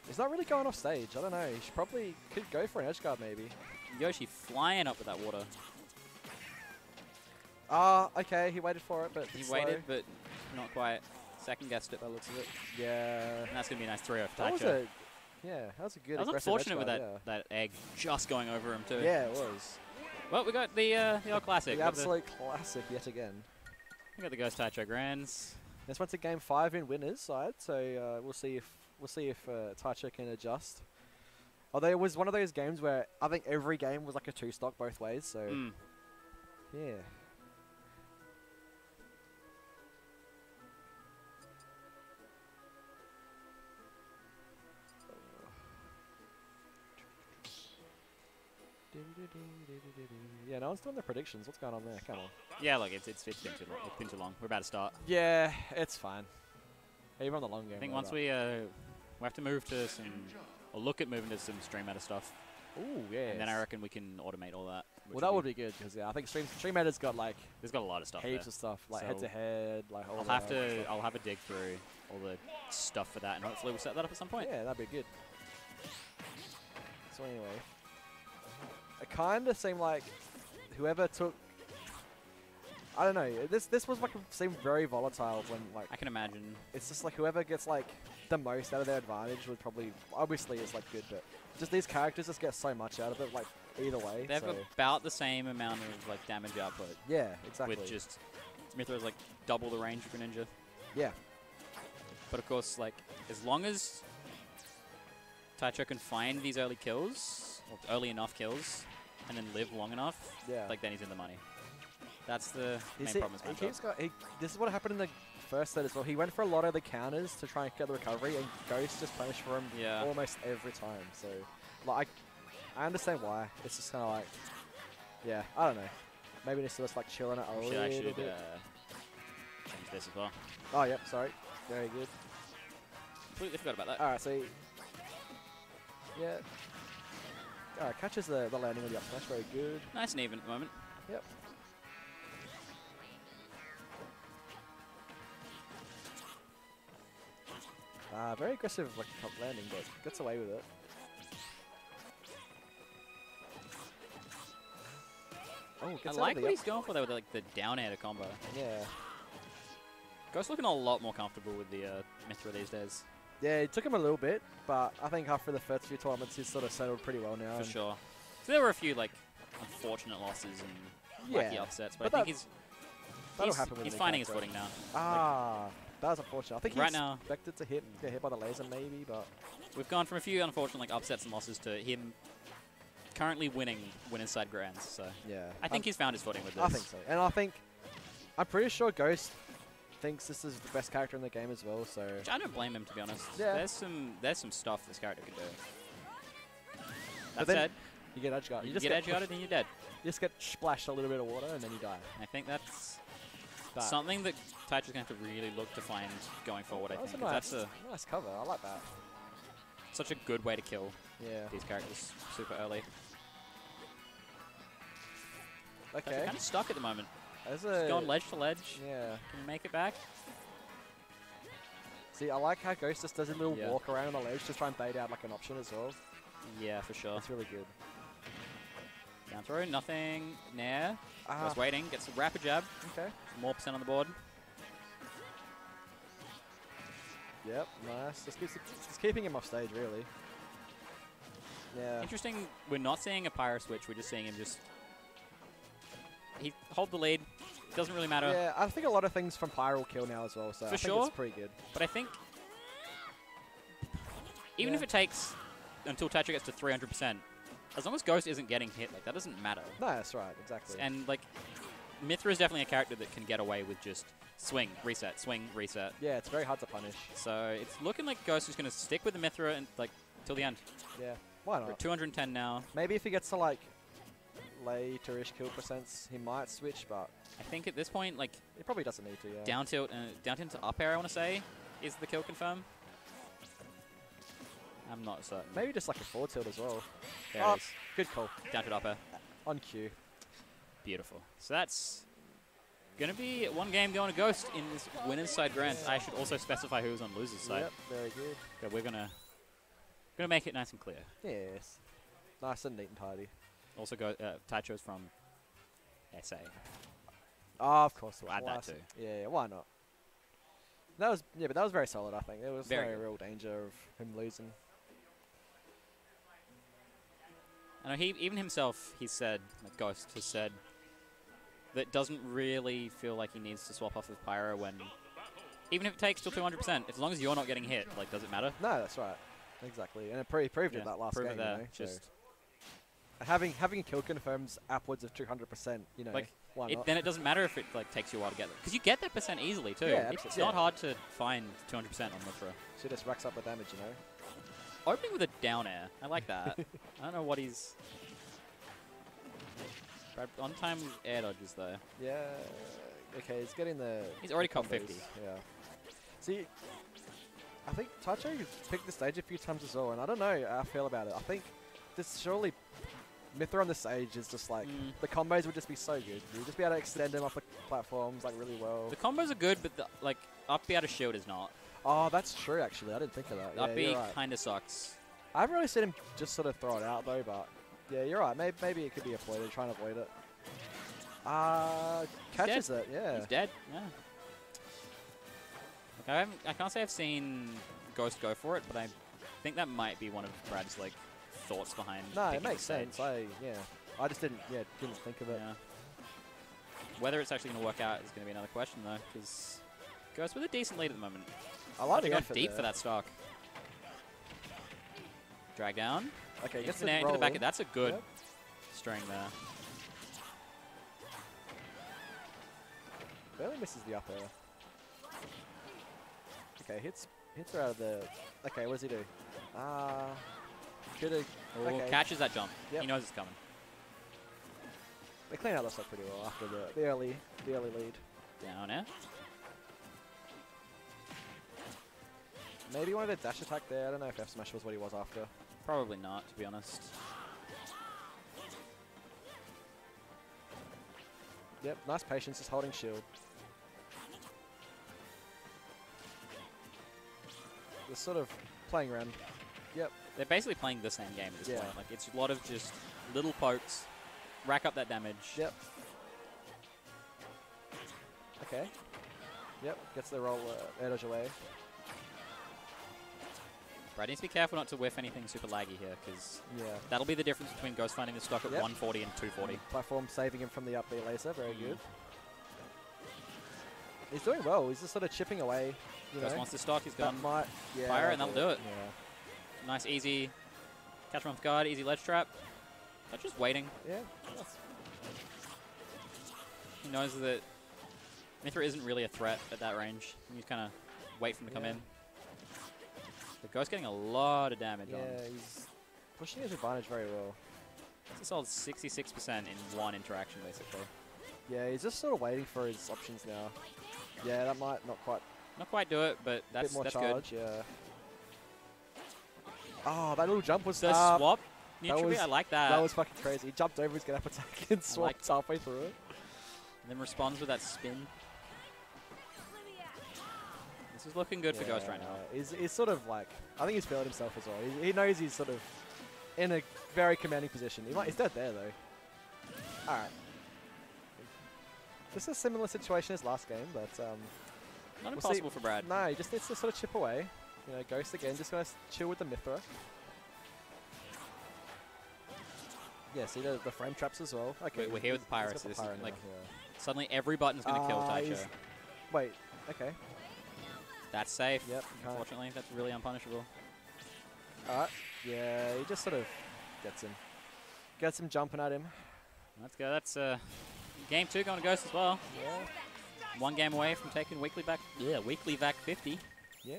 He's not really going off stage. I don't know. He should probably could go for an edge guard maybe.
Yoshi flying up with that water.
Ah, okay. He waited for it, but
He waited,
slow.
but not quite. Second guessed it by the looks of it.
yeah.
And that's going to be a nice 3 off
That was a yeah. That was a good.
That was unfortunate with that,
guard,
that egg just going over him too.
Yeah. yeah, it was.
Well, we got the uh, the old classic.
The
got the-
absolute classic yet again.
We got the Ghost Taicho Grands.
This one's a game five in winners side, so uh, we'll see if we'll see if uh, Taicho can adjust. Although it was one of those games where I think every game was like a two stock both ways, so
Mm.
yeah. Yeah, no one's doing the predictions. What's going on there? Come on.
Yeah, look, it's, it's, it's been too long. It's been too long. We're about to start.
Yeah, it's fine. Even on the long game.
I think once we uh, we have to move to some, or look at moving to some stream meta stuff,
Oh yeah.
and then I reckon we can automate all that.
Well, that would be good because yeah, I think Stream Stream Meta's got like
There's got a lot of stuff.
heaps
there.
of stuff, like
So
head to head, like all
I'll have to.
stuff.
I'll have a dig through all the stuff for that, and hopefully we'll set that up at some point.
Yeah, that'd be good. So anyway, it kind of seemed like whoever took. I don't know. This this was like seemed very volatile when like
I can imagine.
it's just like whoever gets like the most out of their advantage would probably obviously is like good, but just these characters just get so much out of it. Like either way,
They have
so
about the same amount of like damage output,
yeah, exactly.
with just Mythra's like double the range of Greninja.
yeah,
But of course, like as long as Taicho can find these early kills, early enough kills, and then live long enough,
yeah.
like then he's in the money. That's the main problem.
he keeps got, he, this is what happened in the first set as well. He went for a lot of the counters to try and get the recovery, and Ghost just punished for him
Yeah.
almost every time. So, like, I understand why. It's just kind of like, yeah, I don't know. Maybe this was like chilling it a
We
little
actually
bit.
uh, change this as well.
oh, yep, sorry. Very good.
Completely forgot about that.
All right, so yeah. All right, catches the, the landing with the up smash. Very good.
Nice and even at the moment.
Yep. Uh, very aggressive like top landing, but gets away with it. Oh,
I like what he's going for there with like the down air combo.
Yeah.
Ghost looking a lot more comfortable with the uh, Mythra these days,
Yeah, it took him a little bit, but I think after the first few tournaments, he's sort of settled pretty well now.
for sure. So there were a few like unfortunate losses and
Yeah,
upsets, but,
but
I think he's
That'll
he's,
happen
he's finding his footing now.
Ah, that was unfortunate. I think
Right
he's
now-
expected to hit get hit by the laser maybe, but
We've gone from a few unfortunate like upsets and losses to him currently winning winners side grands. So
yeah.
I think he's found his footing with this.
I think so. And I think I'm pretty sure Ghost thinks this is the best character in the game as well. So
Which I don't blame him to be honest.
Yeah.
There's some there's some stuff this character can do. That
But
said,
you get edge
you,
You just
get,
get
edge guarded and you're dead.
You just get splashed a little bit of water and then you die.
I think that's Something that Taicho's gonna have to really look to find going forward. I
that was a nice,
that's a,
nice cover. I like that.
such a good way to kill
Yeah.
these characters super early.
Okay.
Kind of stuck at the moment.
As a
going ledge to ledge.
yeah.
Can make it back?
See, I like how Ghost just does a little
Yeah.
walk around on the ledge to try and bait out like an option as well.
Yeah, for sure.
That's really good.
Down throw, nothing. Nair.
Ah,
Just waiting. Gets a rapid jab.
okay.
More percent on the board.
Yep. Nice. Just keeps just keeping him off stage really. Yeah.
Interesting. We're not seeing a Pyra switch. We're just seeing him just. He hold the lead. Doesn't really matter.
Yeah, I think a lot of things from Pyra will kill now as well, so
For
I think
sure.
it's pretty good.
But I think even if it takes until Taicho gets to 300%, as long as Ghost isn't getting hit, like that doesn't matter.
No, that's right, exactly.
And like Mythra is definitely a character that can get away with just swing, reset, swing, reset.
yeah, it's very hard to punish.
So it's looking like Ghost is going to stick with the Mythra and like till the end.
Yeah, why
We're
not?
210 now.
Maybe if he gets to like later-ish kill percents, he might switch, but
I think at this point, like
he probably doesn't need to. Yeah.
down tilt and down tilt to up air, I want to say, is the kill confirm. I'm not certain.
Maybe just like a forward tilt as well.
There
Oh.
it is.
Good call.
Down to up air.
On cue.
Beautiful. So that's gonna be one game going to Ghost in this winners side grand. I should also specify who's on losers side.
Yep, very good.
But we're gonna gonna make it nice and clear.
Yes. Nice and neat and tidy.
Also, go uh, Taicho's from SA.
Oh, of course.
We'll add that too.
Yeah, yeah, why not? That was yeah, but that was very solid. I think there was
Very
no
good.
real danger of him losing.
Know he even himself he said like Ghost has said that doesn't really feel like he needs to swap off with Pyra when even if it takes till 200%, as long as you're not getting hit, like does it matter?
No, that's right. Exactly, and it pre- proved it that last game.
it there.
You know, so
Just
having having kill confirms upwards of 200%. You know,
Like,
why
it, then it doesn't matter if it like takes you a while to get there because you get that percent easily too.
Yeah,
it's
abso-
not
yeah.
hard to find 200% on Mythra.
She just racks up the damage. You know.
Opening with a down air, I like that. *laughs* I don't know what he's. Brad, on time air dodges though.
Yeah. Okay, he's getting the.
He's already
the
caught 50.
Yeah. See, I think Taicho picked the stage a few times as well, and I don't know how I feel about it. I think this surely Mythra on the stage is just like
Mm.
the combos would just be so good. You'd just be able to extend them off the platforms like really well.
The combos are good, but the, like up B out of shield is not.
Oh, that's true. Actually, I didn't think of that.
up
Yeah,
B
right.
kind of sucks.
I haven't really seen him just sort of throw it out though, but yeah, you're right. Maybe, maybe it could be avoided, trying to avoid it. Uh, catches it, yeah.
He's dead. Yeah. Like, I haven't. I can't say I've seen Ghost go for it, but I think that might be one of Brad's like thoughts behind.
No, it makes sense. I yeah, I just didn't yeah didn't think of it.
Yeah. Whether it's actually going to work out is going to be another question though, because Ghost with a decent lead at the moment.
I like
They've
effort
deep
there.
for that stock. Drag down.
Okay, gets
Into, into the back.
in.
That's a good
Yep.
string there.
Barely misses the up air. Okay, hits hits her out of the. Okay, what does he do? Ah, could have.
Oh,
Okay.
catches that jump.
Yep.
He knows it's coming.
They clean out the stuff pretty well after the, the early the early lead.
Down air.
Maybe one of the dash attack there. I don't know if F smash was what he was after.
Probably not, to be honest.
Yep, nice patience, just holding shield. They're sort of playing around. Yep.
They're basically playing the same game at this
Yeah.
point. Like it's a lot of just little pokes, rack up that damage.
Yep. Okay. Yep, gets the roll uh, edge away.
Brad needs to be careful not to whiff anything super laggy here, because
Yeah.
that'll be the difference between Ghost finding the stock at
Yep.
140 and 240.
Platform saving him from the up B laser, very
Mm.
good. He's doing well. He's just sort of chipping away. You
Ghost
know.
wants the stock. He's gone
might yeah,
fire it, and that'll do it.
Yeah.
Nice, easy. Catch him off guard. Easy ledge trap. They're just waiting.
Yeah.
He knows that Mythra isn't really a threat at that range. You kind of wait for him to come in. The Ghost getting a lot of damage
Yeah,
on.
he's pushing his advantage very well.
It's a solid 66% in one interaction, basically.
Yeah, he's just sort of waiting for his options now. Yeah, that might not quite
Not quite do it, but that's
bit more
that's
charge. Yeah. Oh, that little jump was
good. The
uh,
swap, neutrally,
was-
I like that.
That was fucking crazy. He jumped over his get up attack and swapped halfway through it.
and then responds with that spin. This is looking good for Ghost right now.
He's, he's sort of like, I think he's feeling himself as well. He, he knows he's sort of in a very commanding position. He might, he's dead there though. Alright. This is a similar situation as last game, but um,
Not
we'll see-
impossible for Brad.
no, he just needs to sort of chip away. You know, Ghost again, just gonna chill with the Mythra. Yeah, see the, the frame traps as well. Okay,
Wait, we're here with the
got Pyras.
This is
Pyra
like-
yeah.
Suddenly every button's going to kill
Ah,
Taicho.
Wait, okay.
That's safe.
Yep, can't-
Unfortunately, that's really unpunishable.
Alright. Yeah, he just sort of gets him. Gets him jumping at him.
Let's go. That's uh, game two going to Ghost as well.
Yeah.
One game away from taking WeeklyVac. Yeah, WeeklyVac 50.
Yeah.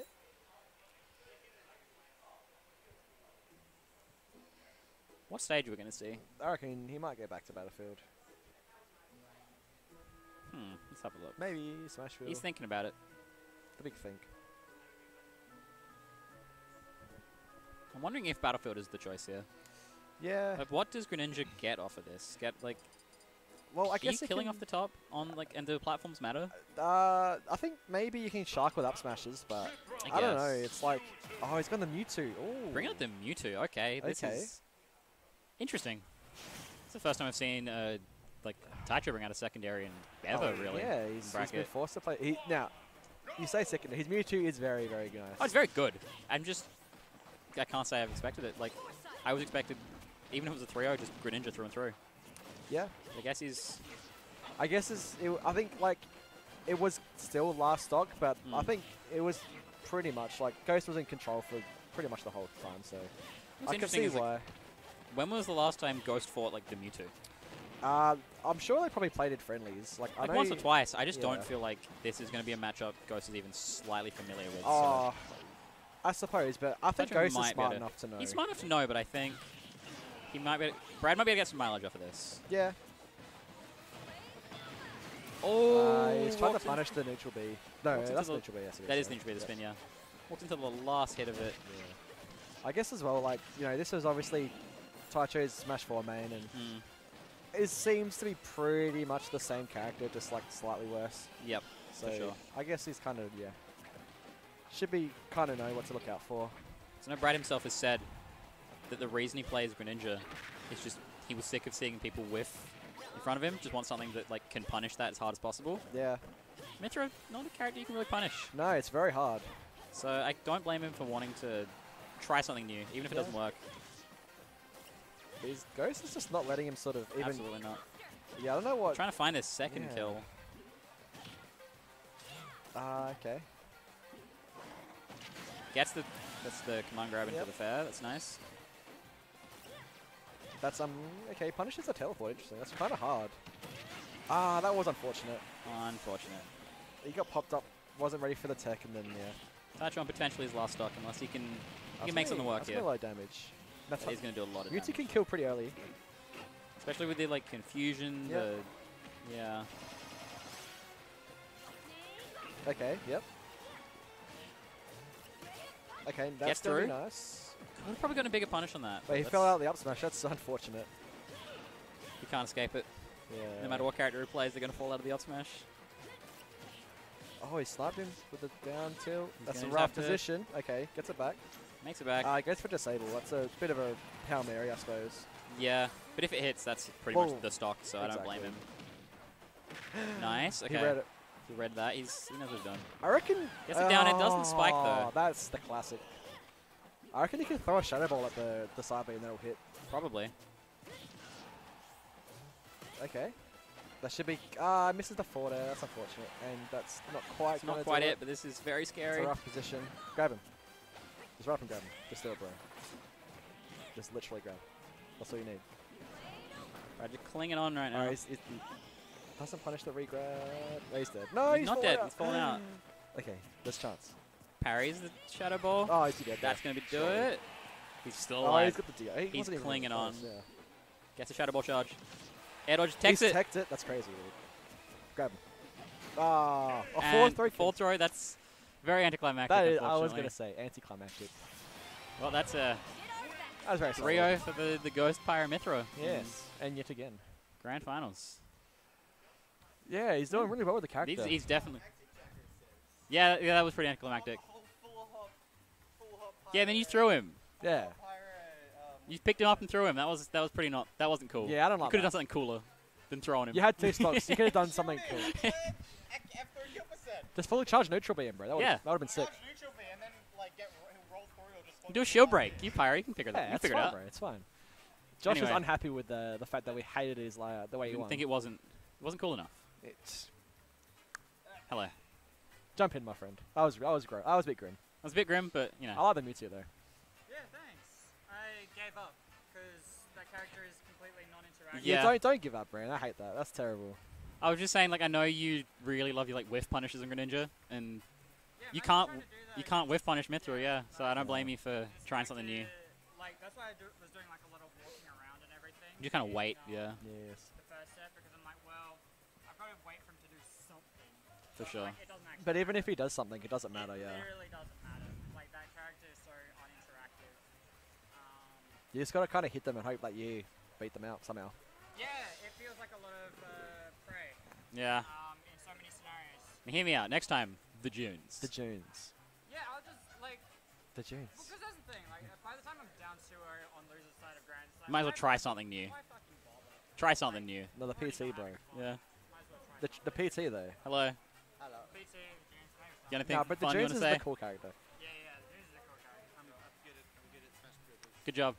What stage are we going to see?
I reckon he might get back to Battlefield.
Hmm. Let's have a look.
Maybe Smashville.
He's thinking about it.
The big think.
I'm wondering if Battlefield is the choice here.
Yeah.
Like, what does Greninja get off of this? Get like
Well, I guess
killing off the top on like and do platforms matter?
Uh, I think maybe you can shark with up smashes, but
I
I, don't know. It's like, oh, he's got the Mewtwo. Ooh.
Bring out the Mewtwo. Okay, this
Okay.
is interesting. It's the first time I've seen uh, like Taicho bring out a secondary and ever
Oh,
really.
Yeah, he's, he's been forced to play. He, now, you say second. His Mewtwo is very, very nice.
Oh, it's very good. I'm just I can't say I've expected it. Like I was expected, even if it was a 3-0, just Greninja through and through.
Yeah.
I guess he's
I guess it's, it, I think like it was still last stock, but I
Mm.
think it was pretty much like Ghost was in control for pretty much the whole time. So
What's
I can see
is, like,
why.
when was the last time Ghost fought like the Mewtwo?
Uh, I'm sure they probably played it friendlies. Like, I
Like
know
once or twice. I just
yeah.
don't feel like this is going to be a matchup Ghost is even slightly familiar with. so
Oh, I suppose, but I think Ghost is smart enough to know.
He's smart enough to know, but I think he might be. Brad might be able to get some mileage off of this.
Yeah.
Oh,
uh, he's trying to punish the neutral B. No,
into
that's
the-
neutral B. Yes,
That is neutral B, the
Yeah.
spin, yeah. Walked into the last hit of it.
I guess as well, like, you know, this was obviously Taicho's Smash 4 main, and
Mm.
It seems to be pretty much the same character, just like slightly worse.
Yep.
So
sure.
I guess he's kind of, yeah. Should be kind of know what to look out for.
So now Brad himself has said that the reason he plays Greninja is just he was sick of seeing people whiff in front of him. Just wants something that like can punish that as hard as possible.
Yeah.
Mewtwo, not a character you can really punish.
No, it's very hard.
So I don't blame him for wanting to try something new, even if it doesn't work.
These Ghost is just not letting him sort of even.
Absolutely not.
Yeah, I don't know what.
Trying to find his second
Yeah.
kill.
Ah, okay.
Gets the that's the command grab into
Yep.
the fair. That's nice.
That's um okay. Punishes a teleport. Interesting. That's kind of hard. Ah, that was unfortunate.
Unfortunate.
He got popped up. Wasn't ready for the tech, and then yeah.
Taichon potentially his last stock unless he can he can make something work
That's
here.
gonna low damage. That's
He's going to do a lot of
Mewtwo
damage.
can kill pretty early.
Especially with the like confusion,
Yep.
the yeah.
Okay. Yep. Okay, that's be
through.
nice.
Could have probably gotten a bigger punish on that.
But he
that's-
fell out of the up smash. That's *laughs* unfortunate.
You can't escape it.
Yeah.
No matter what character he plays, they're going to fall out of the up smash.
Oh, he slapped him with the down tilt.
He's
That's a rough position. Okay, gets it back.
Makes it back.
Uh, goes for disable. That's a bit of a Hail Mary, I suppose.
yeah, but if it hits, that's pretty much the stock, so I don't blame him. *gasps* Nice. Okay.
He read it.
He read that. He's he knows what he's done.
I reckon.
Gets it down, it doesn't spike, though.
Oh, That's the classic. I reckon he can throw a shadow ball at the the side B and that'll hit.
Probably.
Okay. That should be. Ah, uh, misses the forward air. That's unfortunate, and that's not quite.
It's not quite
do
it, but this is very
It's
scary.
a rough position. Grab him. Just right from grab him. Just do it, bro. Just literally grab. That's all you need.
Right, just clinging on right now.
Alright, he's, he's, doesn't punish the regrab. Oh, he's dead. No,
He's
he's,
not dead,
Out.
he's fallen out. *gasps*
Okay, there's chance.
Parries the shadow ball.
Oh, he's dead.
That's going to be do it. He's still
Oh,
alive.
he's got the DI. He
He's clinging on.
Yeah.
Gets a shadow ball charge. Air dodge takes
he's
it.
teched it. That's crazy, dude. Grab him. Ah, a
and
four throw.
full throw. That's very anticlimactic.
That is, I was gonna say anticlimactic.
Well, that's a
That was very solid.
3-0 for the, the Ghost Pyra Mythra.
Yes, mm. and yet again.
Grand finals.
Yeah, he's doing really well with the character.
He's, he's definitely. Yeah, yeah, that was pretty anticlimactic. Yeah, then you threw him.
yeah.
You picked him up and threw him. That was that was pretty not. That wasn't cool.
Yeah, I don't
You
like
could have done something cooler than throwing him.
You had two stocks. you could have done something *laughs* cool. *laughs* Just fully charge neutral beam, bro. That would
Yeah.
that would have been sick.
Do a shield break. You pyre. You can figure that.
Yeah,
you
that's
figure
fine,
it out.
bro. It's fine. Josh was unhappy with the the fact that we hated his layout, the way he
Didn't
won.
think it wasn't. It wasn't cool enough.
It's
Hello.
jump in, my friend. I was I was gro- I was a bit grim.
I was a bit grim, but you know.
I like the Mewtwo though.
Yeah, thanks. I gave up because that character is completely non-interactive.
Yeah.
don't don't give up, Brand. I hate that. That's terrible.
I was just saying, like, I know you really love your like whiff punishes in Greninja, and
Yeah,
you can't
trying to do that.
you can't whiff punish Mythra, yeah. So I don't blame you for trying something new.
Like that's why I do, was doing like a lot of walking around and everything.
You just kind of wait,
um,
yeah,
Yes.
The first set because I'm like, well, I've got to wait for him to do something.
for sure.
Like, it doesn't actually
But even if he does something, it doesn't matter. Yeah.
It
Yeah.
literally doesn't matter. Like that character is so uninteractive. Um,
You just gotta kind of hit them and hope that you beat them out somehow.
yeah, it feels like a lot of prey.
Yeah.
Um, in so many scenarios.
Hear me out. Next time, the Junes.
The Junes.
Yeah, I'll just like
The Junes.
because that's the thing. Like by the time I'm down 2 on loser's side of Grand Slam,
Might as well try something new.
Why fucking bother?
Try something new.
No, the PT, bro.
Yeah.
Might as well try.
The, the PT though.
Hello.
Hello. PT, James, thanks.
You got anything
No, but the
fun you want
is
to say?
the cool character.
Yeah, yeah, this is a cool character. I'm,
Good job.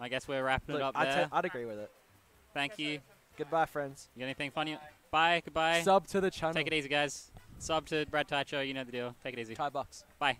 I guess we're wrapping
Look,
it up
I'd,
there.
ta- I'd agree with it.
Thank you.
Goodbye, friends.
You got anything fun? Bye. Goodbye.
Sub to the channel.
Take it easy, guys. Sub to Brad Taicho. You know the deal. Take it easy.
Kai Bucks.
Bye.